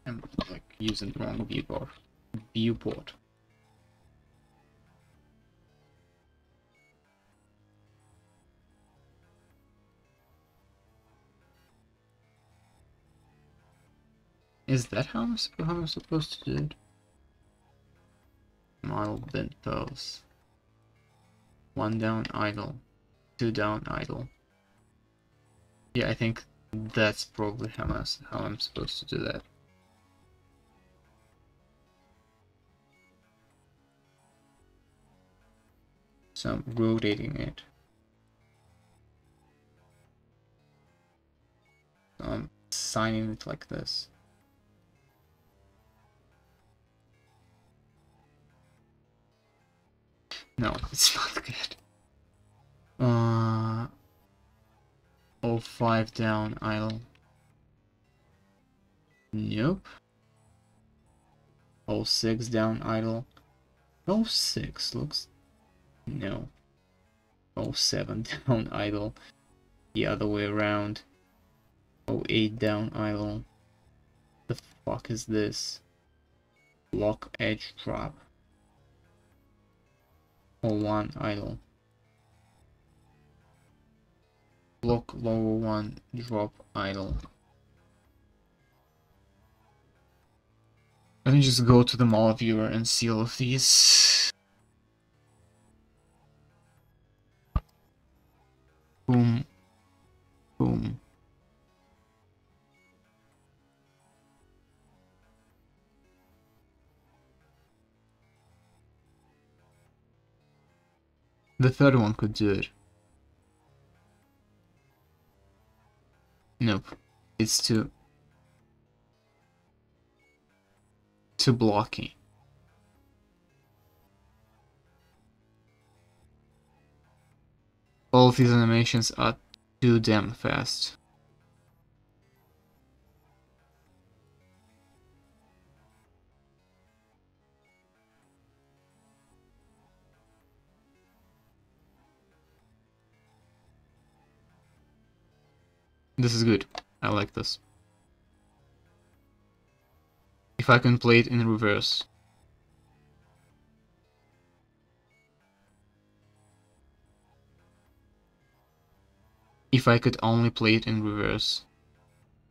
[SPEAKER 1] I'm like using the wrong viewport. Viewport. Is that how I'm, how I'm supposed to do it? Model bent pose. One down idle. Two down idle. Yeah, I think that's probably how I'm, how I'm supposed to do that. So I'm rotating it. I'm signing it like this. No, it's not good. Uh, Oh, five down, idle. Nope. Oh, six down, idle. Oh, six looks... No. Oh, seven down, idle. The other way around. Oh, eight down, idle. The fuck is this? Block edge trap. Oh, one idle. block lower one drop idle. Let me just go to the mall viewer and see all of these. Boom. Boom. The third one could do it. Nope. It's too... Too blocky. All these animations are too damn fast. This is good. I like this. If I can play it in reverse. If I could only play it in reverse.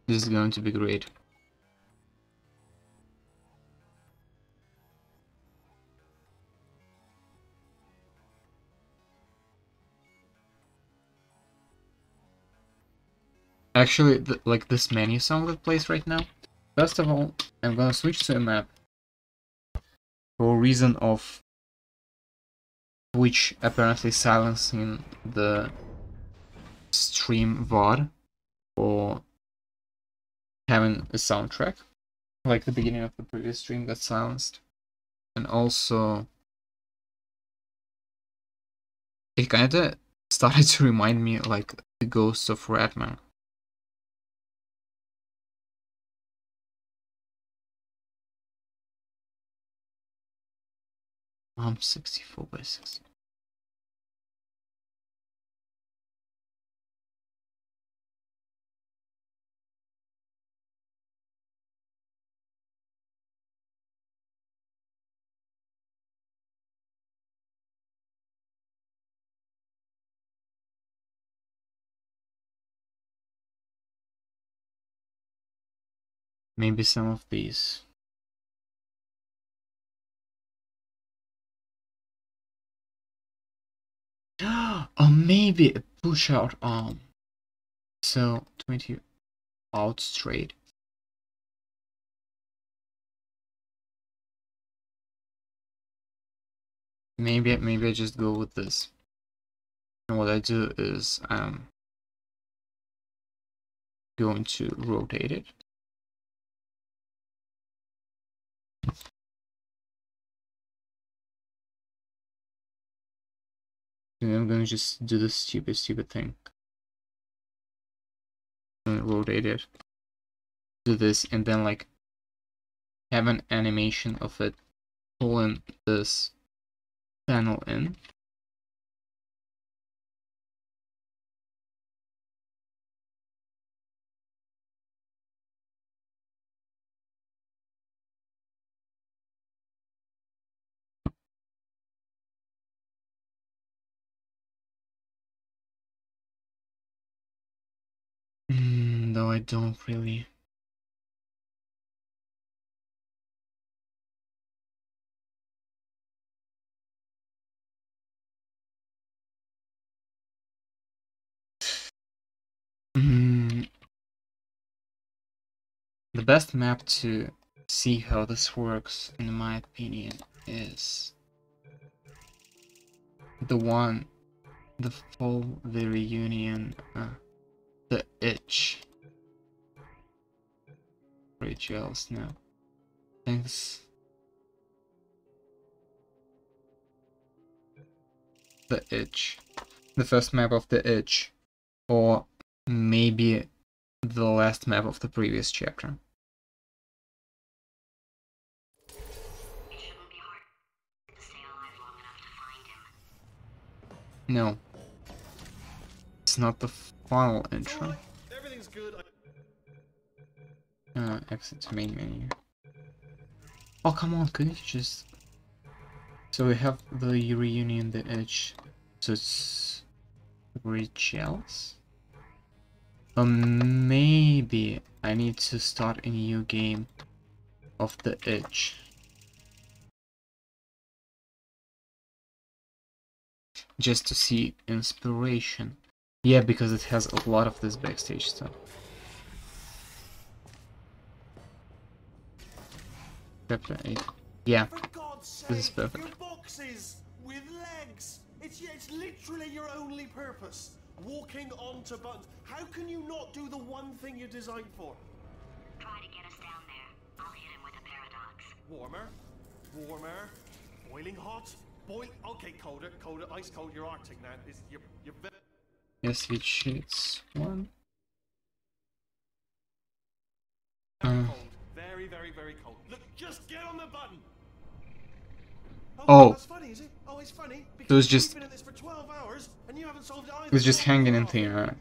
[SPEAKER 1] This is going to be great. Actually, th like this menu song that plays right now. First of all, I'm gonna switch to a map for reason of which apparently silencing the stream VOD or having a soundtrack like the beginning of the previous stream got silenced and also it kind of started to remind me like the ghost of Rattmann I'm 64 by 60. Maybe some of these. or oh, maybe a push out arm. So 20 out straight. Maybe maybe I just go with this. And what I do is I'm going to rotate it. And I'm gonna just do this stupid, stupid thing. Rotate it. Do this and then like have an animation of it pulling this panel in. I don't really. Mm. The best map to see how this works, in my opinion, is the one, the full the reunion. Uh, the itch. Rituals now. Thanks. The itch. The first map of the itch. Or maybe the last map of the previous chapter. No. It's not the final intro. Everything's good. Uh, exit to main menu. Oh, come on, could you just... So we have the reunion, the itch. So it's... Rituals? But maybe I need to start a new game of the itch. Just to see inspiration. Yeah, because it has a lot of this backstage stuff. Chapter 8. Yeah, this is perfect.
[SPEAKER 3] boxes with legs. It's, it's literally your only purpose. Walking onto buttons. How can you not do the one thing you're designed for?
[SPEAKER 4] Try to get us down there. I'll hit him with a paradox.
[SPEAKER 3] Warmer, warmer, boiling hot, boil. Okay, colder, colder, ice cold. You're Arctic now. Is you're you're.
[SPEAKER 1] Yes, which sheets one.
[SPEAKER 3] Uh, cold. Very, very, very cold. Look, just get on the button.
[SPEAKER 1] Oh, oh.
[SPEAKER 3] that's funny, is it? Oh, it's funny.
[SPEAKER 1] Because it was just.
[SPEAKER 3] Been at this for 12 hours, and you haven't solved it.
[SPEAKER 1] It was just hanging in the air.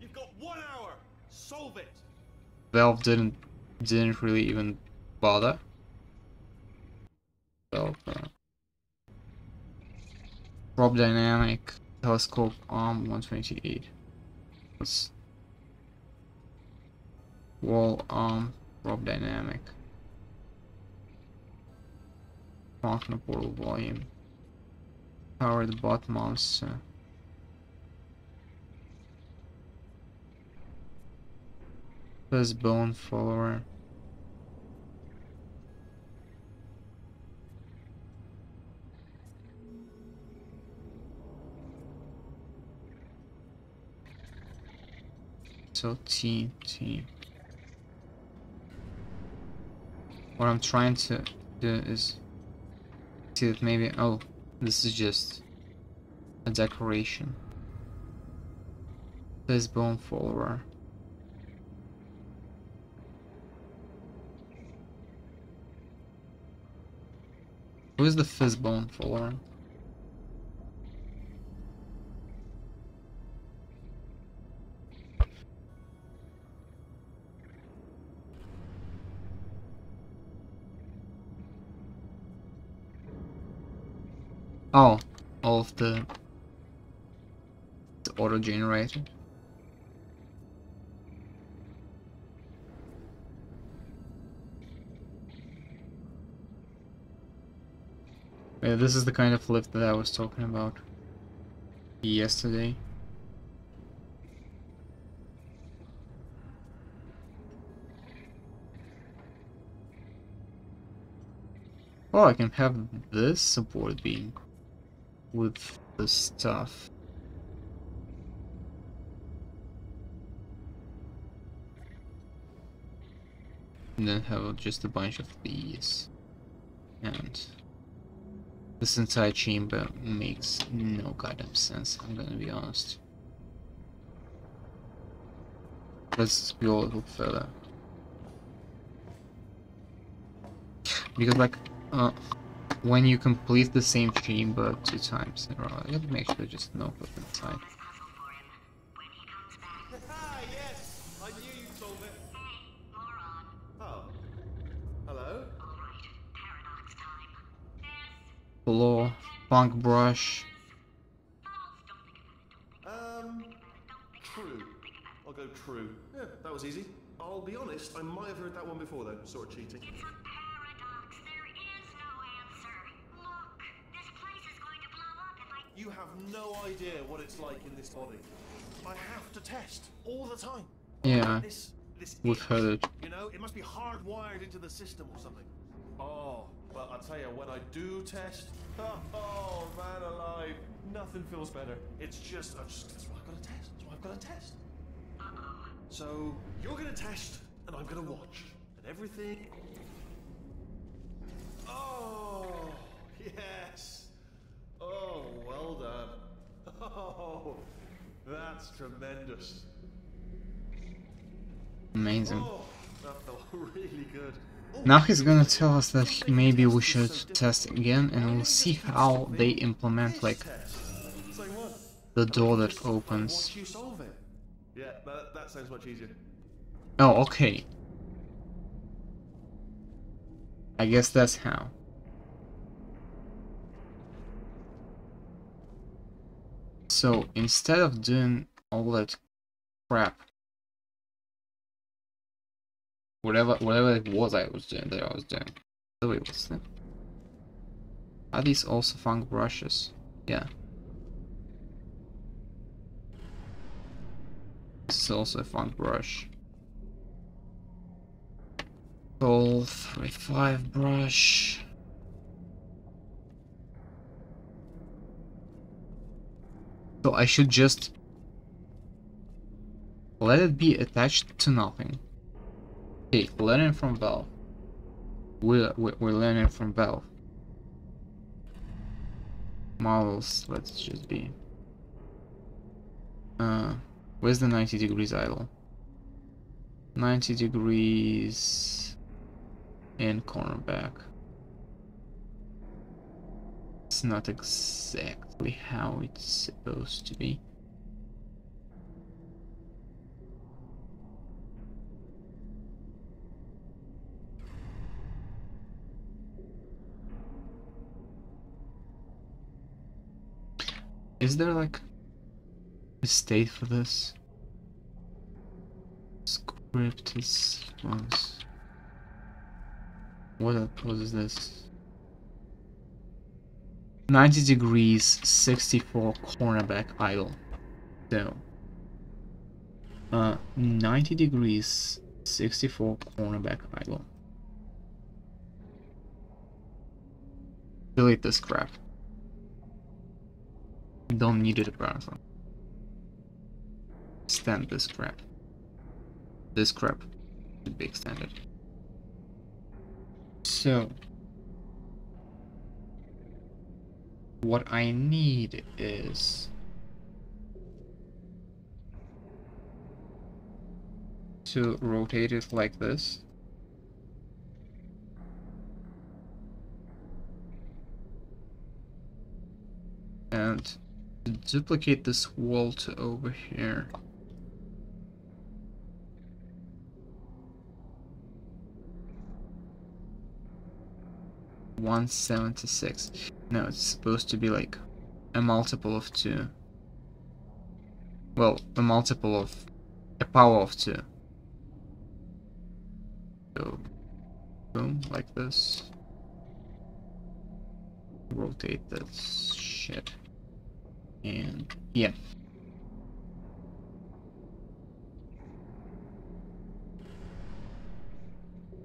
[SPEAKER 3] You've got one hour. Solve it.
[SPEAKER 1] Valve didn't didn't really even bother. Valve. Uh, prop dynamic telescope arm 128. Let's wall arm prop dynamic. Functional portal volume. Power the bot monster. phys bone follower. So T T. What I'm trying to do is see that maybe oh this is just a decoration. This bone follower. Who is the phys bone follower? Oh, all of the, the auto generated. Yeah, this is the kind of lift that I was talking about yesterday. Oh, I can have this support beam with the stuff. And then have just a bunch of these. And this entire chamber makes no goddamn sense, I'm gonna be honest. Let's go a little further. Because like, uh, when you complete the same chamber two times in a row, you have to make sure there's just no clip inside. Floor,
[SPEAKER 4] func_brush.
[SPEAKER 3] Um, true. I'll go true. Yeah, that was easy. I'll be honest, I might have heard that one before though, sort of cheating. You have no idea what it's like in this body. I have to test all the time.
[SPEAKER 1] Yeah,
[SPEAKER 3] This, this
[SPEAKER 1] we've
[SPEAKER 3] itch,
[SPEAKER 1] heard it.
[SPEAKER 3] You know, it must be hardwired into the system or something. Oh, but I tell you, when I do test, oh man alive, nothing feels better. It's just, I just that's what I've got to test. That's what I've got to test. So you're gonna test, and I'm gonna watch, and everything. Oh yes. Well done. Oh, that's tremendous.
[SPEAKER 1] Amazing.
[SPEAKER 3] Oh, really good. Oh,
[SPEAKER 1] Now he's gonna tell us that he- maybe we should test again and we'll see how they implement like
[SPEAKER 3] test. Say what?
[SPEAKER 1] the door that opens.
[SPEAKER 3] Watch you solve it. Yeah, that, that sounds much easier.
[SPEAKER 1] Oh, okay. I guess that's how. So instead of doing all that crap, whatever whatever it was I was doing that I was doing. Wait, what's that? Are these also func_brushes? Yeah. This is also a func_brush. Full 35 brush. So I should just let it be attached to nothing. Okay, learning from Valve. We're, we're, learning from Valve. Models, let's just be. Uh, where's the 90 degrees idle? 90 degrees and cornerback. Not exactly how it's supposed to be. Is there like a state for this? Script is was what what is this? 90 degrees 64 cornerback idle. So uh 90 degrees 64 cornerback idle. Delete this crap. Don't need it apparently. Extend this crap. This crap should be extended. So what I need is to rotate it like this. And duplicate this wall to over here. One seventy six. No, it's supposed to be like a multiple of two. Well, a multiple of a power of two. So, boom, like this. Rotate this shit. And, yeah.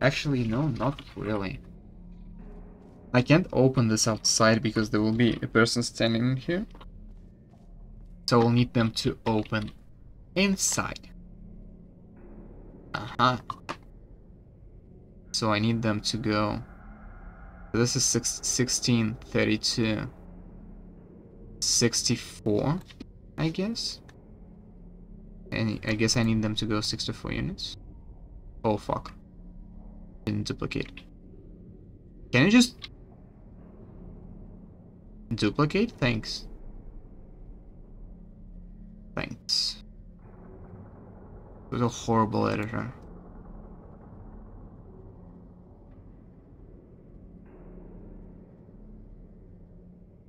[SPEAKER 1] Actually, no, not really. I can't open this outside because there will be a person standing in here. So I'll need them to open inside. Uh-huh. So I need them to go. This is six, 16, 32, 64, I guess. And I guess I need them to go 64 units. Oh fuck. Didn't duplicate. Can you just duplicate? Thanks. Thanks. It was a horrible editor.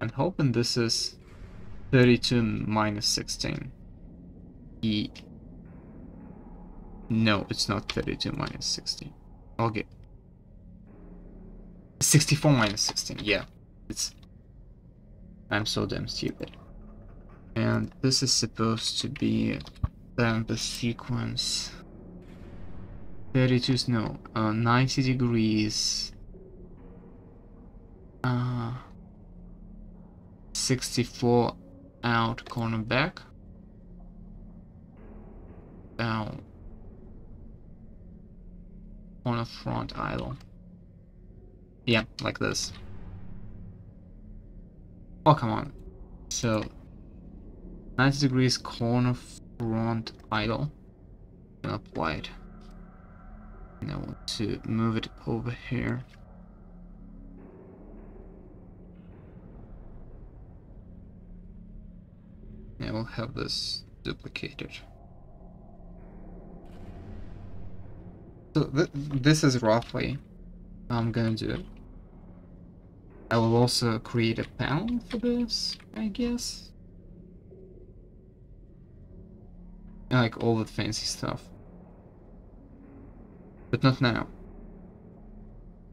[SPEAKER 1] I'm hoping this is 32 minus 16. E. No, it's not 32 minus 16. I'll get 64 minus 16. Yeah, it's. I'm so damn stupid. And this is supposed to be then the sequence. 32 no, uh, 90 degrees. Uh, 64 out corner back. Down. On a front idle. Yeah, like this. Oh, come on. So, 90 degrees corner front idle. And apply it. And I want to move it over here. And I will have this duplicated. So th this is roughly I'm gonna do it. I will also create a panel for this, I guess. And like all that fancy stuff. But not now.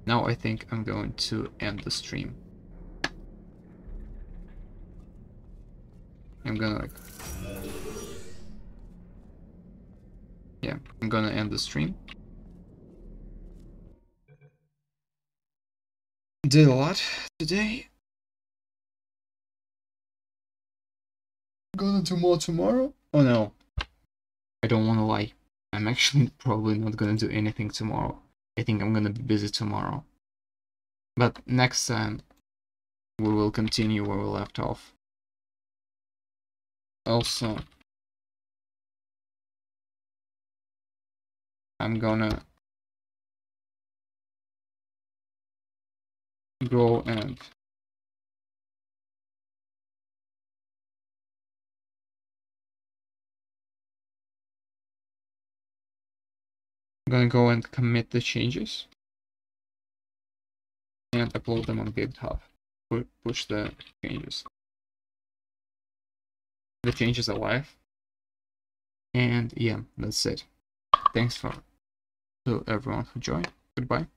[SPEAKER 1] Now I think I'm going to end the stream. I'm gonna like... Yeah, I'm gonna end the stream. Did a lot today. Gonna do more tomorrow? Oh no. I don't wanna lie. I'm actually probably not gonna do anything tomorrow. I think I'm gonna be busy tomorrow. But next time, we will continue where we left off. Also, I'm gonna go and I'm gonna go and commit the changes and upload them on GitHub. Push the changes. The changes are live. And yeah, that's it. thanks for to everyone who joined. Goodbye.